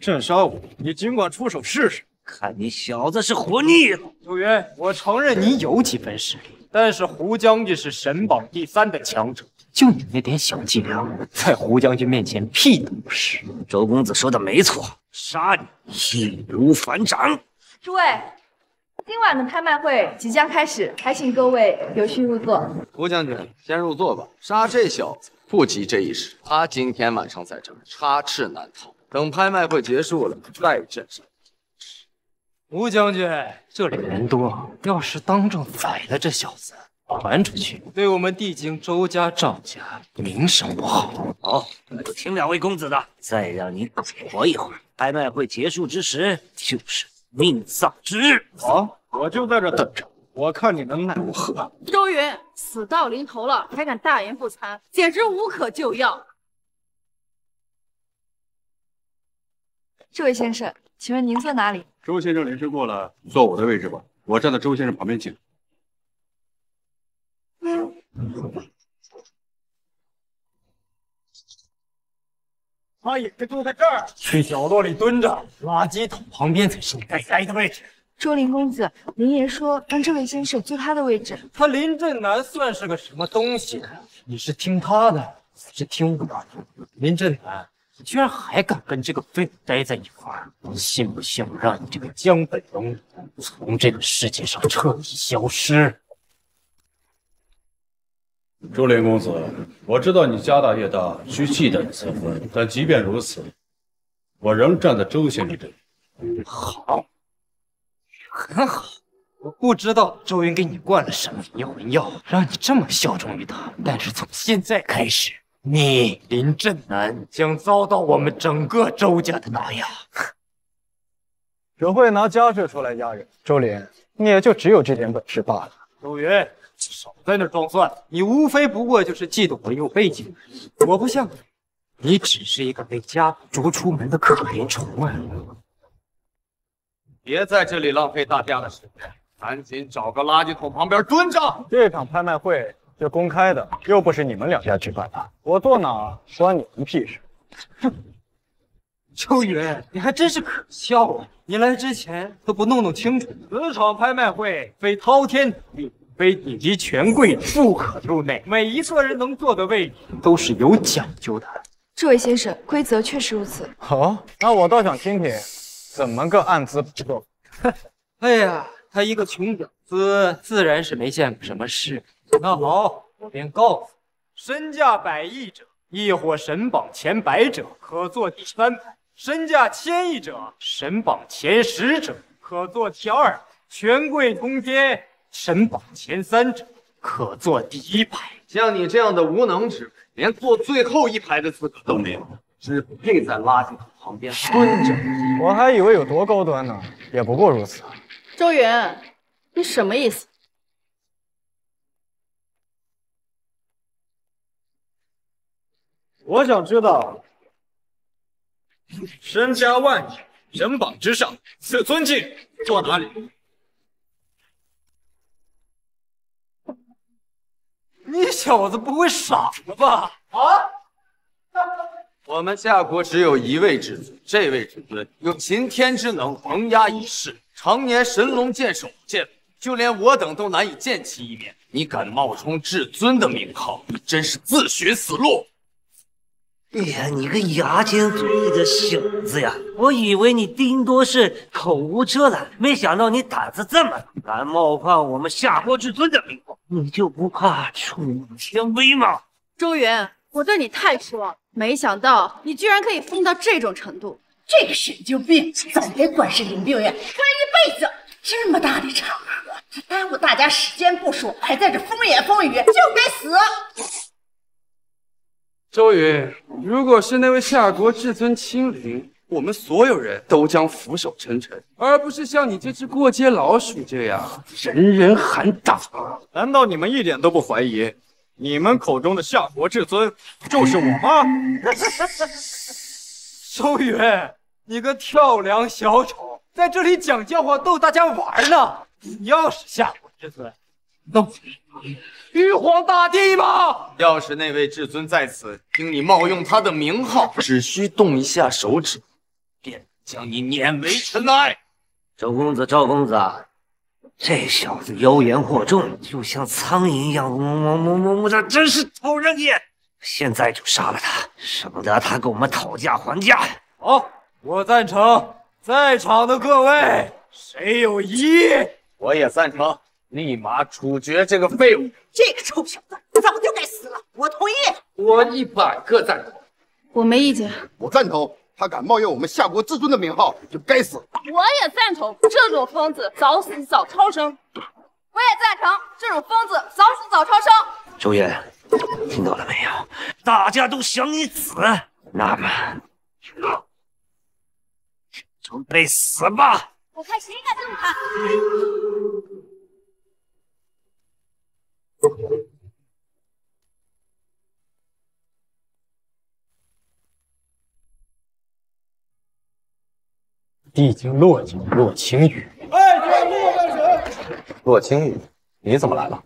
Speaker 24: 正杀我，你尽管出手试试，
Speaker 39: 看你小子是活腻了。
Speaker 24: 九渊，我承认你有几分实力，但是胡将军是神榜第三的强者，就你那点小伎俩，在胡将军面前屁都不是。
Speaker 39: 周公子说的没错，杀你易如反掌。
Speaker 15: 诸位，今晚的拍卖会即将开始，还请各位有序入座。
Speaker 1: 吴将军，先入座吧。杀这小子不急这一时，他今天晚上在这儿插翅难逃。等拍卖会结束了，再镇上。
Speaker 24: 吴将军，这里人多，要是当众宰了这小子，传出去，对我们帝京周家、赵家名声不好。
Speaker 39: 好，那就听两位公子的，再让你苟活一会儿。拍卖会结束之时，就是命丧之日。
Speaker 24: 好，我就在这等着，我看你能奈我何。
Speaker 9: 周云，死到临头了，还敢大言不惭，简直无可救药。
Speaker 15: 这位先生，请问您坐哪里？
Speaker 3: 周先生临时过来，坐我的位置吧。我站在周先生旁边请。
Speaker 24: 他也该坐在这儿，去角落里蹲着，垃圾桶旁边才是你该待的位置。
Speaker 15: 周林公子，林爷说让这位先生坐他的位置。
Speaker 24: 他林振南算是个什么东西？你是听他的，还是听我的？林振南，你居然还敢跟这个废物待在一块儿？你信不信我让你这个江本龙从这个世界上彻底消失？
Speaker 3: 周林公子，我知道你家大业大，需忌惮此婚，但即便如此，我仍站在周先生这里。
Speaker 24: 好，很好。我不知道周云给你灌了什么迷魂药，让你这么效忠于他。但是从现在开始，你林振南将遭到我们整个周家的打压。
Speaker 2: 只会拿家事出来压人，周林，你也就只有这点本事罢了。
Speaker 24: 周云，少在那装蒜，你无非不过就是嫉妒我有背景。我不像你，你只是一个被家族逐出门的可怜虫而已。
Speaker 1: 别在这里浪费大家的时间，赶紧找个垃圾桶旁边蹲着。
Speaker 2: 这场拍卖会是公开的，又不是你们两家举办的，我坐哪关你们屁事？
Speaker 24: 哼，秋云，你还真是可笑啊！你来之前都不弄弄清楚，此场拍卖会非滔天土地，非顶级权贵不可入内，每一个人能坐的位置都是有讲究的。
Speaker 15: 这位先生，规则确实如此。
Speaker 2: 好，那我倒想听听，怎么个暗资不够？
Speaker 24: 哎呀，他一个穷屌丝，自然是没见过什么世面。那好，我便告诉你，身价百亿者，亦或神榜前百者，可坐第三排；身价千亿者，神榜前十者，可坐第二排；权贵通天，神榜前三者，可坐第一排。
Speaker 1: 像你这样的无能之辈，连坐最后一排的资格都没有，只配在垃圾桶旁边蹲着。
Speaker 2: 我还以为有多高端呢，也不过如此。
Speaker 9: 周云，你什么意思？
Speaker 24: 我想知道，身家万亿，人榜之上，此尊敬坐哪里？你小子不会傻了吧？啊！
Speaker 1: 我们夏国只有一位至尊，这位至尊有擎天之能，横压一世，常年神龙见首不见尾，就连我等都难以见其一面。你敢冒充至尊的名号，你真是自寻死路！
Speaker 39: 哎呀，你个牙尖嘴利的小子呀！我以为你顶多是口无遮拦，没想到你胆子这么大，敢冒犯我们夏国至尊的名号，你就不怕触怒天威吗？
Speaker 9: 周云，我对你太失望了，没想到你居然可以疯到这种程度。
Speaker 12: 这个神经病早该管事领病院开一辈子，这么大的场合，耽误大家时间不说，还在这风言风语，就该死！
Speaker 1: 周云，如果是那位夏国至尊亲临，我们所有人都将俯首称臣，而不是像你这只过街老鼠这样人人喊打。
Speaker 2: 难道你们一点都不怀疑你们口中的夏国至尊就是我吗？
Speaker 41: 周云，你个跳梁小丑，在这里讲笑话逗大家玩呢。你要是夏国至尊，那 我玉皇大帝吗？
Speaker 1: 要是那位至尊在此，听你冒用他的名号，只需动一下手指，便将你碾为尘埃。
Speaker 39: 周公子，赵公子啊，这小子妖言惑众，就像苍蝇一样，嗡嗡嗡嗡嗡的，真是讨人厌。现在就杀了他，省得他跟我们讨价还价。
Speaker 41: 好，我赞成。在场的各位，谁有异议？
Speaker 1: 我也赞成，立马处决这个废物。
Speaker 12: 这个臭小子早就该死了，我同意。
Speaker 41: 我一百个赞同。
Speaker 9: 我没意见。
Speaker 14: 我赞同，他敢冒用我们夏国至尊的名号，就该死。
Speaker 9: 我也赞同，这种疯子早死早超生。
Speaker 15: 我也赞成，这种疯子早死早超生。
Speaker 39: 周元，听到了没有？大家都想你死，那么准备死吧！
Speaker 15: 我看谁敢动他！
Speaker 24: 地精洛景洛青雨，
Speaker 41: 哎，这洛干神，
Speaker 24: 洛青雨，你怎么来了？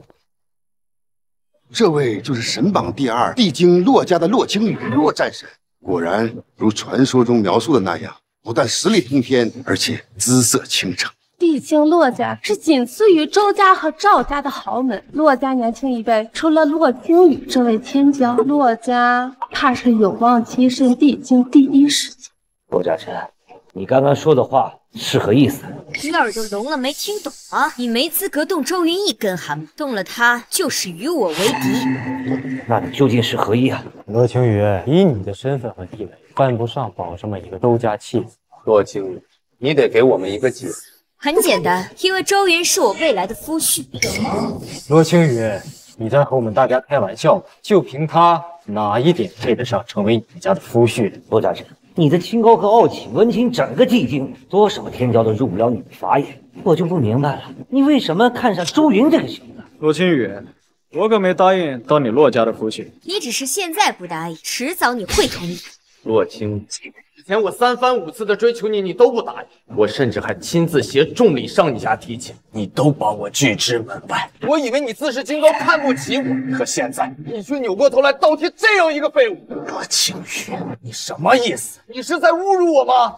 Speaker 14: 这位就是神榜第二帝京洛家的洛青雨洛战神，果然如传说中描述的那样，不但实力通天，而且姿色倾城。
Speaker 9: 地精洛家是仅次于周家和赵家的豪门，洛家年轻一辈除了洛青羽这位天骄，洛家怕是有望跻身地京第一世家。
Speaker 39: 洛家臣，你刚刚说的话是何意思？
Speaker 4: 你耳朵聋了没听懂啊？你没资格动周云一根汗毛，动了他就是与我为敌。
Speaker 39: 那你究竟是何意啊？
Speaker 24: 洛青羽，以你的身份和地位，犯不上保这么一个周家弃子。
Speaker 1: 洛青羽，你得给我们一个机会。
Speaker 4: 很简单，因为周云是我未来的夫婿。
Speaker 24: 罗青雨，你在和我们大家开玩笑吧？就凭他哪一点配得上成为你家的夫婿？
Speaker 39: 洛战神，你的清高和傲气，闻听整个帝京，多少天骄都入不了你的法眼。我就不明白了，你为什么看上周云这个小子？
Speaker 2: 罗青雨，我可没答应当你洛家的夫婿。
Speaker 4: 你只是现在不答应，迟早你会同意。
Speaker 1: 洛青，之前我三番五次的追求你，你都不答应，我甚至还亲自携重礼上你家提亲，你都把我拒之门外。我以为你自视清高，看不起我，可现在你却扭过头来倒贴这样一个废物。洛青羽，你什么意思？你是在侮辱我吗？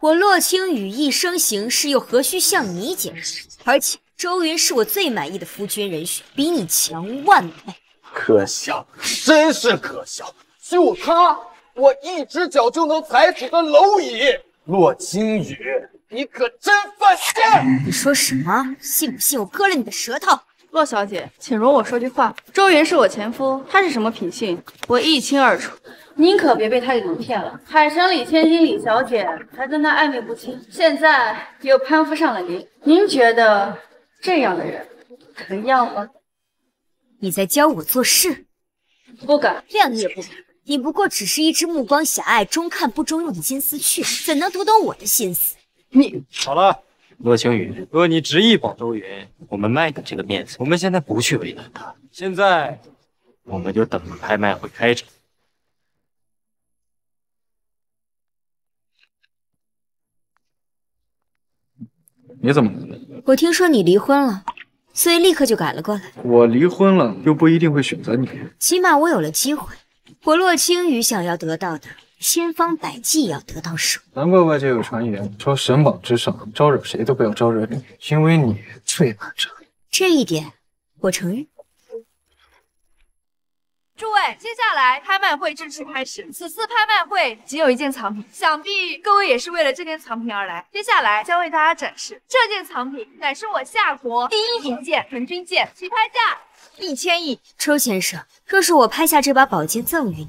Speaker 4: 我洛青羽一生行事，又何须向你解释？而且周云是我最满意的夫君人选，比你强万倍。
Speaker 1: 可笑，真是可笑！就他，我一只脚就能踩死的蝼蚁。洛青羽，你可真犯贱！
Speaker 4: 你说什么？信不信我割了你的舌头？
Speaker 9: 洛小姐，请容我说句话。周云是我前夫，他是什么品性，我一清二楚。您可别被他给蒙骗了。海城李千金李小姐还跟他暧昧不清，现在又攀附上了您。您觉得这样的人怎样吗？
Speaker 4: 你在教我做事？
Speaker 9: 不敢，
Speaker 4: 谅你也不敢。你不过只是一只目光狭隘、中看不中用的金丝雀，怎能读懂我的心思？
Speaker 9: 你
Speaker 24: 好了，洛青云，若你执意保周云，我们卖给这个面子。我们现在不去为难他，现在我们就等着拍卖会开场。
Speaker 2: 你怎么了？
Speaker 4: 我听说你离婚了，所以立刻就赶了过来。
Speaker 2: 我离婚了，又不一定会选择你。
Speaker 4: 起码我有了机会。我洛青羽想要得到的，千方百计要得到手。
Speaker 24: 难怪外界有传言说神榜之上，招惹谁都不要招惹你，因为你最难招。
Speaker 4: 这一点我承认。
Speaker 15: 诸位，接下来拍卖会正式开始。此次拍卖会仅有一件藏品，想必各位也是为了这件藏品而来。接下来将为大家展示这件藏品，乃是我夏国第一银剑纯君剑，起拍价一千亿。
Speaker 4: 周先生，若是我拍下这把宝剑赠与你，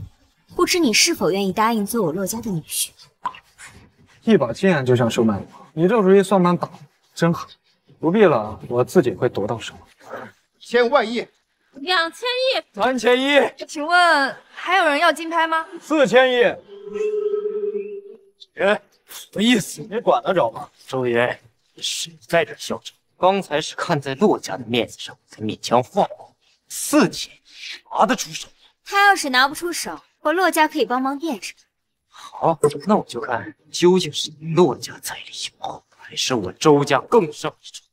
Speaker 4: 不知你是否愿意答应做我洛家的女婿？
Speaker 24: 一把剑就想收买我，你这主意算盘打的真好。不必了，我自己会夺到手。
Speaker 14: 千万亿。
Speaker 9: 两千亿，
Speaker 24: 三千亿，
Speaker 15: 请问还有人要竞拍吗？
Speaker 24: 四千亿。哎，什么意思？你管得着吗？
Speaker 39: 周云，谁在这嚣张？
Speaker 24: 刚才是看在骆家的面子上才勉强放过你，四千亿拿得出手。
Speaker 4: 他要是拿不出手，我骆家可以帮忙垫着。
Speaker 24: 好，那我就看究竟是你骆家财力雄厚，还是我周家更胜一筹。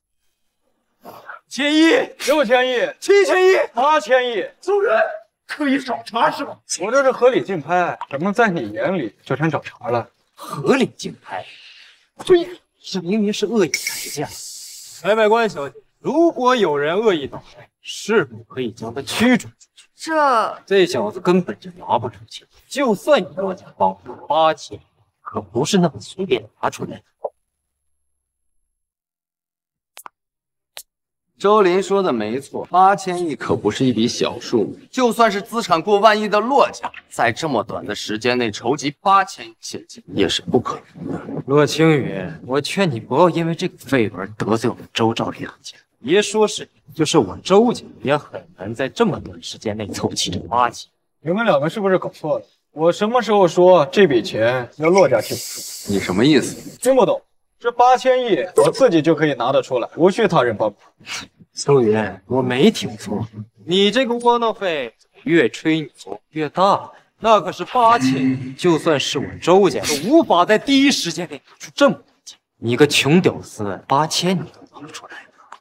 Speaker 2: 千亿，六千亿，七千亿，八千亿，
Speaker 42: 走人可以找茬是吧？
Speaker 2: 我这是合理竞拍，怎么在你眼里就成找茬了？
Speaker 24: 合理竞拍，对，这明明是恶意抬价。
Speaker 2: 白百官小姐，如果有人恶意捣乱，是否可以将他驱逐出去？
Speaker 15: 这
Speaker 24: 这小子根本就拿不出钱，就算你罗家帮八千，可不是那么随便拿出来的。
Speaker 1: 周林说的没错，八千亿可不是一笔小数目。就算是资产过万亿的骆家，在这么短的时间内筹集八千亿现金，也是不可能的。
Speaker 24: 骆青雨，我劝你不要因为这个废物而得罪我们周赵两家。别说是你，就是我周家也很难在这么短时间内凑齐这八千。
Speaker 2: 你们两个是不是搞错了？我什么时候说这笔钱要骆家替我出？
Speaker 1: 你什么意思？
Speaker 2: 听不懂。这八千亿我自己就可以拿得出来，无需他人帮忙。
Speaker 24: 周云，我没听错，你这个窝囊废越吹牛越大。那可是八千亿，就算是我周家都无法在第一时间内拿出这么多钱。你个穷屌丝，八千你都拿不出来，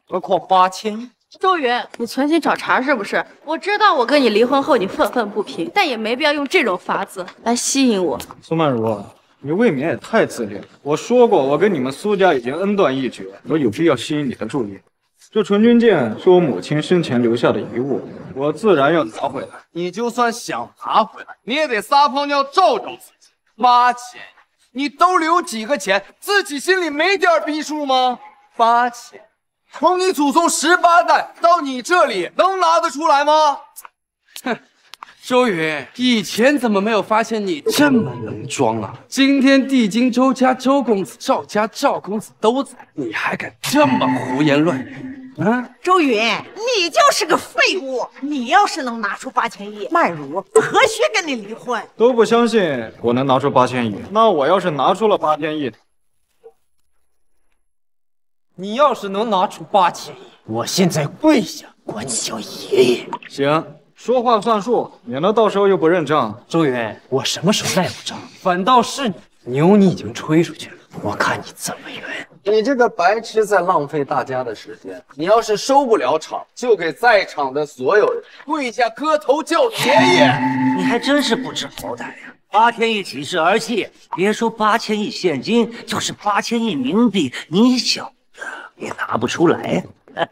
Speaker 24: 何况八千亿？
Speaker 9: 周云，你存心找茬是不是？我知道我跟你离婚后你愤愤不平，但也没必要用这种法子来吸引我。
Speaker 2: 苏曼如。你未免也太自恋了。我说过，我跟你们苏家已经恩断义绝，我有必要吸引你的注意。这纯钧剑是我母亲生前留下的遗物，我自然要拿回来。
Speaker 1: 你就算想拿回来，你也得撒泡尿照照自己。八千，你兜里有几个钱？自己心里没点逼数吗？八千，从你祖宗十八代到你这里，能拿得出来吗？哼。周宇，以前怎么没有发现你这么能装啊？今天帝京周家周公子、赵家赵公子都在，你还敢这么胡言乱语？
Speaker 12: 啊，周云，你就是个废物！你要是能拿出八千亿，曼如何须跟你离婚？
Speaker 2: 都不相信我能拿出八千亿，那我要是拿出了八千亿，
Speaker 24: 你要是能拿出八千亿，我现在跪下管你叫爷爷。
Speaker 2: 行。说话算数，免得到时候又不认账。
Speaker 24: 周云，我什么时候赖过账？反倒是你，牛你已经吹出去了，我看你怎么圆。
Speaker 1: 你这个白痴在浪费大家的时间。你要是收不了场，就给在场的所有人跪下磕头叫爷爷。
Speaker 39: 你还真是不知好歹呀！八千亿岂是儿戏？别说八千亿现金，就是八千亿冥币，你小子也拿不出来。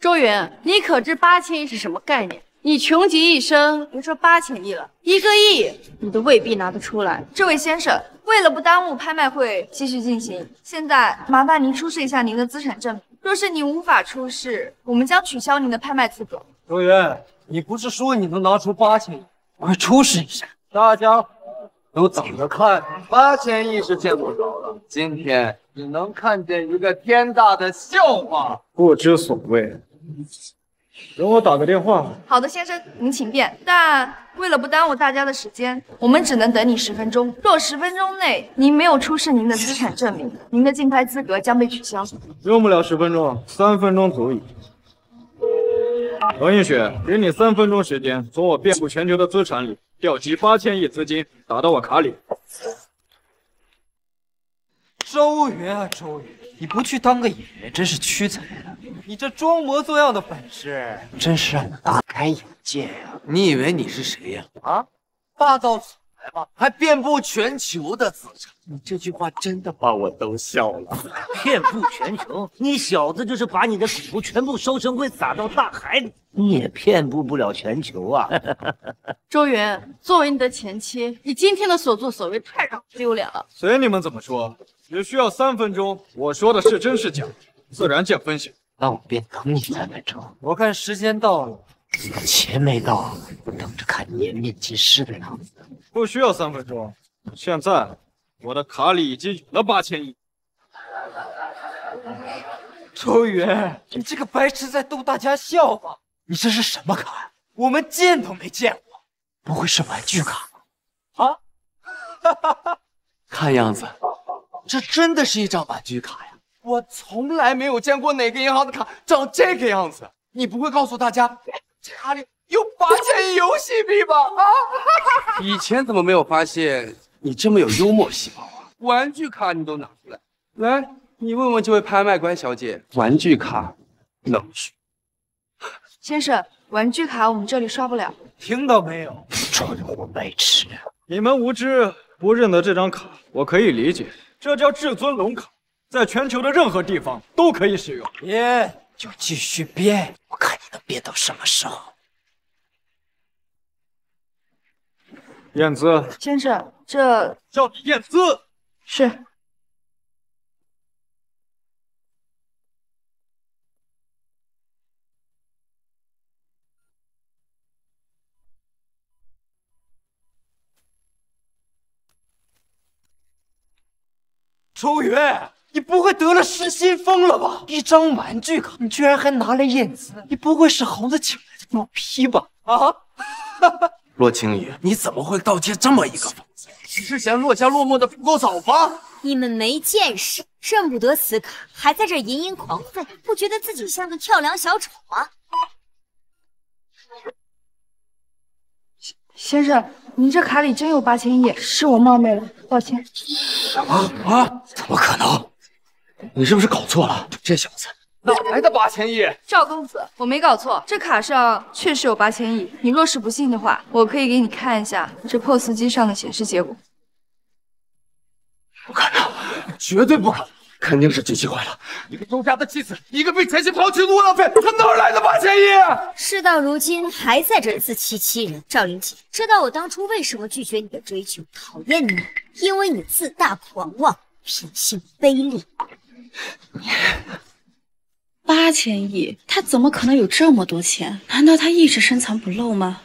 Speaker 9: 周云，你可知八千亿是什么概念？你穷极一生，别说八千亿了，一个亿你都未必拿得出来。
Speaker 15: 这位先生，为了不耽误拍卖会继续进行，现在麻烦您出示一下您的资产证明。若是您无法出示，我们将取消您的拍卖资格。
Speaker 24: 周云，你不是说你能拿出八千亿？快出示一下，大家都等着看。
Speaker 1: 八千亿是见不着了，今天只能看见一个天大的笑话。
Speaker 2: 不知所谓。容我打个电话。
Speaker 15: 好的，先生，您请便。但为了不耽误大家的时间，我们只能等你十分钟。若十分钟内您没有出示您的资产证明，您的竞拍资格将被取消。
Speaker 2: 用不了十分钟，三分钟足矣。王映雪，给你三分钟时间，从我遍布全球的资产里调集八千亿资金，打到我卡里。
Speaker 24: 周云啊，周云，你不去当个演员，真是屈才了。你这装模作样的本事，真是让我大开眼界呀！
Speaker 1: 你以为你是谁呀？啊，霸道还遍布全球的资产？你这句话真的把我逗笑了。
Speaker 39: 遍布全球？你小子就是把你的股全部收成灰撒到大海里，你也遍布不了全球啊！
Speaker 9: 周云，作为你的前妻，你今天的所作所为太让我丢脸了。
Speaker 2: 随你们怎么说，只需要三分钟，我说的是真是假，自然见分晓。
Speaker 24: 那我便等你三分钟。我看时间到了，钱没到，等着看颜面尽失的样子。
Speaker 2: 不需要三分钟，现在我的卡里已经有了八千亿。
Speaker 24: 周云，你这个白痴在逗大家笑话？你这是什么卡？我们见都没见过，不会是玩具卡吧？啊？
Speaker 1: 哈哈哈看样子，这真的是一张玩具卡呀。
Speaker 13: 我从来没有见过哪个银行的卡长这个样子。你不会告诉大家这卡里有八千亿游戏币吧？啊！以前怎么没有发现你这么有幽默细胞啊？玩具卡你都拿出来，来，你问问这位拍卖官小姐，玩具卡能去？
Speaker 15: 先生，玩具卡我们这里刷不了。
Speaker 2: 听到没有？
Speaker 39: 蠢货白痴！
Speaker 2: 你们无知，不认得这张卡，我可以理解。这叫至尊龙卡，在全球的任何地方都可以使用。
Speaker 39: 编就继续编，我看你能编到什么时候。
Speaker 2: 燕姿，
Speaker 15: 先生，这
Speaker 2: 叫你燕姿。
Speaker 15: 是。
Speaker 13: 周元，你不会得了失心疯了吧？一张玩具卡，你居然还拿来验资？你不会是猴子请来的毛坯吧？啊！洛青雨，你怎么会盗窃这么一个房子？只是嫌洛家落寞的不够早吗？
Speaker 4: 你们没见识，认不得此卡，还在这盈盈狂吠，不觉得自己像个跳梁小丑吗？
Speaker 15: 先生，您这卡里真有八千亿，是我冒昧了，抱歉。
Speaker 13: 什么啊？怎么可能？你是不是搞错了？这小子哪来的八千亿？
Speaker 15: 赵公子，我没搞错，这卡上确实有八千亿。你若是不信的话，我可以给你看一下这 POS 机上的显示结果。
Speaker 13: 不可能，绝对不可能！肯定是机器坏了。一个周家的妻子，一个被前妻抛弃的窝囊废，他哪来的八千亿？
Speaker 4: 事到如今还在这自欺欺人。赵灵姐，知道我当初为什么拒绝你的追求，讨厌你，因为你自大狂妄，品性卑劣。
Speaker 16: 八千亿，他怎么可能有这么多钱？难道他一直深藏不露吗？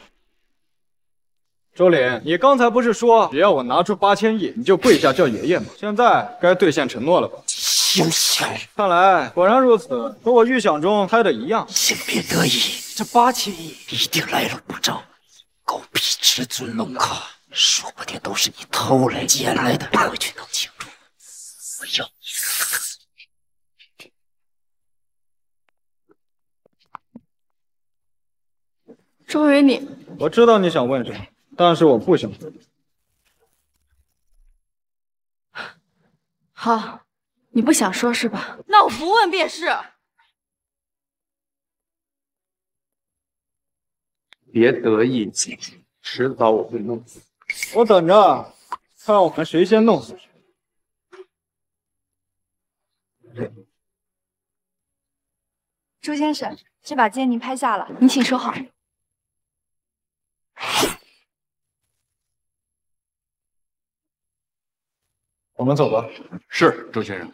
Speaker 2: 周林，你刚才不是说只要我拿出八千亿，你就跪下叫爷爷吗？现在该兑现承诺了吧？
Speaker 39: 休想！
Speaker 2: 看来果然如此，和我预想中猜的一样。
Speaker 39: 先别得意，这八千亿一定来路不正。狗屁至尊龙卡，说不定都是你偷来捡来的，回去弄清楚。我要你死！
Speaker 15: 周云，你
Speaker 2: 我知道你想问什么，但是我不想说。
Speaker 15: 好，你不想说是吧？那我不问便是。
Speaker 13: 别得意，迟早我会弄死。
Speaker 2: 我等着，看我们谁先弄死谁。
Speaker 15: 周先生，这把剑您拍下了，您请收好。
Speaker 2: 我们走吧。
Speaker 13: 是，周先生。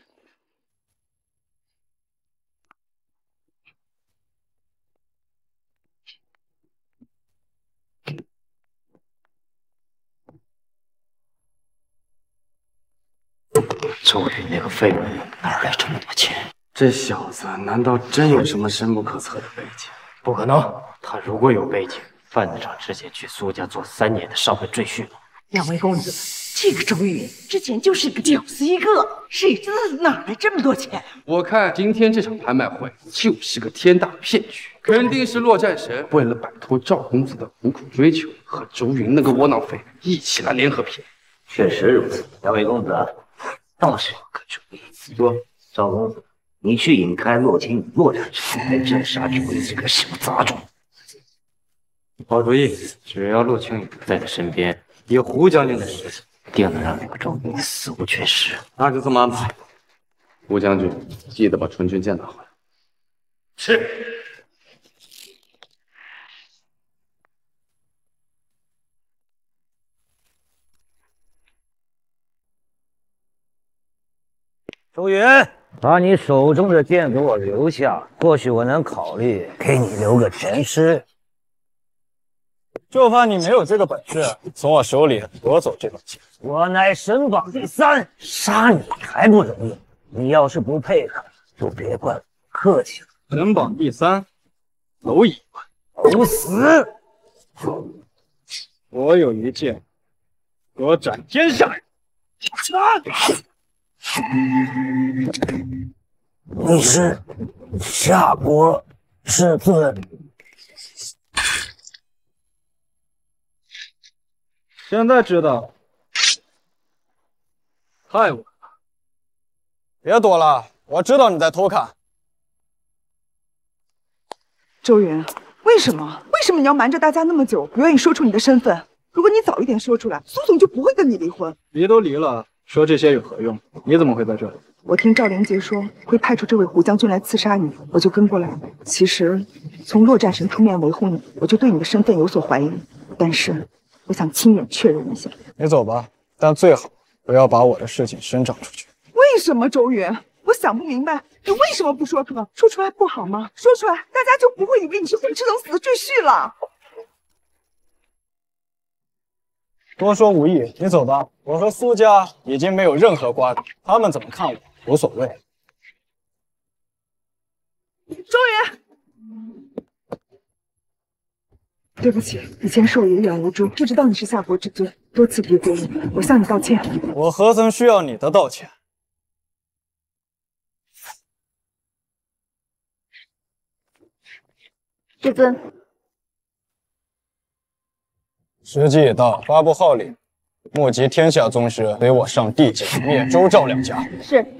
Speaker 39: 周宇那个废物哪来这么多钱？
Speaker 13: 这小子难道真有什么深不可测的背景？
Speaker 24: 不可能，他如果有背景，犯得上之前去苏家做三年的上门赘婿吗？
Speaker 12: 两位公子，这个周云之前就是个屌丝一个，谁知道哪来这么多钱？
Speaker 13: 我看今天这场拍卖会就是个天大的骗局，肯定是洛战神为了摆脱赵公子的苦苦追求，和周云那个窝囊废一起来联合骗。
Speaker 39: 确实如此，两位公子，倒是有个主意。说，赵公子，你去引开洛青雨、洛战神，来镇杀周云这个小杂种。
Speaker 24: 好主意，只要陆青雨不在他身边，以胡将军的实力，定能让那个周云死无全尸。
Speaker 13: 那就这么安排。胡将军，记得把纯军剑拿回来。
Speaker 39: 是。周云，把你手中的剑给我留下，或许我能考虑给你留个全尸。
Speaker 2: 就怕你没有这个本事，从我手里夺走这把剑。
Speaker 39: 我乃神榜第三，杀你还不容易？你要是不配合，就别怪我客气了。
Speaker 2: 神榜第三，蝼蚁
Speaker 39: 都死！
Speaker 2: 我有一剑，可斩天下人。
Speaker 39: 你是夏国至尊。
Speaker 2: 现在知道，太晚了。别躲了，我知道你在偷看。
Speaker 8: 周云，为什么？为什么你要瞒着大家那么久，不愿意说出你的身份？如果你早一点说出来，苏总就不会跟你离婚。
Speaker 2: 离都离了，说这些有何用？你怎么会在这里？
Speaker 8: 我听赵连杰说会派出这位胡将军来刺杀你，我就跟过来了。其实，从洛战神出面维护你，我就对你的身份有所怀疑。但是，我想亲眼确认一下。
Speaker 2: 你走吧，但最好不要把我的事情声张出去。
Speaker 8: 为什么周云？我想不明白，你为什么不说出来？说出来不好吗？说出来，大家就不会以为你是混吃等死的赘婿了。
Speaker 2: 多说无益，你走吧。我和苏家已经没有任何瓜葛，他们怎么看我无所谓。
Speaker 8: 周云，对不起，以前是我有眼无珠，不知道你是夏国至尊，多次逼迫你，我向你道歉。
Speaker 2: 我何曾需要你的道歉？
Speaker 5: 至尊，
Speaker 2: 时机已到，发布号令，募集天下宗师随我上地界灭周赵两家。
Speaker 16: 是。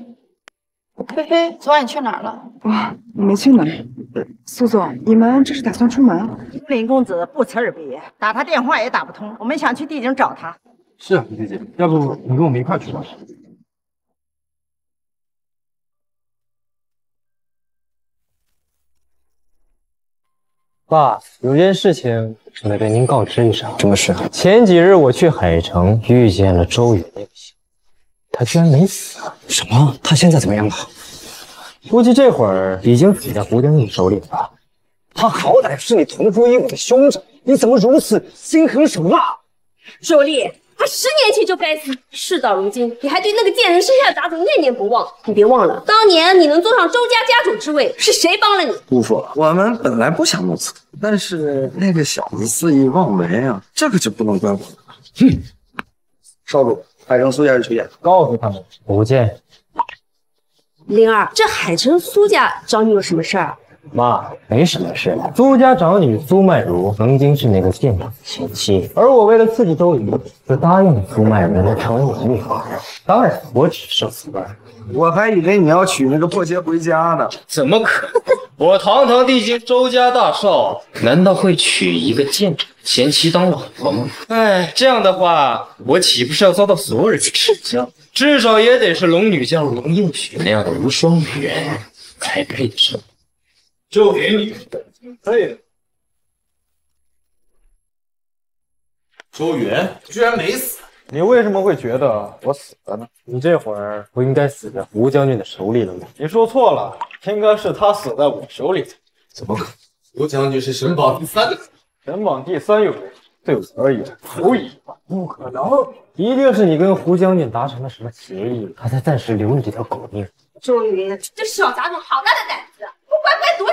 Speaker 16: 菲菲，昨晚你去哪儿了？
Speaker 8: 哇，你没去哪？儿，苏总，你们这是打算出门？
Speaker 12: 林公子不辞而别，打他电话也打不通。我们想去帝景找他。
Speaker 13: 是啊，菲姐，要不你跟我们一块去吧？
Speaker 24: 爸，有件事情我得跟您告知一声。
Speaker 2: 什么事？
Speaker 24: 前几日我去海城遇见了周宇那个小子，他居然没死。
Speaker 23: 什么？他现在怎么样了？
Speaker 24: 估计这会儿已经死在胡将军手里了吧。
Speaker 23: 他好歹是你同父异母的兄长，你怎么如此心狠手辣？
Speaker 43: 周丽，他十年前就该死，事到如今，你还对那个贱人生下的杂种念念不忘。你别忘了，当年你能坐上周家家主之位，是谁帮了你？
Speaker 20: 姑父，我们本来不想如此，但是那个小子肆意妄为啊，这个就不能怪我了。
Speaker 13: 哼！少主，海城苏家是求见，
Speaker 24: 告诉他们不见。
Speaker 43: 灵儿，这海城苏家找你有什么事儿？
Speaker 24: 妈，没什么事。苏家长女苏曼如曾经是那个县长的前妻，而我为了刺激周瑜，就答应了苏曼如成为我的女儿。当然，我只是此辈。
Speaker 20: 我还以为你要娶那个破鞋回家呢。
Speaker 24: 怎么可能？我堂堂帝京周家大少，难道会娶一个贱长的前妻当老婆吗？哎，这样的话，我岂不是要遭到所有人的耻笑？至少也得是龙女将龙应雪那样的无双美人才配得上。
Speaker 2: 就给你可以。
Speaker 13: 周云居然没死，
Speaker 2: 你为什么会觉得我死了呢？
Speaker 24: 你这会儿不应该死在胡将军的手里了吗？
Speaker 2: 你说错了，应该是他死在我手里。
Speaker 13: 怎么可能？胡将军是神榜第三的，
Speaker 2: 神榜第三有人，对我而言无疑。
Speaker 24: 不可能，一定是你跟胡将军达成了什么协议，他才暂时留你这条狗命。
Speaker 43: 周云，这小杂种好大的胆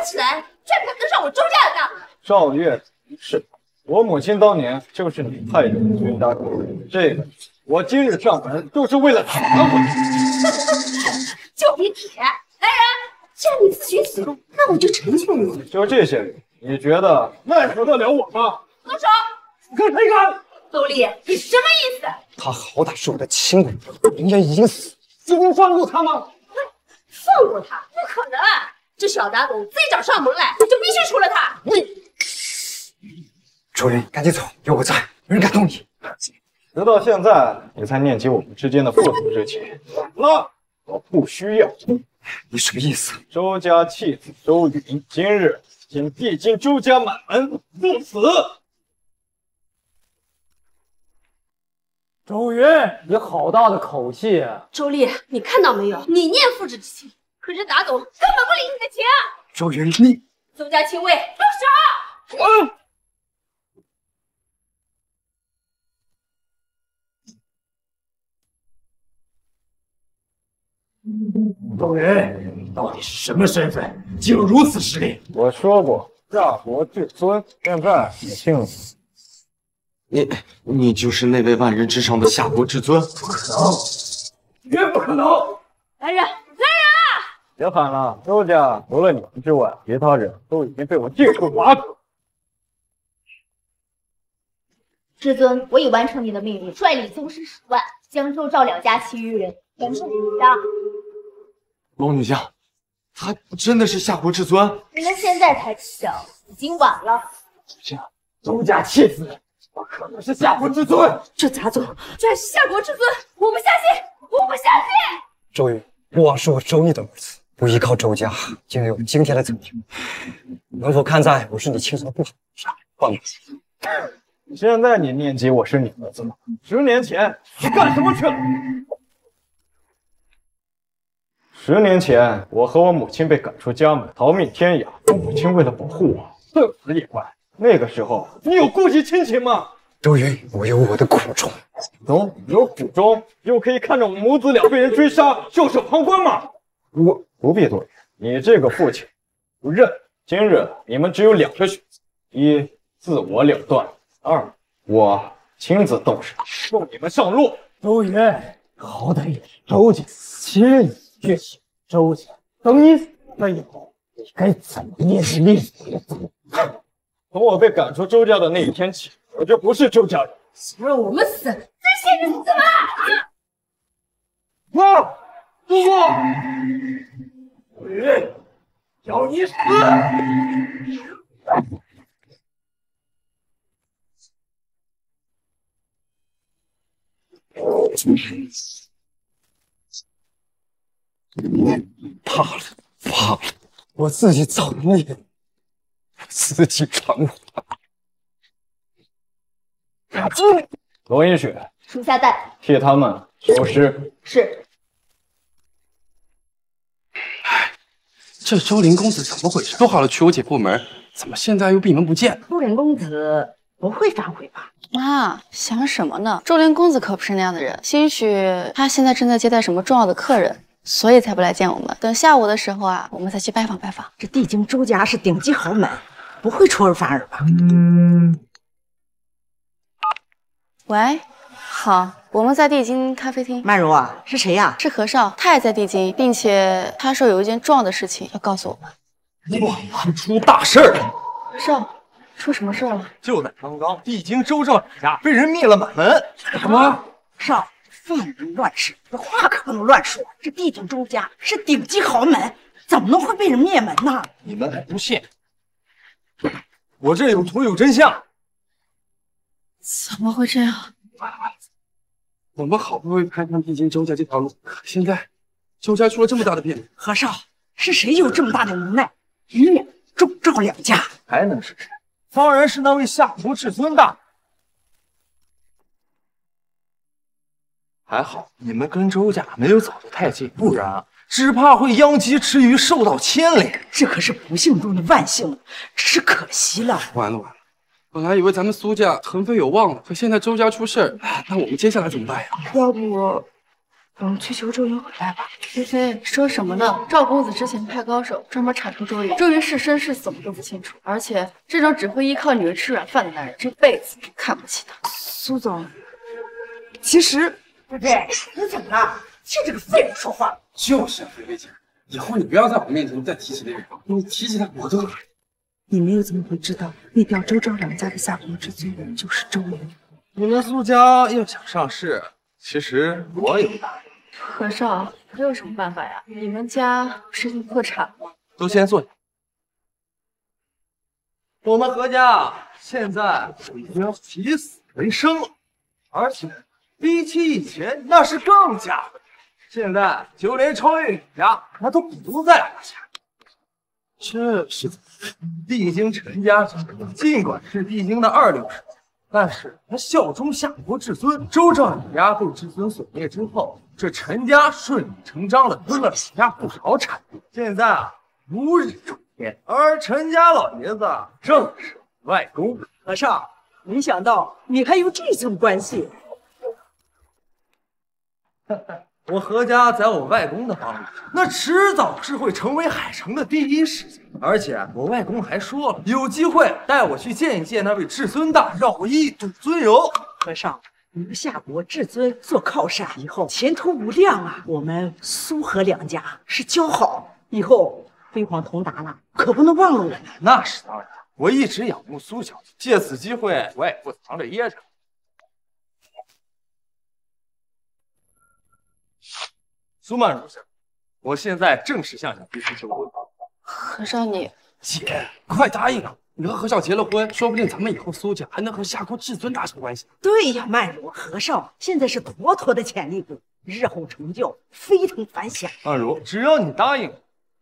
Speaker 43: 起来，居然敢跟上我周家的大门！
Speaker 2: 赵月是我母亲当年就是你派的军大狗，这个我今日上门就是为了抢回去。
Speaker 43: 就你 铁，来人！既然你自寻死路，那我就成全你。
Speaker 2: 就这些人，你觉得奈何得了我吗？
Speaker 43: 动手！
Speaker 2: 跟谁干？
Speaker 43: 周丽，你什么意思？
Speaker 23: 他好歹是我的亲人，人家已经死，
Speaker 2: 就能放过他吗？
Speaker 43: 放过他？不可能！这小杂种自己找上门来，我就必须除了他。
Speaker 23: 你周云，赶紧走，有我在，没人敢动你。
Speaker 2: 直到现在，你才念及我们之间的父子之情。那我不需要。
Speaker 23: 你什么意思？
Speaker 2: 周家弃子周云，今日请帝京周家满门送死。
Speaker 24: 周云，你好大的口气！啊！
Speaker 43: 周丽，你看到没有？你念父子之情，可是达总根本不领你的情。
Speaker 23: 赵云，你
Speaker 43: 宗家亲卫，住手！
Speaker 2: 嗯。
Speaker 13: 周云，你到底是什么身份，竟有如此实力？
Speaker 2: 我说过，夏国至尊，现在你信了。
Speaker 20: 你你就是那位万人之上的夏国至尊？
Speaker 13: 不可能，绝不可能！
Speaker 43: 来人！
Speaker 2: 别喊了，周家除了你们之外，其他人都已经被我尽数挖走。
Speaker 5: 至尊，我已完成你的命令，率领宗师十万，将周赵两家其余人赶出李家。
Speaker 1: 龙女将，他真的是夏国至尊？
Speaker 5: 你们现在才知晓，已经晚了。
Speaker 2: 周家弃子，我可能是夏国至尊。
Speaker 12: 这家族
Speaker 44: 这是夏国至尊，我不相信，我不相信！
Speaker 45: 周瑜，不枉是我周逆的儿子，不依靠周家，竟有今天的成就，能否看在我是你亲生父上，放过
Speaker 2: 现在你念及我是你儿子吗？十年前你干什么去了？十年前，我和我母亲被赶出家门，逃命天涯。我母亲为了保护我，特死也怪。那个时候，你有顾及亲情吗？
Speaker 45: 周云，我有我的苦衷。
Speaker 2: 懂？有苦衷，又可以看着我母子俩被人追杀，袖手旁观吗？我不必多言，你这个父亲不认。今日你们只有两个选择：一，自我了断；二，我亲自动手，送你们上路。
Speaker 39: 周瑜，好歹也是周家亲人血亲，周家等你死了以后，你该怎么念你历史
Speaker 2: 从我被赶出周家的那一天起，我就不是周家人。
Speaker 44: 想让我们死，这些人死吧！
Speaker 2: 啊！姑姑，周瑜，要你死！
Speaker 45: 怕了，怕了，我自己造的孽，我自己偿还。
Speaker 2: 罗云雪，
Speaker 5: 属下在。
Speaker 2: 替他们收尸。
Speaker 5: 是。
Speaker 13: 这周林公子怎么回事？说好了娶我姐过门，怎么现在又闭门不见？
Speaker 12: 周林公子不会反悔吧？
Speaker 16: 妈，想什么呢？周林公子可不是那样的人，兴许他现在正在接待什么重要的客人，所以才不来见我们。等下午的时候啊，我们再去拜访拜访。
Speaker 12: 这帝京周家是顶级豪门，不会出尔反尔吧？
Speaker 16: 嗯。喂，好，我们在帝京咖啡厅。
Speaker 12: 曼如啊，是谁呀？
Speaker 16: 是何少，他也在帝京，并且他说有一件重要的事情要告诉我们。
Speaker 1: 哇，出大事儿了！
Speaker 16: 何少，出什么事了？
Speaker 1: 就在刚刚，帝京周赵两家被人灭了满门。
Speaker 12: 什么？少，放人乱世，这话可不能乱说。这帝京周家是顶级豪门，怎么能会被人灭门呢？
Speaker 1: 你们还不信？我这有图有真相。
Speaker 16: 怎么会这样？
Speaker 13: 我们好不容易攀上帝京周家这条路，可现在周家出了这么大的变故。
Speaker 12: 何少，是谁有这么大的无奈灭周赵两家？
Speaker 1: 还能是谁？当然是那位夏国至尊大。还好你们跟周家没有走得太近，不然啊，只怕会殃及池鱼，受到牵连。
Speaker 12: 这可是不幸中的万幸，只是可惜了。
Speaker 13: 完了完了。本来以为咱们苏家腾飞有望了，可现在周家出事儿，那我们接下来怎么办呀？
Speaker 12: 要不我们去求周云回来吧？
Speaker 16: 菲菲说什么呢？赵公子之前派高手专门铲除周云，周云是生是死我们都不清楚。而且这种只会依靠女人吃软饭的男人，这辈子看不起他。
Speaker 12: 苏总，其实菲菲，你怎么了？就这个废物说话。
Speaker 13: 就是啊菲菲姐，以后你不要在我面前再提起那个人，你提起他我都。
Speaker 12: 你们又怎么会知道灭掉周赵两家的夏国之尊就是周云？
Speaker 1: 你们苏家要想上市，其实我有办法。
Speaker 16: 何少，你有什么办法呀？你们家不是已经破产了吗？
Speaker 1: 都先坐下。我们何家现在已经起死回生了，而且比起以前那是更加的。现在就连超越你家，那都不在话下。这是帝京陈家，尽管是帝京的二流世家，但是他效忠夏国至尊。周赵两家被至尊所灭之后，这陈家顺理成章的吞了李家不少产业。现在啊，如日中天。而陈家老爷子正是外公。
Speaker 12: 和尚，没想到你还有这层关系。
Speaker 1: 我何家在我外公的帮助下，那迟早是会成为海城的第一世家。而且我外公还说了，有机会带我去见一见那位至尊大，让我一睹尊容。
Speaker 12: 和尚，你们夏国至尊做靠山，以后前途无量啊！我们苏何两家是交好，以后飞黄腾达了，可不能忘了我们。
Speaker 1: 那是当然，我一直仰慕苏小姐，借此机会我也不藏着掖着。苏曼如我现在正式向你提出求婚。
Speaker 9: 和尚你，
Speaker 13: 姐，快答应啊！你和和尚结了婚，说不定咱们以后苏家还能和夏国至尊打上关系。
Speaker 12: 对呀，曼如，和尚现在是妥妥的潜力股，日后成就非同凡响。
Speaker 1: 曼如，只要你答应，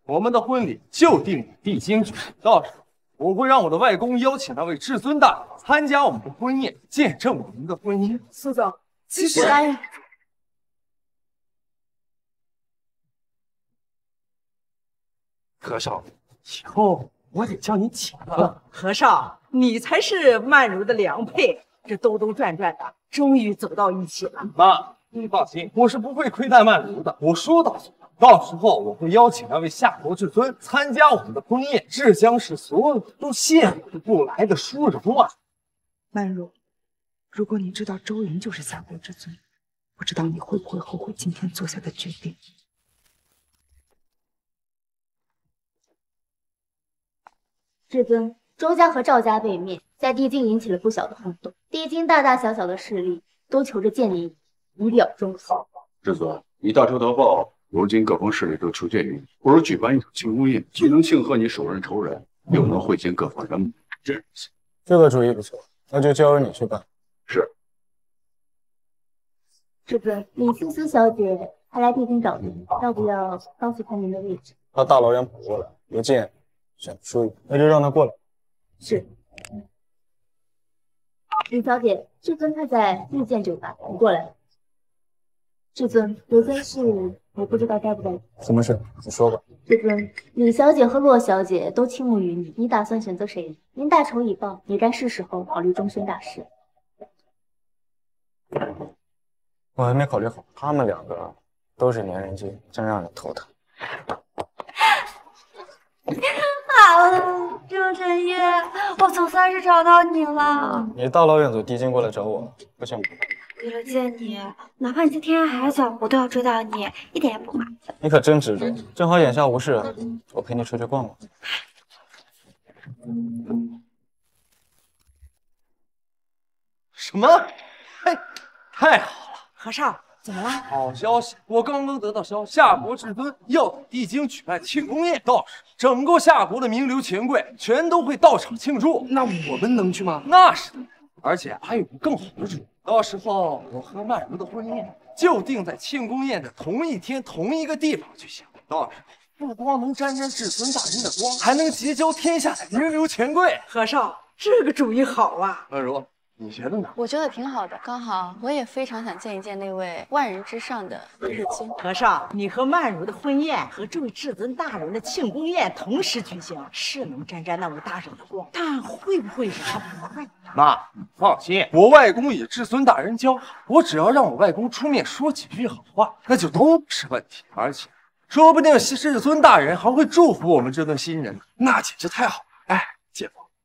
Speaker 1: 我们的婚礼就定在帝京举行。到时候我会让我的外公邀请那位至尊大人参加我们的婚宴，见证我们的婚姻。
Speaker 12: 苏总，
Speaker 1: 其实
Speaker 12: 我答应。
Speaker 13: 何少，以后我得叫你姐了。
Speaker 12: 和尚，你才是曼如的良配，这兜兜转转的，终于走到一起了。
Speaker 1: 妈，你放心，我是不会亏待曼如的。我说到做到，到时候我会邀请那位夏国至尊参加我们的婚宴，这将是所有都羡慕不来的殊荣啊！
Speaker 8: 曼如，如果你知道周莹就是夏国至尊，不知道你会不会后悔今天做下的决定？
Speaker 5: 至尊，周家和赵家被灭，在帝京引起了不小的轰动，帝京大大小小的势力都求着见你以表忠心。
Speaker 3: 至尊，你大仇得报，如今各方势力都求见于你，不如举办一场庆功宴，既能庆贺你手刃仇人，又能会见各方人马。真是，
Speaker 2: 这个主意不错，那就交由你去办。
Speaker 3: 是。
Speaker 5: 至尊，李思思小姐她来帝京找您，要不要告诉她您的位置？
Speaker 2: 她大老远跑过来，别见那就让他过来。
Speaker 5: 是。李小姐，至尊他在御剑酒吧，你过来。至尊，有件事我不知道该不该。
Speaker 2: 什么事？你说吧。
Speaker 5: 至尊，李小姐和洛小姐都倾慕于你，你打算选择谁？您大仇已报，也该是时候考虑终身大事。
Speaker 2: 我还没考虑好，他们两个都是粘人精，真让人头疼。
Speaker 9: 好了，周晨烨，我总算是找到你了。
Speaker 2: 你大老远走帝京过来找我，不行吗？
Speaker 9: 为了见你，哪怕你在天涯海角，我都要追到你，一点也不麻烦。
Speaker 2: 你可真执着。正好眼下无事，我陪你出去逛逛。
Speaker 1: 什么？嘿，太好了！
Speaker 12: 何少，怎么了？
Speaker 1: 好消息，我刚刚得到消息，夏国至尊要在帝京举办庆功宴，到时整个夏国的名流权贵全都会到场庆祝。
Speaker 13: 那我们能去吗？
Speaker 1: 那是的，而且还有个更好的主意，到时候我和曼如的婚宴就定在庆功宴的同一天、同一个地方举行。到时候不光能沾沾至尊大人的光，还能结交天下的名流权贵。
Speaker 12: 和尚，这个主意好啊！
Speaker 1: 曼如，你觉得呢？
Speaker 9: 我觉得挺好的，刚好我也非常想见一见那位万人之上的日君。
Speaker 12: 和尚，你和曼如的婚宴和这位至尊大人的庆功宴同时举行，是能沾沾那位大人的光，但会不会惹他不快？
Speaker 1: 妈，你放心，我外公与至尊大人交好，我只要让我外公出面说几句好话，那就都不是问题。而且，说不定至尊大人还会祝福我们这对新人，
Speaker 13: 那简直太好了！哎，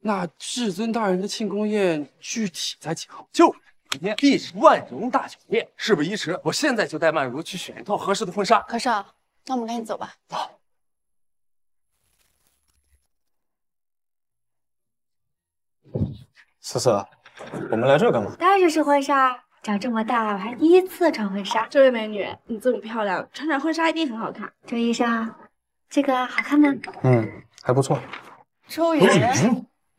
Speaker 13: 那至尊大人的庆功宴具体在几号？
Speaker 1: 就明天，帝城万荣大酒店。事不宜迟，我现在就带曼如去选一套合适的婚纱。
Speaker 9: 何少，那我们赶紧走吧。
Speaker 1: 走。
Speaker 2: 思思，我们来这干嘛？
Speaker 9: 当然是婚纱，长这么大我还第一次穿婚纱。这位美女，你这么漂亮，穿上婚纱一定很好看。周医生，这个好看吗？
Speaker 2: 嗯，还不错。
Speaker 9: 周云，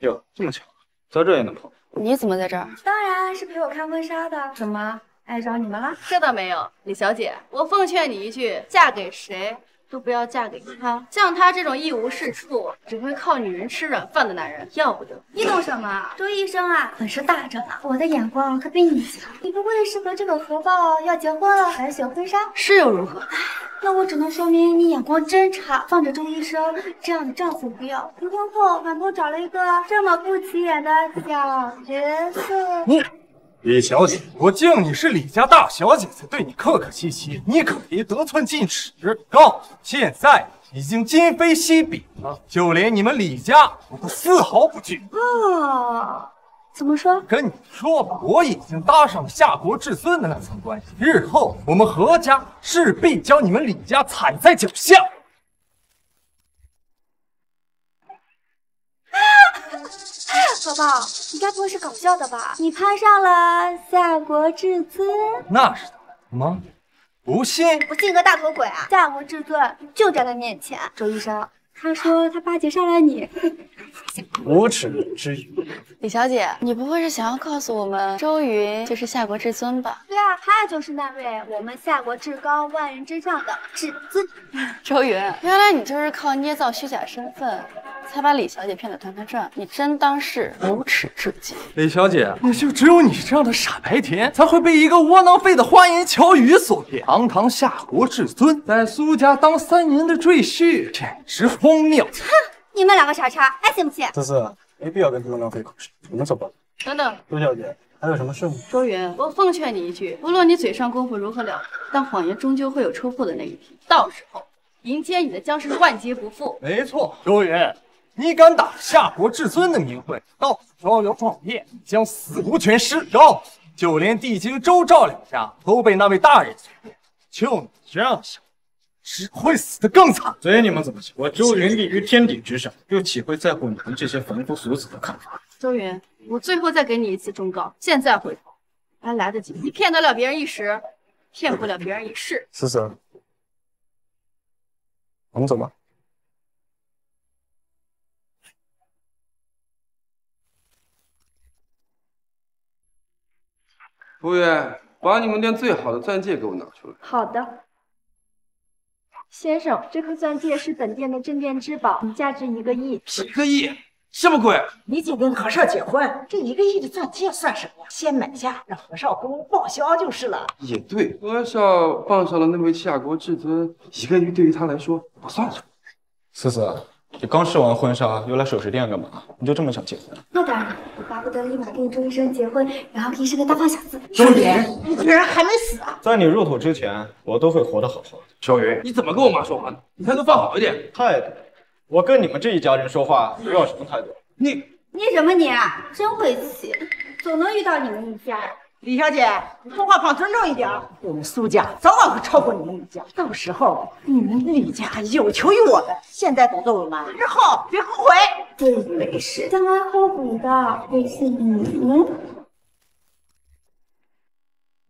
Speaker 2: 哟，这么巧，在这也能碰。
Speaker 9: 你怎么在这儿？当然是陪我看婚纱的。怎么，碍着你们了？这倒没有，李小姐，我奉劝你一句，嫁给谁都不要嫁给他。像他这种一无是处、只会靠女人吃软饭的男人，要不得。
Speaker 10: 你懂什么？周医生啊，本事大着呢，我的眼光可比你强。你不会是和这个核爆要结婚了，还选婚纱？
Speaker 9: 是又如何？
Speaker 10: 那我只能说明你眼光真差，放着周医生这样的丈夫不要，离婚后反倒找了一个这么不起眼的小角色。
Speaker 1: 你，李小姐，我敬你是李家大小姐，才对你客客气气，你可别得寸进尺。告诉你，现在已经今非昔比了，就连你们李家，我都丝毫不惧。
Speaker 10: 啊，怎么说？
Speaker 1: 跟你说吧，我已经搭上了夏国至尊的那层关系，日后我们何家势必将你们李家踩在脚下。
Speaker 10: 何宝，你该不会是搞笑的吧？你攀上了夏国至尊？
Speaker 1: 那是怎么吗？不信？
Speaker 10: 不信个大头鬼啊！夏国至尊就站在他面前。周医生，他说他巴结上了你。
Speaker 1: 无耻之语！
Speaker 16: 李小姐，你不会是想要告诉我们周云就是夏国至尊吧？
Speaker 10: 对啊，他就是那位我们夏国至高万人之上的至尊。
Speaker 16: 周云，原来你就是靠捏造虚假身份，才把李小姐骗得团团转。你真当是无耻至极！
Speaker 1: 李小姐，也就只有你这样的傻白甜，才会被一个窝囊废的花言巧语所骗。堂堂夏国至尊，在苏家当三年的赘婿，简直荒谬！
Speaker 10: 哼！你们两个傻叉，爱信不信？
Speaker 2: 思思，没必要跟他们浪费口舌，我们走吧。
Speaker 16: 等等，
Speaker 2: 周小姐，还有什么事吗？
Speaker 16: 周云，我奉劝你一句，无论你嘴上功夫如何了，但谎言终究会有戳破的那一天。到时候迎接你的将是万劫不复。
Speaker 1: 没错，周云，你敢打夏国至尊的名讳，到时候要创业，将死无全尸。告诉你，就连帝京周赵两家都被那位大人所灭，就你这样小。只会死得更惨。
Speaker 2: 随你们怎么想，我周云立于天地之上，又岂会在乎你们这些凡夫俗子的看法？
Speaker 16: 周云，我最后再给你一次忠告，现在回头还来得及。你骗得了别人一时，骗不了别人一世。
Speaker 2: 思思，我们走吧。
Speaker 13: 服务员，把你们店最好的钻戒给我拿出来。
Speaker 46: 好的。先生，这颗钻戒是本店的镇店之宝，价值一个亿。
Speaker 13: 一个亿？这么贵？
Speaker 12: 你姐跟何少结婚，这一个亿的钻戒算什么呀？先买下，让何少公报销就是了。
Speaker 13: 也对，何少傍上了那位夏国至尊，一个亿对于他来说不算什么。
Speaker 2: 思思，你刚试完婚纱，又来首饰店干嘛？你就这么想结婚？
Speaker 10: 那当然，我巴不得立马跟你周医生结婚，然后可以生个大胖小子。
Speaker 12: 周岩，你这人还没死啊！
Speaker 2: 在你入土之前，我都会活得好好的。
Speaker 13: 小云，你怎么跟我妈说话呢？你态度放好一点。
Speaker 2: 态度？我跟你们这一家人说话要什么态度？
Speaker 13: 你
Speaker 10: 你什么你？真晦气，总能遇到你们一家。
Speaker 12: 李小姐，你说话放尊重一点。我们苏家早晚会超过你们李家，到时候你们李家有求于我们。现在懂得吗？日后别后悔。
Speaker 10: 自以为是，将来后悔的会是你们。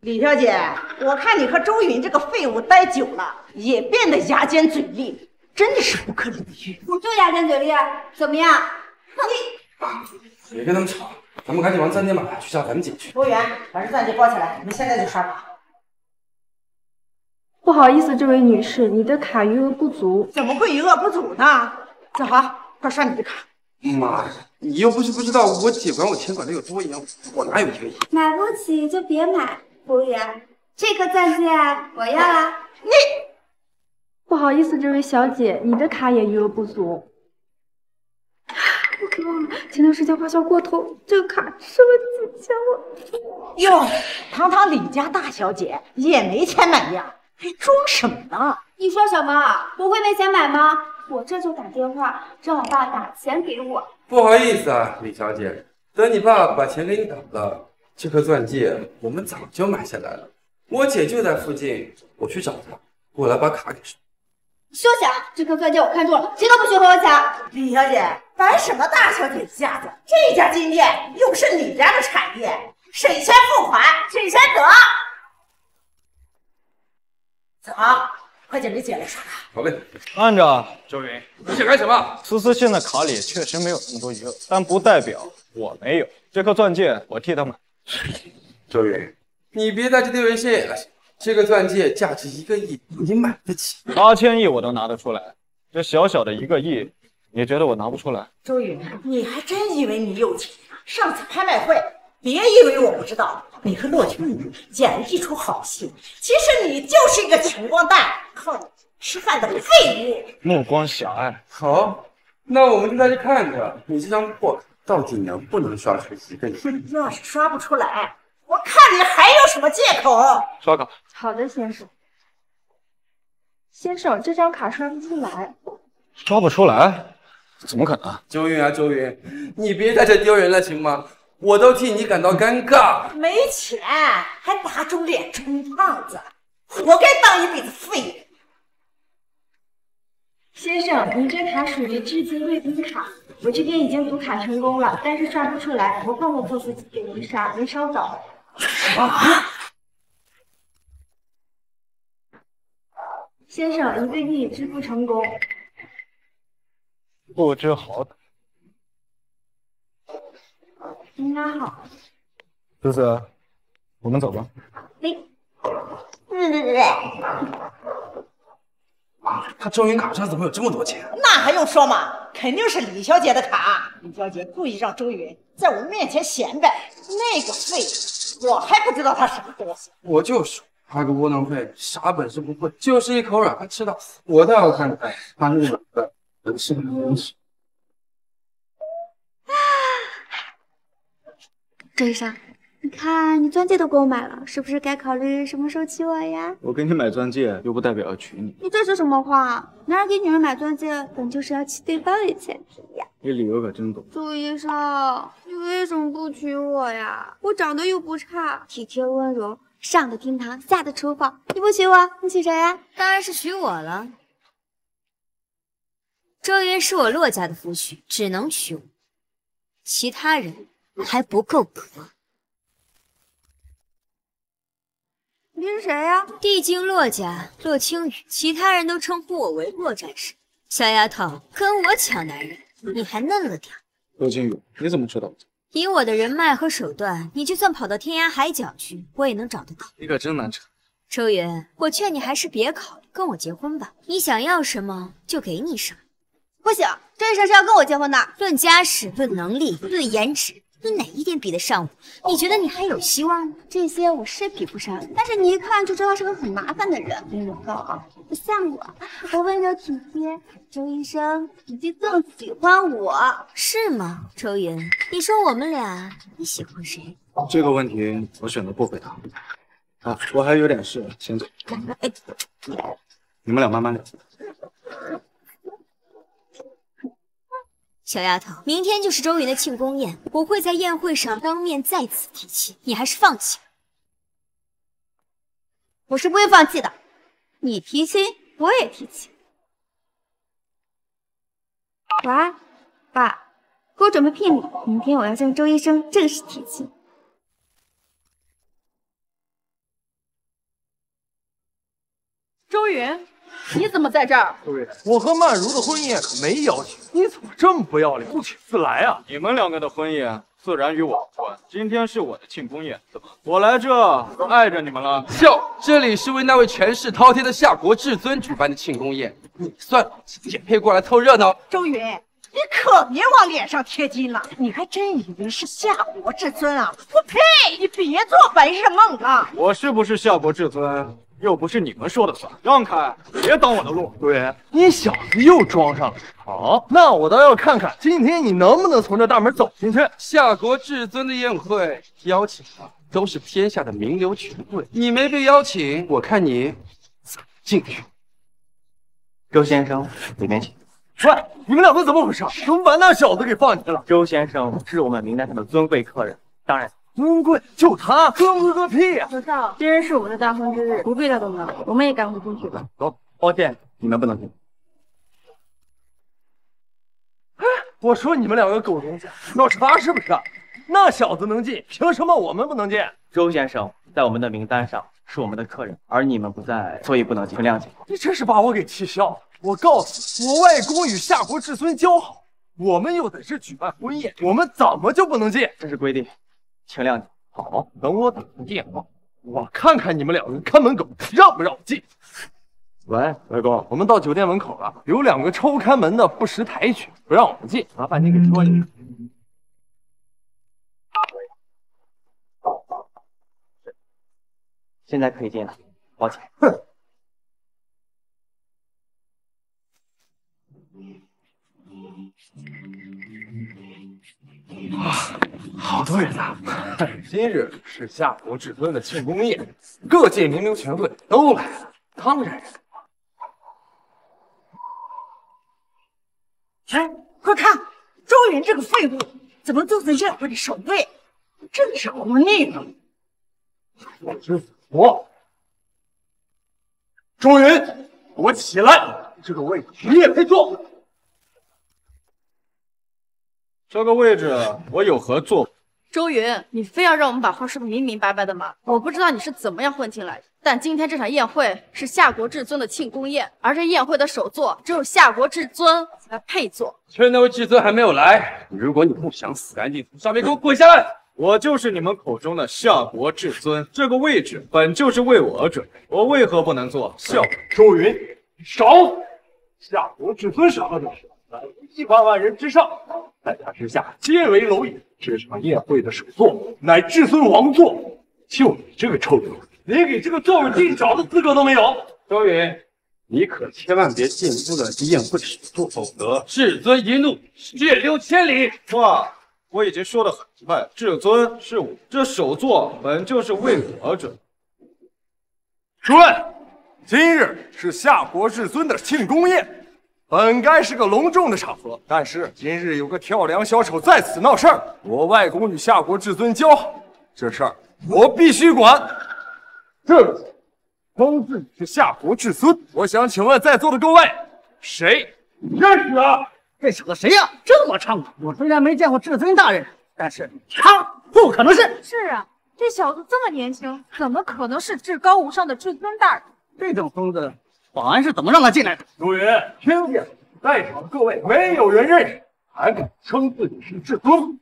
Speaker 12: 李小姐，我看你和周云这个废物待久了，也变得牙尖嘴利，真的是不可理喻。
Speaker 10: 我就牙尖嘴利，怎么样？
Speaker 12: 你
Speaker 13: 别跟他们吵，咱们赶紧往钻戒买，去叫咱们姐去。
Speaker 12: 服务员，把这钻戒包起来，你们现在就刷卡。
Speaker 46: 不好意思，这位女士，你的卡余额不足。
Speaker 12: 怎么会余额不足呢？子豪，快刷你的卡。
Speaker 13: 妈的，你又不是不知道我姐管我钱管的有多严，我哪有一个亿？
Speaker 10: 买不起就别买。服务员，这颗钻戒我要了。
Speaker 12: 你
Speaker 46: 不好意思，这位小姐，你的卡也余额不足。我给忘了，前段时间花销过头，这个卡剩了几千万。
Speaker 12: 哟，堂堂李家大小姐也没钱买呀，还装什么呢？
Speaker 10: 你说什么？我会没钱买吗？我这就打电话让我爸打钱给我。
Speaker 13: 不好意思啊，李小姐，等你爸把钱给你打了，这颗钻戒我们早就买下来了。我姐就在附近，我去找她，过来把卡给收。
Speaker 10: 休想！这颗钻戒我看中了，谁都不许和我抢。
Speaker 12: 李小姐，摆什么大小姐架子？这家金店又不是你家的产业，谁先付款谁先得。子豪，快叫你姐来刷卡。
Speaker 13: 好嘞，
Speaker 2: 按着，周云，
Speaker 13: 你想干什么？
Speaker 2: 思思现在卡里确实没有那么多余额，但不代表我没有。这颗钻戒我替她买。
Speaker 13: 周云，你别在这丢人现眼了。这个钻戒价值一个亿，你买得起？
Speaker 2: 八千亿我都拿得出来，这小小的一个亿，你觉得我拿不出来？
Speaker 12: 周云，你还真以为你有钱？上次拍卖会，别以为我不知道，你和洛青雨演了一出好戏，其实你就是一个穷光蛋，靠你吃饭的废物。
Speaker 2: 目光狭隘。
Speaker 13: 好，那我们就在这看着你这张破卡到底能不能刷出一个亿。
Speaker 12: 要是刷不出来，我看你还有什么借口？
Speaker 2: 刷卡。
Speaker 46: 好的，先生。先生，这张卡刷不出来。
Speaker 2: 刷不出来？怎么可能？
Speaker 13: 周云啊，周云，你别在这丢人了，行吗？我都替你感到尴尬。
Speaker 12: 没钱还打肿脸充胖子，活该当一辈子废物。
Speaker 10: 先生，您这卡属于至今未读卡，我这边已经读卡成功了，但是刷不出来，我换个 POS 机给您刷，您稍等。先生，一个亿支付成功。
Speaker 2: 不知好歹。
Speaker 10: 您俩好。
Speaker 2: 思思，我们走吧。
Speaker 10: 你，对对对。
Speaker 13: 他周云卡上怎么有这么多钱？
Speaker 12: 那还用说吗？肯定是李小姐的卡。李小姐故意让周云在我们面前显摆，那个废物，我还不知道他什么东西。
Speaker 13: 我就说他个窝囊废，啥本事不会，就是一口软饭吃到死。我倒要看看他是软的，能是能吃。
Speaker 10: 周医生，你看你钻戒都给我买了，是不是该考虑什么时候娶我呀？
Speaker 2: 我给你买钻戒，又不代表要娶你。
Speaker 10: 你这是什么话？男人给女人买钻戒，本就是要娶对方为前提呀。
Speaker 2: 你理由可真多。
Speaker 10: 周医生，你为什么不娶我呀？我长得又不差，体贴温柔，上得厅堂，下得厨房。你不娶我，你娶谁呀？
Speaker 4: 当然是娶我了。周云是我骆家的夫婿，只能娶我，其他人还不够格。
Speaker 10: 你是谁呀？
Speaker 4: 帝京洛家洛青雨，其他人都称呼我为洛战士。小丫头，跟我抢男人，你还嫩了点。
Speaker 2: 洛青雨，你怎么知道的？
Speaker 4: 以我的人脉和手段，你就算跑到天涯海角去，我也能找得到。
Speaker 2: 你可真难缠。
Speaker 4: 周云，我劝你还是别考虑，跟我结婚吧。你想要什么就给你什么。
Speaker 10: 不行，周医生是要跟我结婚的。
Speaker 4: 论家世，论能力，论颜值，你哪一点比得上我？你觉得你还有希望吗？
Speaker 10: 这些我是比不上，但是你一看就知道是个很麻烦的人。没有高傲，不像我，我温柔体贴。周医生已经更喜欢我，
Speaker 4: 是吗？周云，你说我们俩，你喜欢谁？
Speaker 2: 这个问题我选择不回答。啊，我还有点事，先走。
Speaker 4: 哎，
Speaker 2: 你们俩慢慢聊。
Speaker 4: 小丫头，明天就是周云的庆功宴，我会在宴会上当面再次提亲，你还是放弃吧。
Speaker 10: 我是不会放弃的。你提亲，我也提亲。喂，爸，给我准备聘礼，明天我要向周医生正式提亲。
Speaker 9: 周云，你怎么在这儿？
Speaker 1: 周云，我和曼如的婚宴可没邀请，你怎么这么不要脸，不请自来啊？
Speaker 2: 你们两个的婚宴自然与我无关，今天是我的庆功宴，怎么我来这碍着你们了？
Speaker 13: 笑，这里是为那位权势滔天的夏国至尊举办的庆功宴，你算也配过来凑热闹？
Speaker 12: 周云，你可别往脸上贴金了，你还真以为是夏国至尊啊？我呸！你别做白日梦了。
Speaker 2: 我是不是夏国至尊？又不是你们说的算，让开，别挡我的路。
Speaker 1: 对，你小子又装上了。好，那我倒要看看今天你能不能从这大门走进去。
Speaker 13: 夏国至尊的宴会邀请的都是天下的名流权贵，你没被邀请，我看你怎么进去。
Speaker 19: 周先生，里面请。
Speaker 1: 喂，你们两个怎么回事？怎么把那小子给放进去了？
Speaker 19: 周先生是我们名单上的尊贵客人，当然。
Speaker 1: 尊贵就他，尊贵个屁呀！
Speaker 10: 老赵，今日是我们的大婚之日，不必再动了，我们也赶回进去吧。
Speaker 19: 走，抱歉，你们不能进。
Speaker 1: 哎，我说你们两个狗东西，脑茶是不是？那小子能进，凭什么我们不能进？
Speaker 19: 周先生在我们的名单上是我们的客人，而你们不在，所以不能进，请谅解。
Speaker 1: 你真是把我给气笑了！我告诉你，我外公与夏国至尊交好，我们又在这举办婚宴，我们怎么就不能进？
Speaker 19: 这是规定。请谅解。
Speaker 1: 好，等我打个电话，我看看你们两个看门狗让不让我进。喂，外公，我们到酒店门口了，有两个抽看门的不识抬举，不让我们进，麻烦您给说一声。
Speaker 19: 现在可以进了，抱歉。
Speaker 1: 哼。啊，好多人呐！今日是夏国至尊的庆功宴，各界名流权贵都来了，当然是。
Speaker 12: 哎，快看，周云这个废物怎么坐在宴会的首位？真是活腻了！
Speaker 1: 我知死活！周云，给我起来！这个位置你也配坐？
Speaker 2: 这个位置我有何作为？
Speaker 9: 周云，你非要让我们把话说的明明白白的吗？我不知道你是怎么样混进来的，但今天这场宴会是夏国至尊的庆功宴，而这宴会的首座只有夏国至尊才配坐。
Speaker 13: 趁那位至尊还没有来，如果你不想死赶紧，从上面给我滚下来！
Speaker 2: 我就是你们口中的夏国至尊，这个位置本就是为我而准备，我为何不能坐？笑
Speaker 1: 周云，少！夏国至尊什么的是在亿万万人之上，在他之下皆为蝼蚁。这场宴会的首座乃至尊王座，就你这个臭流，连给这个座位定找的资格都没有。
Speaker 13: 周云，你可千万别进入了宴会的首座，否则至尊一怒，血流千里。
Speaker 2: 话我已经说得很明白，至尊是我，这首座本就是为我而准。
Speaker 1: 诸位，今日是夏国至尊的庆功宴，本该是个隆重的场合，但是今日有个跳梁小丑在此闹事儿，我外公与夏国至尊交好，这事儿我必须管。这个称自己是夏国至尊，我想请问在座的各位，谁认识啊？
Speaker 47: 这小子谁呀？这么猖狂！我虽然没见过至尊大人，但是他不可能是。
Speaker 48: 是啊，这小子这么年轻，怎么可能是至高无上的至尊大人？
Speaker 47: 这种疯子，保安是怎么让他进来的？
Speaker 1: 朱云，听见了？在场的各位，没有人认识，还敢称自己是至尊？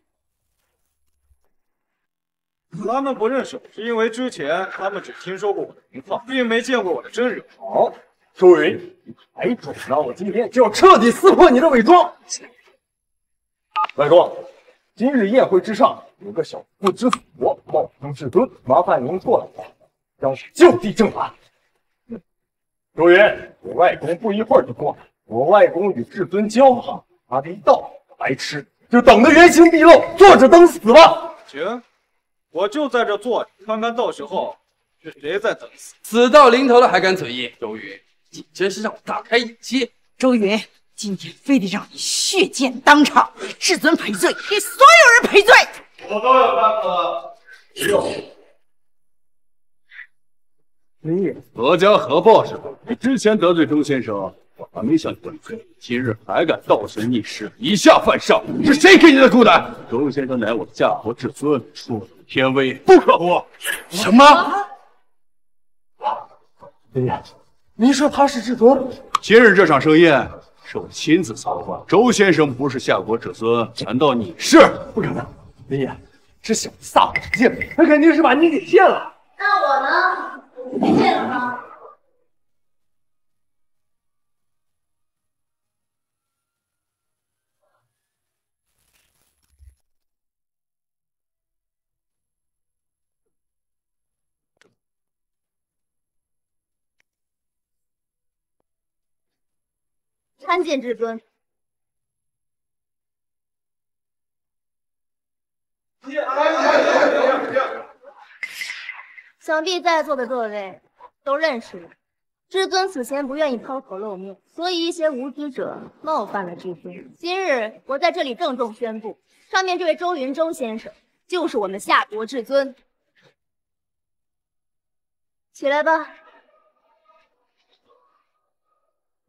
Speaker 2: 他们不认识，是因为之前他们只听说过我的名号，并没见过我的真人。
Speaker 1: 好，周云，你还准？那我今天就要彻底撕破你的伪装！外公，今日宴会之上有个小不知死活，冒充至尊，麻烦您过来，让我就地正法。周云，我外公不一会儿就过来。我外公与至尊交好，他一到，白痴就等着原形毕露，坐着等死吧。
Speaker 2: 行，我就在这坐着，看看到时候是谁在等死。
Speaker 13: 死到临头了还敢嘴硬，周云，你真是让我大开眼界。
Speaker 8: 周云，今天非得让你血溅当场，至尊赔罪，给所有人赔罪。
Speaker 1: 我都有办法。六，
Speaker 3: 林野，何家何报是吧？你之前得罪周先生，我还没向你问罪，今日还敢倒行逆施，以下犯上，是谁给你的狗胆？周先生乃我夏国至尊，出有天威，不可活。
Speaker 1: 什么？林野，您说他是至尊？
Speaker 3: 今日这场盛宴是我亲自策划，周先生不是夏国至尊，难道你是？
Speaker 1: 不可能，林爷，这小子撒谎成性，他肯定是把你给骗了。
Speaker 5: 那我呢？你骗了吗？参见至尊。想必在座的各位都认识我。至尊此前不愿意抛头露面，所以一些无知者冒犯了至尊。今日我在这里郑重宣布，上面这位周云周先生就是我们夏国至尊。起来吧。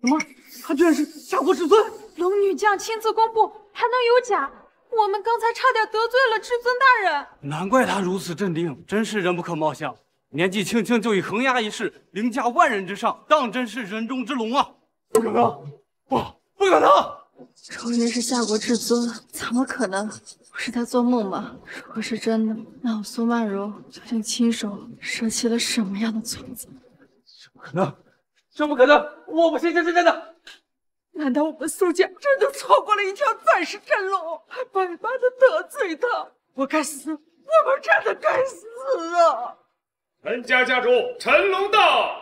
Speaker 47: 什么？他居然是夏国至尊？
Speaker 48: 龙女将亲自公布，还能有假？我们刚才差点得罪了至尊大人。
Speaker 49: 难怪他如此镇定，真是人不可貌相。年纪轻轻就以横压一世，凌驾万人之上，当真是人中之龙啊！
Speaker 1: 不可能，不，不可能！
Speaker 9: 仇云是夏国至尊，怎么可能？我是在做梦吗？如果是真的，那我苏曼如究竟亲手舍弃了什么样的存在？
Speaker 1: 不可能，这不可能！我不信这是真的。
Speaker 8: 难道我们苏家真的错过了一条钻石真龙，还白白的得罪他？我该死！我们真的该死啊！
Speaker 50: 陈家家主陈龙到。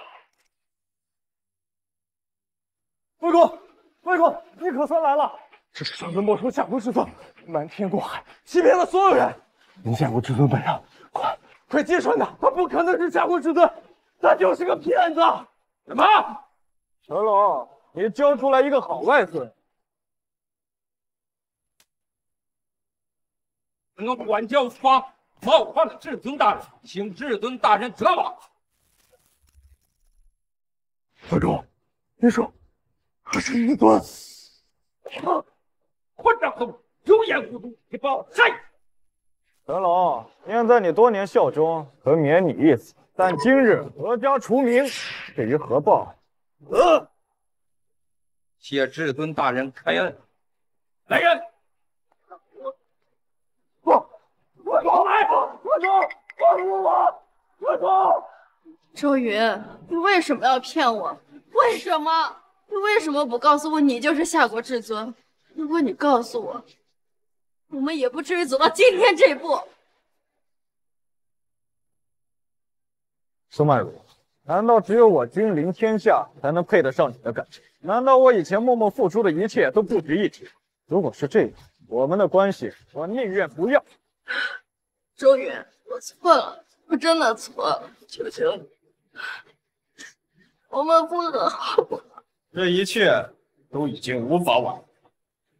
Speaker 1: 外公，外公，你可算来了！这是上尊没收夏国至尊，瞒天过海，欺骗了所有人。您见过至尊本人？快，快揭穿他！他不可能是夏国至尊，他就是个骗子！
Speaker 50: 什么？
Speaker 1: 陈龙，你教出来一个好外孙。
Speaker 50: 陈龙管教方，冒犯了至尊大人，请至尊大人责罚。
Speaker 1: 外公，您说，至尊，
Speaker 13: 混账东有眼无珠，你把我杀！
Speaker 2: 陈龙，念在你多年效忠，可免你一死。但今日何家除名，至于何报，
Speaker 13: 呃，谢至尊大人开恩。来人！不，我走来，我走，放过我，我走。
Speaker 9: 周云，你为什么要骗我？为什么？你为什么不告诉我你就是夏国至尊？如果你告诉我，我们也不至于走到今天这一步。
Speaker 2: 苏曼如，难道只有我君临天下才能配得上你的感情？难道我以前默默付出的一切都不值一提？如果是这样，我们的关系我宁愿不要。
Speaker 9: 周云，我错了，我真的错了，求求你，我们不和好不好？
Speaker 2: 这一切都已经无法挽回，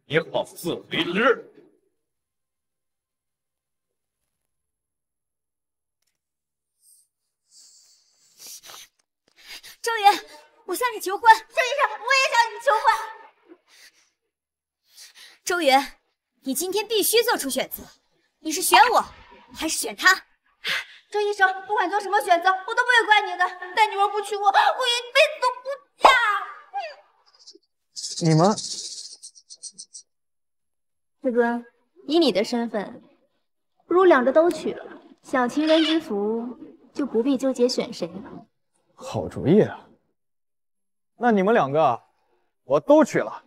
Speaker 2: 你好自为之。
Speaker 4: 周云，我向你求婚。周医生，我也向你求婚。周云，你今天必须做出选择，你是选我，还是选他？
Speaker 10: 周医生，不管做什么选择，我都不会怪你的。但你若不娶我，我一辈子都不嫁。
Speaker 2: 你们，
Speaker 5: 师尊，以你的身份，不如两个都娶了，享齐人之福，就不必纠结选谁了。
Speaker 2: 好主意啊！那你们两个，我都娶了。